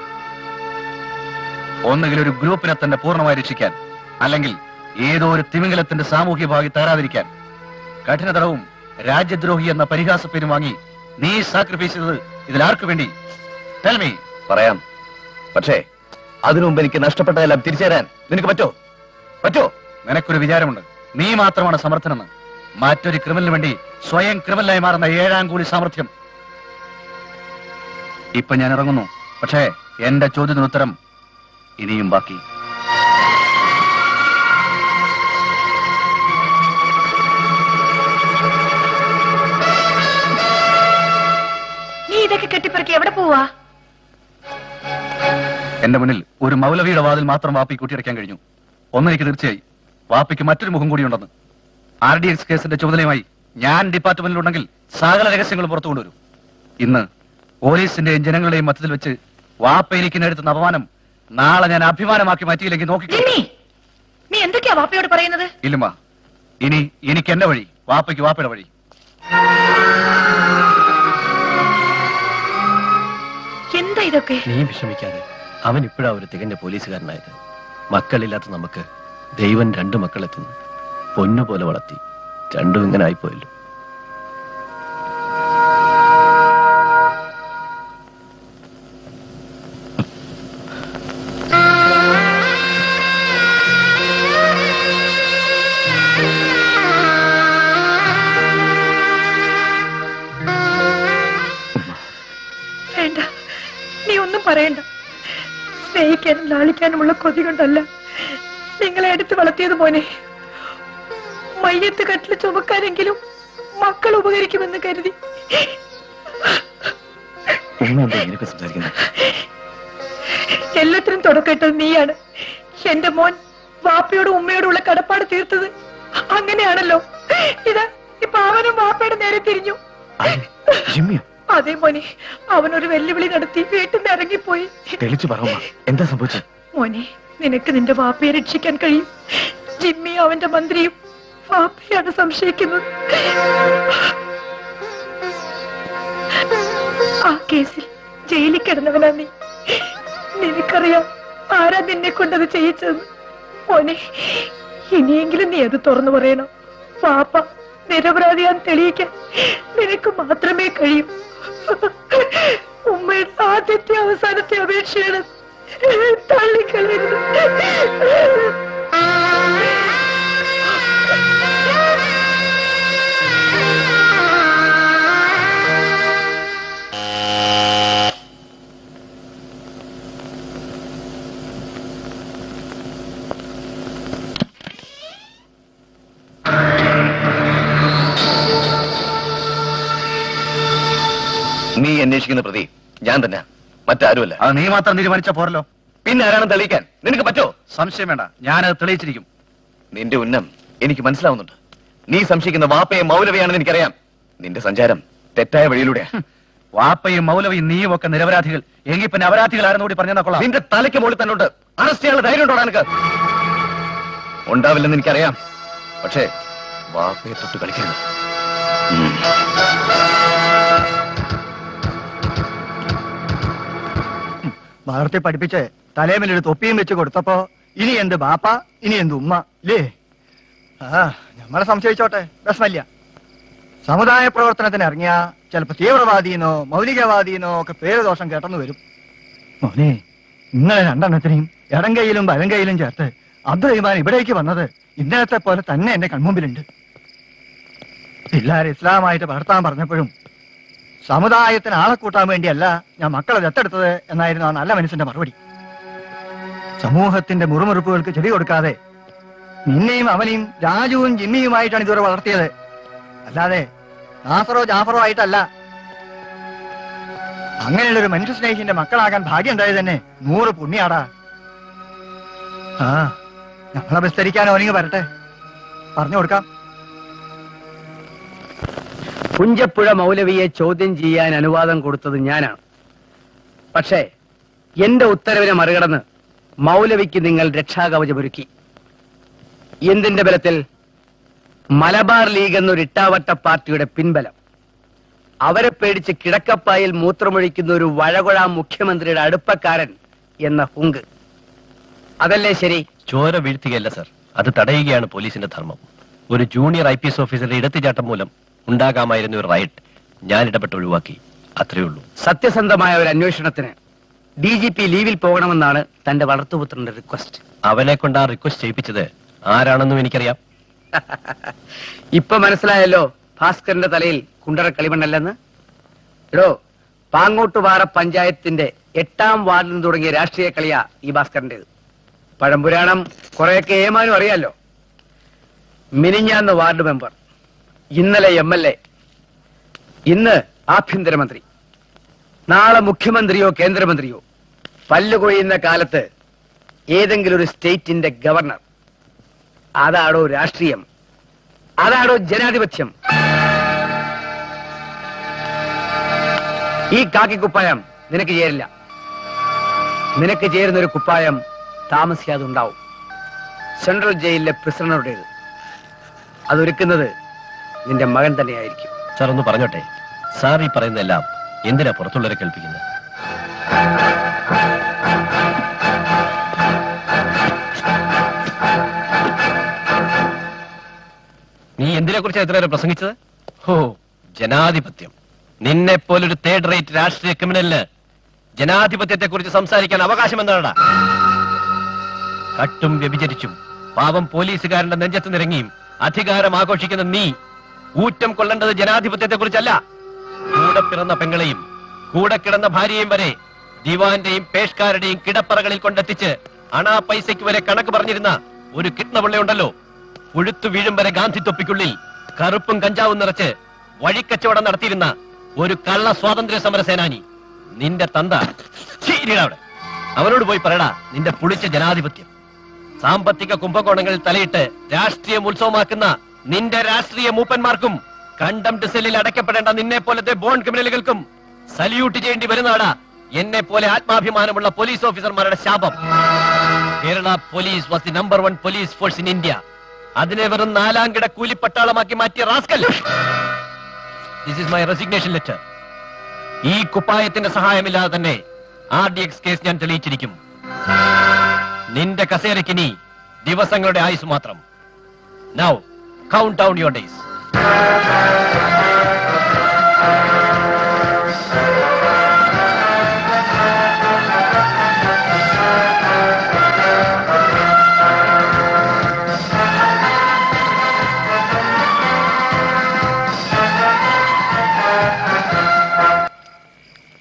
ഒന്നുകിൽ ഒരു ഗ്രൂപ്പിനെ തന്നെ പൂർണമായി രക്ഷിക്കാൻ അല്ലെങ്കിൽ ഏതോ ഒരു തിമിംഗലത്തിന്റെ സാമൂഹ്യ ഭാഗി തകരാതിരിക്കാൻ. കഠിനതടവും രാജ്യദ്രോഹി എന്ന പരിഹാസ പേരും വാങ്ങി നീ സാക്രിഫൈസ് ചെയ്തത് ഇതിലാർക്കു വേണ്ടി? പറയാം. പക്ഷേ അതിനു മുമ്പ് എനിക്ക് നഷ്ടപ്പെട്ടതെല്ലാം തിരിച്ചു തരാൻ നിനക്ക് പറ്റോ? പറ്റോ? നിനക്കൊരു വിചാരമുണ്ട്. നീ മാത്രമാണ് സമർത്ഥനെന്ന്. മറ്റൊരു ക്രിമിനലിന് വേണ്ടി സ്വയം ക്രിമിനലായി മാറുന്ന ഏഴാം കൂലി സാമർഥ്യം ഇപ്പൊ ഞാൻ ഇറങ്ങുന്നു. പക്ഷേ എന്റെ ചോദ്യത്തിന് ഉത്തരം ഇനിയും ബാക്കി. നീ ഇതൊക്കെ കെട്ടിപ്പറക്കി എവിടെ പോവാ? എന്റെ മുന്നിൽ ഒരു മൗലവിയുടെ വാതിൽ മാത്രം വാപ്പി കൂട്ടിയടയ്ക്കാൻ കഴിഞ്ഞു. ഒന്നെനിക്ക് തീർച്ചയായി. വാപ്പിക്ക് മറ്റൊരു മുഖം കൂടിയുണ്ടെന്ന് ആർ ഡി എക്സ് കേസിന്റെ ചുമതലയുമായി ഞാൻ ഡിപ്പാർട്ട്മെന്റിലുണ്ടെങ്കിൽ സകല രഹസ്യങ്ങളും പുറത്തു കൊണ്ടുവരും. ഇന്ന് പോലീസിന്റെയും ജനങ്ങളുടെയും മധ്യത്തിൽ വെച്ച് വാപ്പ എനിക്ക് നേടുത്തുന്ന അപമാനം നാളെ ഞാൻ അഭിമാനമാക്കി മാറ്റിയില്ലെങ്കിൽ നോക്കി നീ എന്തൊക്കെയാ വാപ്പയോട് പറയുന്നത്? ഇല്ലുമ്മ ഇനി എനിക്ക് എന്റെ വഴി വാപ്പയ്ക്ക് വാപ്പയുടെ വഴി. എന്താ ഇതൊക്കെ? നീ വിഷമിക്കാതെ. അവൻ ഇപ്പോഴാ ഒരു തികഞ്ഞ പോലീസുകാരനായത്. മക്കളില്ലാത്ത നമുക്ക് ദൈവം രണ്ടു മക്കളെത്തുന്നു പൊന്നു പോലെ വളർത്തി. രണ്ടും ഇങ്ങനെ ആയിപ്പോയല്ലോ. സ്നേഹിക്കാനും കൊതി കൊണ്ടല്ല. നിങ്ങളെ എടുത്ത് വളർത്തിയത് മോനെ. മയ്യത്ത് കട്ടിൽ ചുമക്കാനെങ്കിലും മക്കൾ ഉപകരിക്കുമെന്ന് കരുതി. എല്ലാത്തിനും തുടക്കട്ടത് നീയാണ്. എന്റെ മോൻ വാപ്പയോടും ഉമ്മയോടും ഉള്ള കടപ്പാട് തീർത്തത് അങ്ങനെയാണല്ലോ. ഇതാ ഇപ്പൊ അവനും വാപ്പയുടെ നേരെ തിരിഞ്ഞു. അതേ മോനെ അവനൊരു വെല്ലുവിളി നടത്തി വീട്ടിൽ നിന്ന് ഇറങ്ങിപ്പോയി എന്താ സംഭവിച്ചത്? മോനെ നിനക്ക് നിന്റെ വാപ്പയെ രക്ഷിക്കാൻ കഴിയും. ജിമ്മി അവന്റെ മന്ത്രിയും വാപ്പയാണ് സംശയിക്കുന്നത്. ആ കേസിൽ ജയിലിൽ കിടന്നവനാ നീ. നിനക്കറിയാം ആരാ നിന്നെ കൊണ്ടത് ചെയ്യിച്ചത് മോനെ ഇനിയെങ്കിലും നീ അത് തുറന്നു പറയണം. പാപ്പ നിരപരാധിയാൻ തെളിയിക്കാൻ നിനക്ക് മാത്രമേ കഴിയൂ. ഉമ്മയുടെ ആദ്യത്തെ അവസാനത്തെ അപേക്ഷയാണ് തള്ളിക്കളയരുത് നീ അന്വേഷിക്കുന്ന പ്രതി ഞാൻ തന്നെ. മറ്റാരുമല്ല. അത് നീ മാത്രം തീരുമാനിച്ച പോരല്ലോ. പിന്നെ ആരാണ് തെളിയിക്കാൻ നിനക്ക് പറ്റോ? സംശയം വേണ്ട. ഞാനത് തെളിയിച്ചിരിക്കും. നിന്റെ ഉന്നം എനിക്ക് മനസ്സിലാവുന്നുണ്ട്. നീ സംശയിക്കുന്ന വാപ്പയും മൗലവയാണെന്ന് എനിക്കറിയാം. നിന്റെ സഞ്ചാരം തെറ്റായ വഴിയിലൂടെ വാപ്പയും മൗലവിയും നീയും ഒക്കെ നിരപരാധികൾ. എങ്കിൽ പിന്നെ അപരാധികളാരെന്ന് കൂടി പറഞ്ഞാൽ കൊള്ളാം. നിന്റെ തലയ്ക്ക് മുകളിൽ തന്നെ ഉണ്ട്. അറസ്റ്റ് ചെയ്യാനുള്ള ധൈര്യം ഉണ്ടോ നിനക്ക്? ഉണ്ടാവില്ലെന്ന് എനിക്കറിയാം. പക്ഷേ വാപ്പയെ തൊട്ട് കളിക്കരുത്. വളർത്തി പഠിപ്പിച്ച് തലേമിലൊരു തൊപ്പിയും വെച്ച് കൊടുത്തപ്പോ ഇനി എന്ത് ബാപ്പ ഇനി എന്ത് ഉമ്മ ഇല്ലേ ആ നമ്മളെ സംശയിച്ചോട്ടെ. വിഷമല്ല സമുദായ പ്രവർത്തനത്തിന് ഇറങ്ങിയ ചിലപ്പോ തീവ്രവാദീനോ മൗലികവാദീനോ ഒക്കെ പേര് ദോഷം കേട്ടെന്ന് വരും. മോനെ നിങ്ങളെ രണ്ടെണ്ണത്തിനെയും ഇടം കൈയിലും വലം കൈയിലും ചേർത്ത് അബ്ദുറഹിമാൻ ഇവിടേക്ക് വന്നത് ഇന്നലത്തെ പോലെ തന്നെ എന്റെ കൺമുമ്പിലുണ്ട്. പിള്ളേർ ഇസ്ലാമായിട്ട് വളർത്താൻ പറഞ്ഞപ്പോഴും സമുദായത്തിന് ആളെ കൂട്ടാൻ വേണ്ടിയല്ല ഞാൻ മക്കളെ ദത്തെടുത്തത് എന്നായിരുന്നു ആ നല്ല മനുഷ്യന്റെ മറുപടി. സമൂഹത്തിന്റെ മുറുമുറുപ്പുകൾക്ക് ചെടി കൊടുക്കാതെ നിന്നെയും അവനെയും രാജുവും ജിമ്മിയുമായിട്ടാണ് ഇതുവരെ വളർത്തിയത്. അല്ലാതെ നാസറോ ജാഫറോ ആയിട്ടല്ല. അങ്ങനെയുള്ള ഒരു മനുഷ്യ സ്നേഹിന്റെ മക്കളാകാൻ ഭാഗ്യം ഉണ്ടായത് തന്നെ നൂറ് പുണ്യാടാ. ആ ഞങ്ങളെ വിസ്തരിക്കാൻ അവനിങ്ങ് വരട്ടെ. പറഞ്ഞു കൊടുക്കാം. പുഞ്ചപ്പുഴ മൗലവിയെ ചോദ്യം ചെയ്യാൻ അനുവാദം കൊടുത്തത് ഞാനാണ്. പക്ഷേ എന്റെ ഉത്തരവിനെ മറികടന്ന് മൗലവിക്ക് നിങ്ങൾ രക്ഷാകവചമൊരുക്കി എന്തിന്റെ ബലത്തിൽ? മലബാർ ലീഗ് എന്നൊരു ഇട്ടാവട്ട പാർട്ടിയുടെ പിൻബലം. അവരെ പേടിച്ച് കിടക്കപ്പായിൽ മൂത്രമൊഴിക്കുന്ന ഒരു വഴകുഴ മുഖ്യമന്ത്രിയുടെ അടുപ്പക്കാരൻ എന്ന ഹുങ്ക്. അതല്ലേ ശരി? ചോര വീഴ്ത്തുകയല്ല സർ. അത് തടയുകയാണ് പോലീസിന്റെ ധർമ്മം. ഒരു ജൂനിയർ ഐ പി എസ് ഓഫീസറുടെ ഇടത്തിചാട്ടം മൂലം ഉണ്ടാകാമായിരുന്ന ഒരു റൈറ്റ് ഞാൻ ഇടപെട്ട് ഒഴിവാക്കി. അത്രയേ ഉള്ളൂ. സത്യസന്ധമായ ഒരു അന്വേഷണത്തിന് ഡി ജി പി ലീവിൽ പോകണമെന്നാണ് തന്റെ വളർത്തുപുത്രന്റെ റിക്വസ്റ്റ്. അവനെ കൊണ്ട് ആ റിക്വസ്റ്റ് ചെയ്യിപ്പിച്ചത് ആരാണെന്നും എനിക്കറിയാം. ഇപ്പൊ മനസ്സിലായല്ലോ ഭാസ്കറിന്റെ തലയിൽ കുണ്ടറ കളിമണ്ണല്ലെന്ന്? എടോ പാങ്ങോട്ടുപാറ പഞ്ചായത്തിന്റെ എട്ടാം വാർഡിൽ നിന്ന് തുടങ്ങിയ രാഷ്ട്രീയ കളിയാ ഈ ഭാസ്കറിന്റേത് പഴംപുരാണം കുറെയൊക്കെ ഏമാനും അറിയാലോ. മിനിഞ്ഞാന്ന് വാർഡ് മെമ്പർ. ഇന്നലെ എം എൽ എ ഇന്ന് ആഭ്യന്തരമന്ത്രി നാളെ മുഖ്യമന്ത്രിയോ കേന്ദ്രമന്ത്രിയോ പല്ലുകൊഴിയുന്ന കാലത്ത് ഏതെങ്കിലും ഒരു സ്റ്റേറ്റിന്റെ ഗവർണർ. അതാണോ രാഷ്ട്രീയം അതാണോ ജനാധിപത്യം. ഈ കാക്കിക്കുപ്പായം നിനക്ക് ചേരില്ല. നിനക്ക് ചേരുന്ന ഒരു കുപ്പായം താമസിയാതെ ഉണ്ടാവും. സെൻട്രൽ ജയിലിലെ പ്രിസണറുടേത് അതൊരുക്കുന്നത് നിന്റെ മകൻ തന്നെയായിരിക്കും. സാർ ഒന്ന് പറഞ്ഞോട്ടെ? സാർ ഈ പറയുന്നതെല്ലാം എന്തിനാ പുറത്തുള്ളവരെ കേൾപ്പിക്കുന്നത്? നീ എന്തിനെ കുറിച്ചാണ് ഇത്രയേറെ പ്രസംഗിച്ചത്? ഹോ ജനാധിപത്യം. നിന്നെ പോലൊരു തേർഡ് റേറ്റ് രാഷ്ട്രീയ ക്രിമിനലിന് ജനാധിപത്യത്തെ കുറിച്ച് സംസാരിക്കാൻ അവകാശം എന്താടാ? കട്ടും വ്യഭിചരിച്ചും പാവം പോലീസുകാരന്റെ നെഞ്ചത്ത് നിരങ്ങിയും അധികാരം ആഘോഷിക്കുന്ന നീ ഊറ്റം കൊള്ളേണ്ടത് ജനാധിപത്യത്തെ കുറിച്ചല്ല കൂടെ പിറന്ന പെങ്ങളെയും കൂടെ കിടന്ന ഭാര്യയും വരെ ദിവാന്റെയും പേഷ്കാരുടെയും കിടപ്പറകളിൽ കൊണ്ടെത്തിച്ച് അണാ പൈസയ്ക്ക് വരെ കണക്ക് പറഞ്ഞിരുന്ന ഒരു കിട്ണപിള്ളയുണ്ടല്ലോ പുഴുത്തു വീഴും വരെ ഗാന്ധി തൊപ്പിക്കുള്ളിൽ കറുപ്പും കഞ്ചാവും നിറച്ച് വഴിക്കച്ചവടം നടത്തിയിരുന്ന ഒരു കള്ള സ്വാതന്ത്ര്യ സമര സേനാനി. നിന്റെ തന്ത അവിടെ. അവനോട് പോയി പറയടാ നിന്റെ പുളിച്ച ജനാധിപത്യം. സാമ്പത്തിക കുംഭകോണങ്ങളിൽ തലയിട്ട് രാഷ്ട്രീയം ഉത്സവമാക്കുന്ന നിന്റെ രാഷ്ട്രീയ മൂപ്പന്മാർക്കും കണ്ടംപ്റ്റ് സെല്ലിൽ അടയ്ക്കപ്പെടേണ്ട നിന്നെ പോലത്തെ ബോൺ ക്രിമിനലുകൾക്കും സല്യൂട്ട് ചെയ്യേണ്ടി വരുന്നതാണ് എന്നെ പോലെ ആത്മാഭിമാനമുള്ള പോലീസ് ഓഫീസർമാരുടെ ശാപം. Kerala police was the number one police force in India അതിനെ വെറും നാലാം കിട കൂലിപ്പട്ടാളമാക്കി മാറ്റിയ rascal. This is my resignation letter ഈ കുപ്പായത്തിന്റെ സഹായമില്ലാതെ തന്നെ ആർ ഡി എക്സ് കേസ് ഞാൻ തെളിയിച്ചിരിക്കും. നിന്റെ കസേരക്കിനി ദിവസങ്ങളുടെ ആയുസ് മാത്രം. Now count down your days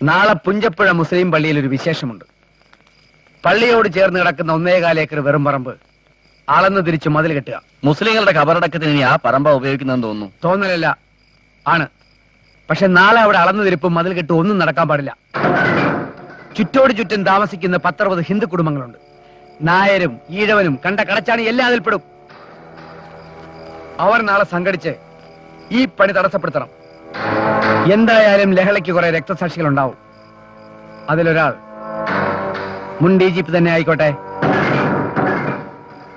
നാളെ പുഞ്ചപ്പുഴ മുസ്ലിം പള്ളിയിൽ ഒരു വിശേഷമുണ്ട്. പള്ളിയോട് ചേർന്ന് കിടക്കുന്ന ഒന്നേകാൽ ഏക്കർ വെറും പറമ്പ് അളന്ന് തിരിച്ച് മതിൽ കെട്ടുക. മുസ്ലിങ്ങളുടെ കബറടക്കത്തിന് ഇനി ആ പറമ്പ ഉപയോഗിക്കുന്നതെന്ന് തോന്നുന്നു. തോന്നലല്ല. ആണ്. പക്ഷെ നാളെ അവിടെ അളന്നു തിരിപ്പും മതിൽ കെട്ടും ഒന്നും നടക്കാൻ പാടില്ല. ചുറ്റോട് ചുറ്റും താമസിക്കുന്ന പത്തറുപത് ഹിന്ദു കുടുംബങ്ങളുണ്ട്. നായരും ഈഴവനും കണ്ട കടച്ചാണി എല്ലാം അതിൽപ്പെടും. അവർ നാളെ സംഘടിച്ച് ഈ പണി തടസ്സപ്പെടുത്തണം. എന്തായാലും ലഹളയ്ക്ക് കുറെ രക്തസാക്ഷികൾ ഉണ്ടാവും അതിലൊരാൾ മുൻ ഡി ജി പി തന്നെ ആയിക്കോട്ടെ.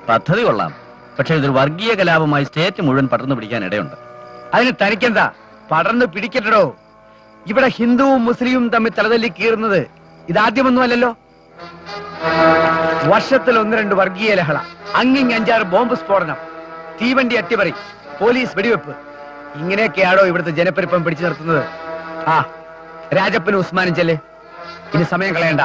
പദ്ധതി കൊള്ളാം. പക്ഷെ ഇതൊരു വർഗീയ കലാപമായി സ്റ്റേറ്റ് മുഴുവൻ പടർന്നു പിടിക്കാൻ ഇടയുണ്ട്. അതിന് തനിക്കെന്താ? പടർന്നു പിടിക്കട്ടോ ഇവിടെ ഹിന്ദുവും മുസ്ലിവും തമ്മിൽ തലതല്ലി കീറുന്നത് ഇതാദ്യമൊന്നുമല്ലല്ലോ. വർഷത്തിൽ ഒന്ന് രണ്ട് വർഗീയ ലഹള. അങ്ങിങ് അഞ്ചാറ് ബോംബ് സ്ഫോടനം. തീവണ്ടി അട്ടിമറി. പോലീസ് വെടിവെപ്പ്. ഇങ്ങനെയൊക്കെയാണോ ഇവിടുത്തെ ജനപ്പെരുപ്പം പിടിച്ചു നിർത്തുന്നത്? ആ രാജപ്പനും ഉസ്മാനും ചെല്ലേ. ഇനി സമയം കളയണ്ട.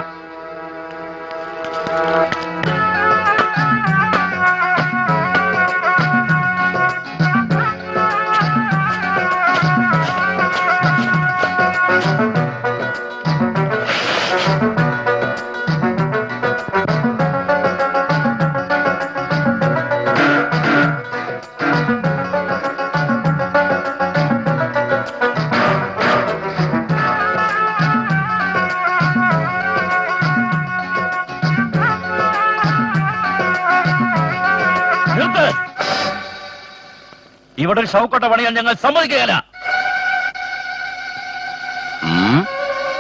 ഇവിടെ ഒരു ഷൗക്കോട്ട പണിയാൻ ഞങ്ങൾ സമ്മതിക്കുകയില്ല.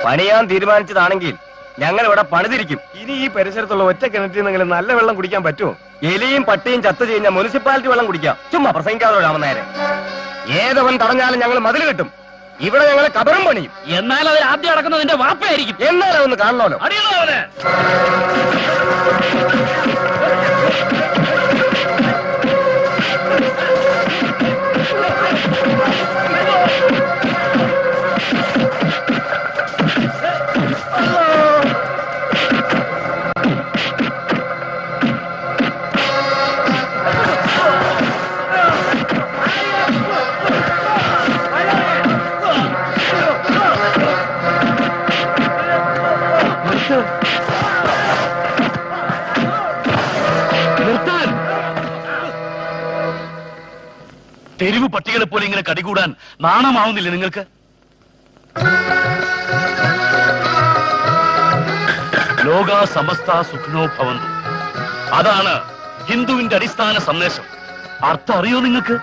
പണിയാൻ തീരുമാനിച്ചതാണെങ്കിൽ ഞങ്ങൾ ഇവിടെ പണിതിരിക്കും. ഇനി ഈ പരിസരത്തുള്ള ഒറ്റ കിണറ്റിൽ നിന്നെങ്കിലും നല്ല വെള്ളം കുടിക്കാൻ പറ്റുമോ? എലിയും പട്ടിയും ചത്തു ചെയ്യുന്ന മുനിസിപ്പാലിറ്റി വെള്ളം കുടിക്കാം. ചുമ്മാ പ്രസംഗിക്കാതെ രാമനായരെ ഏതവൻ തടഞ്ഞാലും ഞങ്ങൾ മതിൽ കിട്ടും. ഇവിടെ ഞങ്ങളെ കബറും പണിയും. എന്നാൽ അവർ ആദ്യം അടക്കുന്നതിന്റെ വാപ്പയായിരിക്കും. എന്നാലും ഒന്ന് കാണണമല്ലോ. അവനെ? പട്ടികളെ പോലെ ഇങ്ങനെ കടികൂടാൻ നാണമാവുന്നില്ലേ നിങ്ങൾക്ക്? ലോക സമസ്ത സുഖനോ ഭവന്തു. അതാണ് ഹിന്ദുവിന്റെ അടിസ്ഥാന സന്ദേശം. അർത്ഥം അറിയോ നിങ്ങൾക്ക്?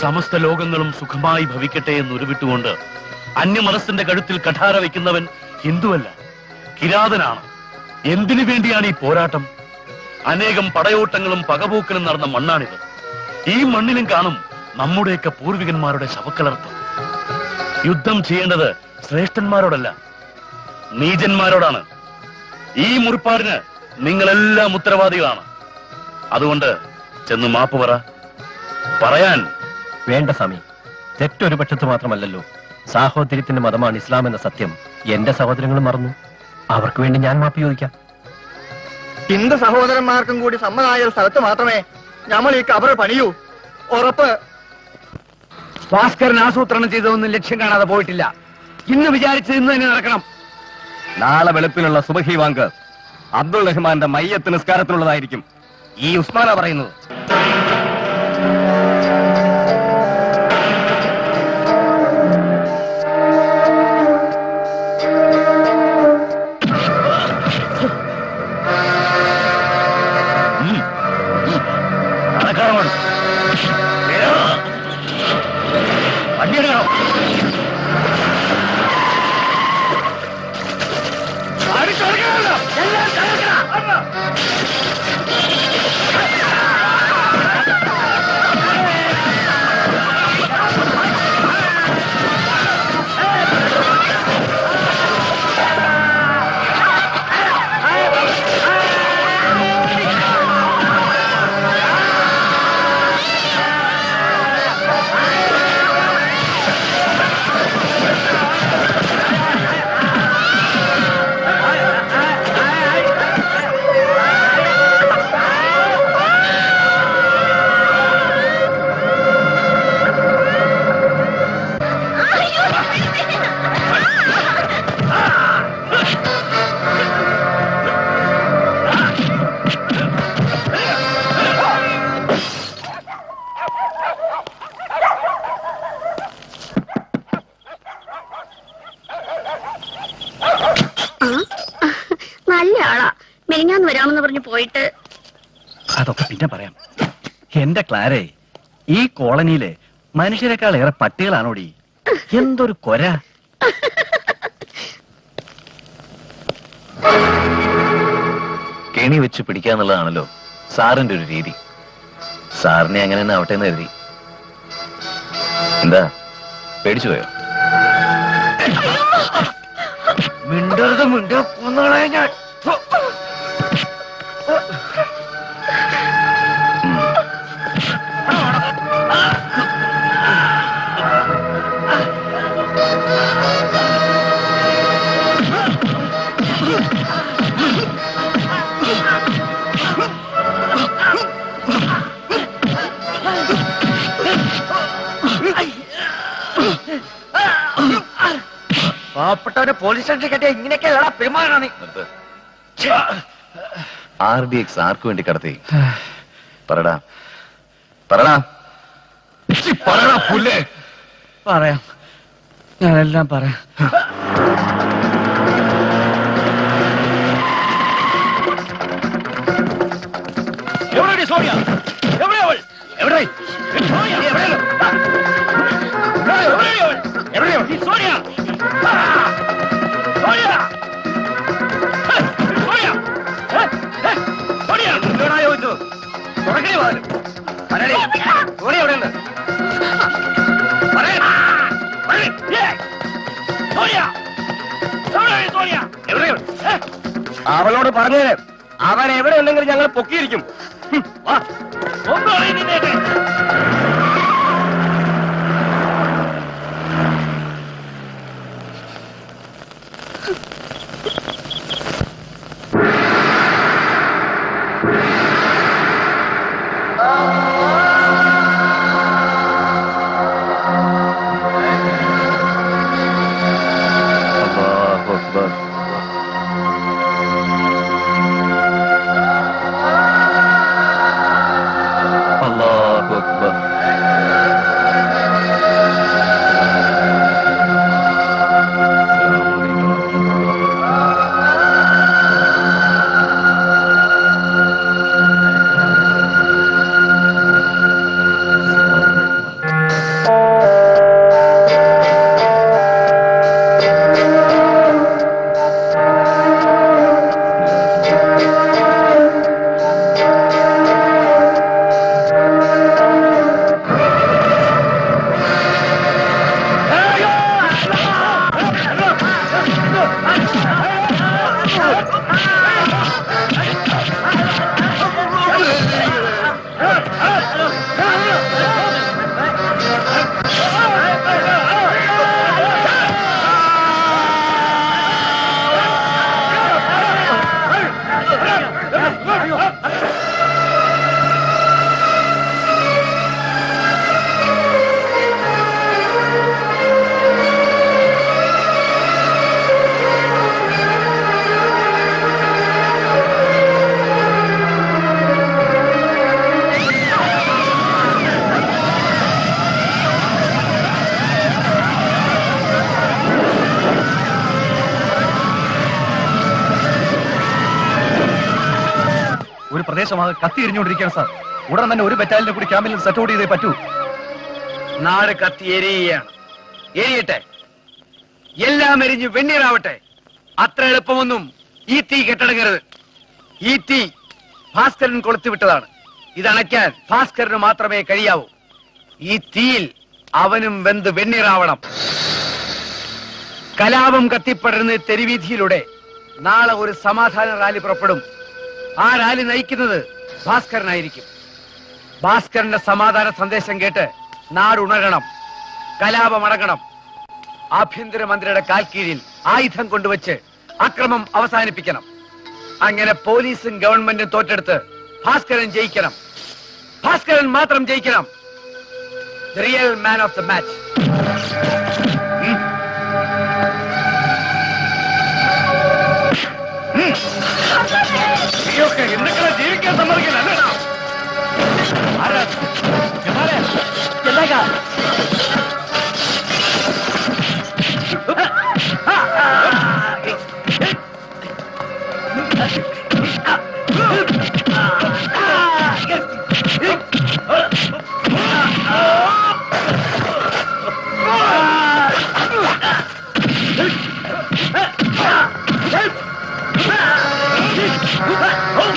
സമസ്ത ലോകങ്ങളും സുഖമായി ഭവിക്കട്ടെ എന്ന് ഉരുവിട്ടുകൊണ്ട് അന്യമനസ്സിന്റെ കഴുത്തിൽ കഠാര വയ്ക്കുന്നവൻ ഹിന്ദുവല്ല കിരാതനാണ്. എന്തിനു വേണ്ടിയാണ് ഈ പോരാട്ടം? അനേകം പടയോട്ടങ്ങളും പകപോക്കലും നടന്ന മണ്ണാണിത്. ഈ മണ്ണിലും കാണും നമ്മുടെയൊക്കെ പൂർവികന്മാരുടെ ശവക്കലർപ്പ്. യുദ്ധം ചെയ്യേണ്ടത് ശ്രേഷ്ഠന്മാരോടല്ല നീചന്മാരോടാണ്. ഈ മുറിപ്പാടിന് നിങ്ങളെല്ലാം ഉത്തരവാദികളാണ്. അതുകൊണ്ട് ചെന്ന് മാപ്പ് പറ. പറയാൻ വേണ്ട സ്വാമി. തെറ്റൊരു പക്ഷത്ത് മാത്രമല്ലല്ലോ. സാഹോദര്യത്തിന്റെ മതമാണ് ഇസ്ലാം എന്ന സത്യം. എന്റെ സഹോദരങ്ങളും മറന്നു. അവർക്ക് വേണ്ടി ഞാൻ മാപ്പ് ചോദിക്കാം. ഹിന്ദു സഹോദരന്മാർക്കും കൂടി സമ്മതമായ ഒരു സ്ഥലത്ത് മാത്രമേ നമ്മൾ ഈ കബറ് പണിയൂ. ഉറപ്പ് ഭാസ്കരൻ ആസൂത്രണം ചെയ്തതൊന്നും ലക്ഷ്യം കാണാതെ പോയിട്ടില്ല. ഇന്ന് വിചാരിച്ചത് ഇന്ന് തന്നെ നടക്കണം. നാളെ വെളുപ്പിനുള്ള സുബഹി വാങ്ക് അബ്ദുൾ റഹ്മാന്റെ മയ്യത്ത് നിസ്കാരത്തിനുള്ളതായിരിക്കും. ഈ ഉസ്മാന പറയുന്നത്. ക്ലാരേ ഈ കോളനിയിലെ മനുഷ്യരെക്കാൾ ഏറെ പട്ടികളാണോടി? എന്തൊരു കൊര? കെണി വെച്ച് പിടിക്കാന്നുള്ളതാണല്ലോ സാറിന്റെ ഒരു രീതി. സാറിനെ അങ്ങനെ തന്നെ ആവട്ടെ എന്ന് കരുതി. എന്താ? പേടിച്ചു പോയോ? മിണ്ടരുത് മിണ്ടോ കൊന്നോളെ ഞാൻ. പാവപ്പെട്ടവനെ പോലീസ് സ്റ്റേഷനിൽ കെട്ടിയ ഇങ്ങനെയൊക്കെ എടാ പെരുമാറാണ് ആർ ഡി എക്സ് ആർക്ക് വേണ്ടി കടത്തി. പറടാ. പറടാ. പറയാം. ഞാനെല്ലാം പറയാം. എവിടെയാണ് സോണിയ? എവിടെ അവൾ? എവിടെ സോണിയ ഈ സോണിയ? അവളോട് പറഞ്ഞേ അവൻ എവിടെ ഉണ്ടെങ്കിലും ഞങ്ങൾ പൊക്കിയിരിക്കും. കത്തി എരിഞ്ഞുകൊണ്ടിരിക്കുകയാണ് സാർ. ഉടൻ തന്നെ ഒരു ബറ്റാലിനെ കൂടി ക്യാമ്പിൽ സെറ്റ് ഔട്ട് ചെയ്തേ പറ്റൂ. നാട് കത്തി എരിയുകയാണ് എരിയട്ടെ. എല്ലാം എരിഞ്ഞ് വെണ്ണീറാവട്ടെ. അത്ര എളുപ്പമൊന്നും ഈ തീ കെട്ടടങ്ങരുത്. ഈ തീ ഭാസ്കരൻ കൊളുത്തിവിട്ടതാണ് ഇത് അണയ്ക്കാൻ ഭാസ്കരന് മാത്രമേ കഴിയാവൂ. ഈ തീയിൽ അവനും വെന്ത് വെണ്ണീറാവണം. കലാപം കത്തിപ്പടരുന്ന തെരുവീതിയിലൂടെ നാളെ ഒരു സമാധാന റാലി പുറപ്പെടും. ആ റാലി നയിക്കുന്നത് ഭാസ്കരനായിരിക്കും. ഭാസ്കരന്റെ സമാധാന സന്ദേശം കേട്ട് നാടുണരണം ഉണരണം കലാപം അടങ്ങണം ആഭ്യന്തരമന്ത്രിയുടെ കാൽ കീഴിൽ ആയുധം കൊണ്ടുവച്ച് അക്രമം അവസാനിപ്പിക്കണം. അങ്ങനെ പോലീസും ഗവൺമെന്റും തോറ്റെടുത്ത് ഭാസ്കരൻ ജയിക്കണം. ഭാസ്കരൻ മാത്രം ജയിക്കണം. Real man of the match നീയൊക്കെ എന്തൊക്കെ ജീവിക്കാൻ സമ്മതിക്കില്ല അല്ലേടാ ആരാ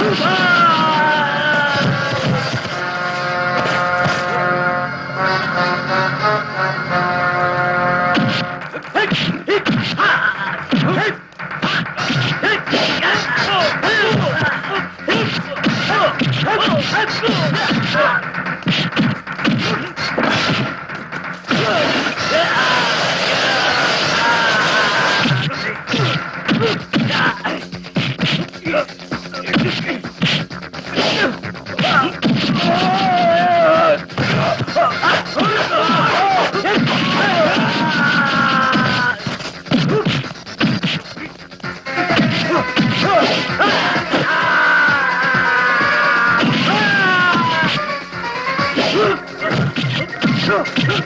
ജമാലെ എന്താ Yeah.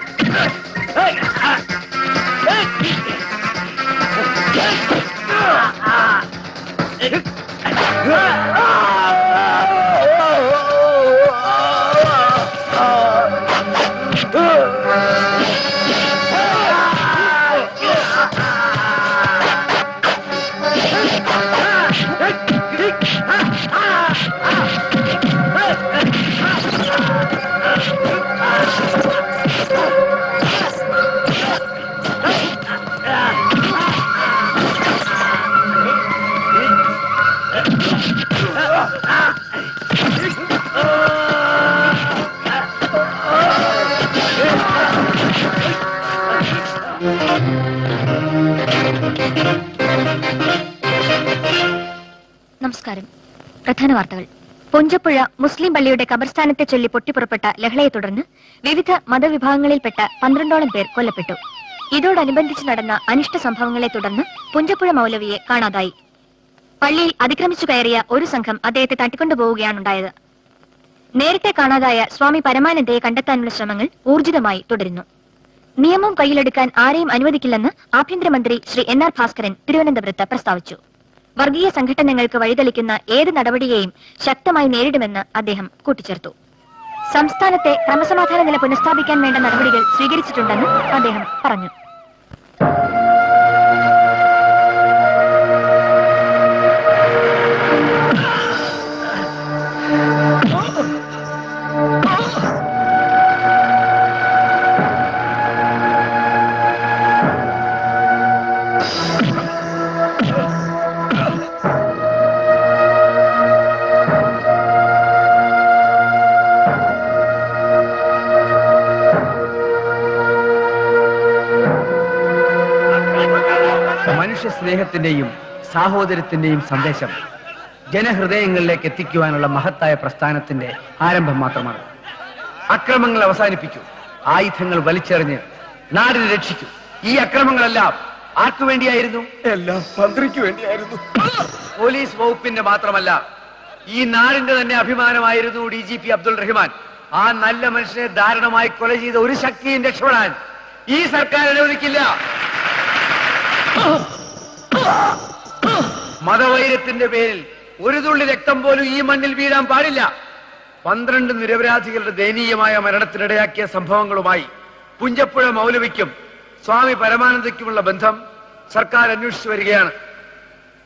നമസ്കാരം. പ്രധാന വാർത്തകൾ. പൊഞ്ചപ്പുഴ മുസ്ലിം പള്ളിയുടെ കബർസ്ഥാനത്തെ ചൊല്ലി പൊട്ടിപ്പുറപ്പെട്ട ലഹളയെ തുടർന്ന് വിവിധ മതവിഭാഗങ്ങളിൽപ്പെട്ട പന്ത്രണ്ടോളം പേർ കൊല്ലപ്പെട്ടു. ഇതോടനുബന്ധിച്ച് നടന്ന അനിഷ്ട സംഭവങ്ങളെ തുടർന്ന് പുഞ്ചപ്പുഴ മൗലവിയെ കാണാതായി. പള്ളിയിൽ അതിക്രമിച്ചു കയറിയ ഒരു സംഘം അദ്ദേഹത്തെ തട്ടിക്കൊണ്ടുപോവുകയാണുണ്ടായത് നേരത്തെ കാണാതായ സ്വാമി പരമാനന്ദയെ കണ്ടെത്താനുള്ള ശ്രമങ്ങൾ ഊർജിതമായി തുടരുന്നു. നിയമം കയ്യിലെടുക്കാൻ ആരെയും അനുവദിക്കില്ലെന്ന് ആഭ്യന്തരമന്ത്രി ശ്രീ എൻ ആർ ഭാസ്കരൻ തിരുവനന്തപുരത്ത് പ്രസ്താവിച്ചു. വർഗീയ സംഘടനകൾക്ക് വഴിതെളിക്കുന്ന ഏത് നടപടിയെയും ശക്തമായി നേരിടുമെന്ന് അദ്ദേഹം കൂട്ടിച്ചേർത്തു. സംസ്ഥാനത്തെ ക്രമസമാധാന നില പുനഃസ്ഥാപിക്കാൻ വേണ്ട നടപടികൾ സ്വീകരിച്ചിട്ടുണ്ടെന്ന് അദ്ദേഹം പറഞ്ഞു. സ്നേഹത്തിന്റെയും സാഹോദര്യത്തിന്റെയും സന്ദേശം ജനഹൃദയങ്ങളിലേക്ക് എത്തിക്കുവാനുള്ള മഹത്തായ പ്രസ്ഥാനത്തിന്റെ ആരംഭം മാത്രമാണ്. അക്രമങ്ങൾ അവസാനിപ്പിക്കൂ ആയുധങ്ങൾ വലിച്ചെറിഞ്ഞ് നാടിനെ രക്ഷിക്കൂ ഈ അക്രമങ്ങളെല്ലാം ആർക്കു വേണ്ടിയായിരുന്നു? എല്ലാം മന്ത്രിക്ക് വേണ്ടിയായിരുന്നു. പോലീസ് വകുപ്പിന്റെ മാത്രമല്ല ഈ നാടിന്റെ തന്നെ അഭിമാനമായിരുന്നു D G P Abdul Rahman. ആ നല്ല മനുഷ്യനെ ദാരുണമായി കൊല ചെയ്ത ഒരു ശക്തിയും രക്ഷപ്പെടാൻ ഈ സർക്കാർ അനുവദിക്കില്ല. മതവൈരത്തിന്റെ പേരിൽ ഒരു തുള്ളി രക്തം പോലും ഈ മണ്ണിൽ വീഴാൻ പാടില്ല. പന്ത്രണ്ട് നിരപരാധികളുടെ ദയനീയമായ മരണത്തിനിടയാക്കിയ സംഭവങ്ങളുമായി പുഞ്ചപ്പുഴ മൗലവിക്കും സ്വാമി പരമാനന്ദയ്ക്കുമുള്ള ബന്ധം സർക്കാർ അന്വേഷിച്ചു വരികയാണ്.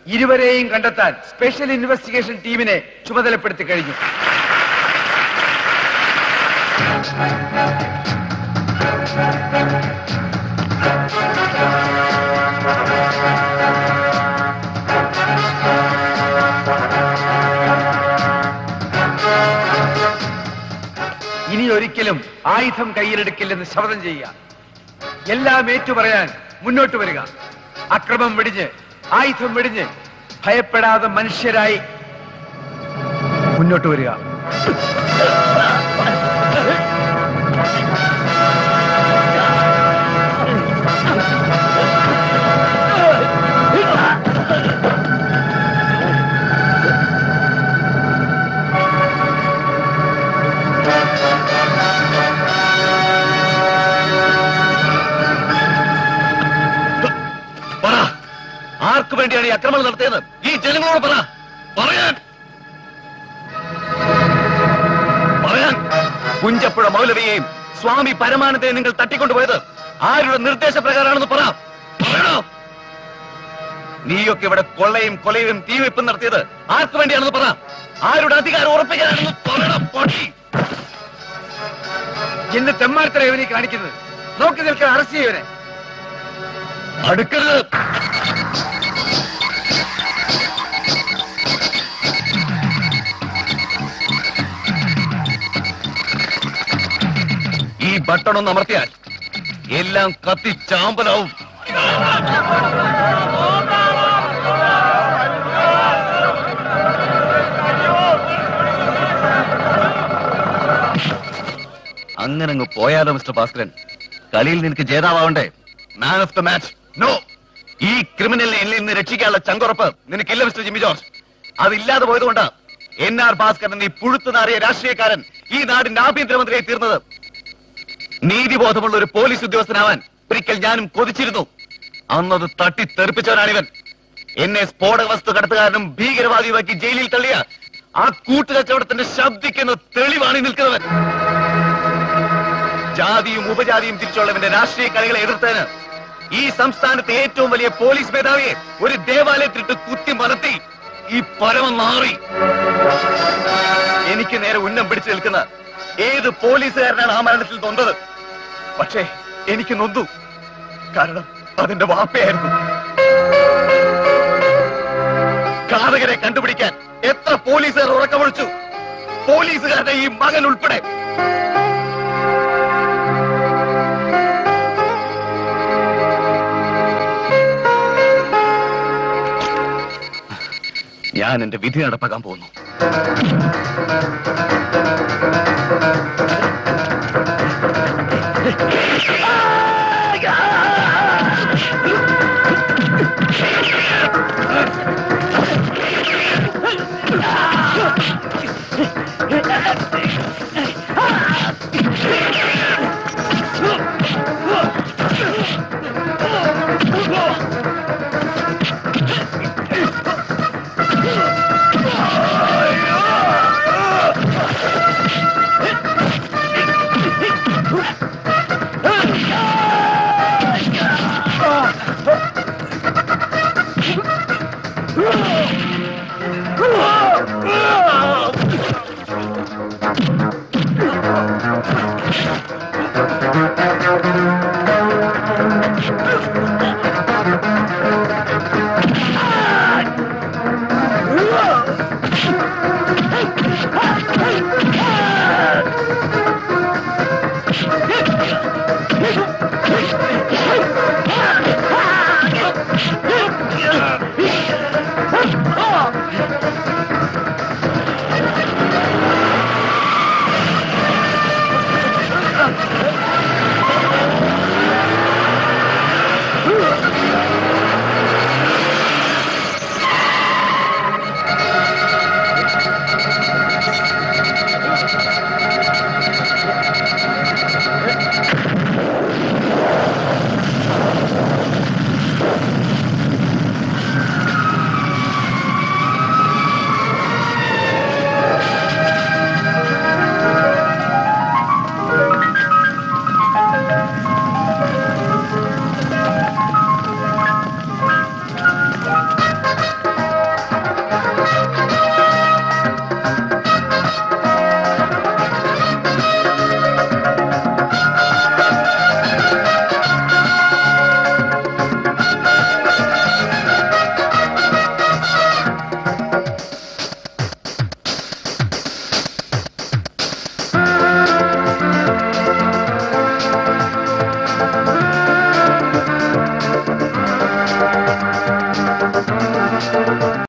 ഇരുവരെയും കണ്ടെത്താൻ സ്പെഷ്യൽ ഇൻവെസ്റ്റിഗേഷൻ ടീമിനെ ചുമതലപ്പെടുത്തി കഴിഞ്ഞു. ഇനി ഒരിക്കലും ആയുധം കയ്യിലെടുക്കില്ലെന്ന് ശപഥം ചെയ്യുക. എല്ലാം ഏറ്റുപറയാൻ മുന്നോട്ട് വരിക. അക്രമം വെടിഞ്ഞ് ആയുധം വെടിഞ്ഞ് ഭയപ്പെടാതെ മനുഷ്യരായി മുന്നോട്ട് വരിക. ആർക്കു വേണ്ടിയാണ് ഈ അക്രമണം നടത്തിയത്? ഈ ജനങ്ങളോട് പറ. പറയാൻ. പറയാൻ. കുഞ്ചപ്പുഴ മൗലവിയെയും സ്വാമി പരമാനന്ദയെ നിങ്ങൾ തട്ടിക്കൊണ്ടുപോയത് ആരുടെ നിർദ്ദേശപ്രകാരമാണെന്ന് പറ. നീയൊക്കെ ഇവിടെ കൊള്ളയും കൊലയും തീവെപ്പും നടത്തിയത് ആർക്കു വേണ്ടിയാണെന്ന് പറ. ആരുടെ അധികാരം ഉറപ്പിക്കാനാണെന്ന് പറയണം? പൊട്ടി എന്ന് തെമ്മാർത്തര ഇവനെ കാണിക്കുന്നത്. നോക്കി നിൽക്കാൻ അറസ്റ്റ് ചെയ്യവനെ. അടുക്കരുത്. ഈ ബട്ടണൊന്ന് അമർത്തിയാൽ എല്ലാം കത്തി ചാമ്പലാവും. അങ്ങനെ അങ്ങ് പോയാലോ മിസ്റ്റർ ഭാസ്കരൻ. കളിയിൽ നിനക്ക് ജേതാവണ്ടേ മാൻ ഓഫ് ദ മാച്ച് ഈ ക്രിമിനലിനെ എന്നിൽ നിന്ന് രക്ഷിക്കാനുള്ള ചങ്കുറപ്പ് നിനക്കില്ല മിസ്റ്റർ ജിമ്മി ജോർജ്. അതില്ലാതെ പോയതുകൊണ്ട് എൻ ആർ ഭാസ്കരൻ ഈ പുഴുത്തു നാറിയ രാഷ്ട്രീയക്കാരൻ ഈ നാടിന്റെ ആഭ്യന്തരമന്ത്രിയായി തീർന്നത്. നീതിബോധമുള്ള ഒരു പോലീസ് ഉദ്യോഗസ്ഥനാവാൻ ഒരിക്കൽ ഞാനും കൊതിച്ചിരുന്നു. അന്നത് തട്ടി തെറിപ്പിച്ചവനാണിവൻ എന്നെ സ്ഫോടക വസ്തു കടത്തുകാരനും ഭീകരവാദിയുമാക്കി ജയിലിൽ തള്ളിയ ആ കൂട്ടുകച്ചവടത്തിന്റെ ശബ്ദിക്കുന്ന തെളിവാണ് നിൽക്കുന്നവൻ. ജാതിയും ഉപജാതിയും തിരിച്ചുള്ളവന്റെ രാഷ്ട്രീയ കളികളെ എതിർത്തതിന് ഈ സംസ്ഥാനത്തെ ഏറ്റവും വലിയ പോലീസ് മേധാവിയെ ഒരു ദേവാലയത്തിലിട്ട് കുത്തി മറത്തി ഈ പരമ മാറി എനിക്ക് നേരെ ഉന്നം പിടിച്ചു നിൽക്കുന്ന ഏത് പോലീസുകാരനാണ് ആ മരണത്തിൽ തൊന്നത് പക്ഷേ എനിക്ക് നൊന്തു കാരണം അതിന്റെ വാപ്പയായിരുന്നു. ഘാതകരെ കണ്ടുപിടിക്കാൻ എത്ര പോലീസുകാർ ഉറക്കമൊഴിച്ചു? പോലീസുകാരുടെ ഈ മകൻ ഉൾപ്പെടെ. ഞാൻ എന്റെ വിധി നടപ്പാക്കാൻ പോകുന്നു Oh! gracias.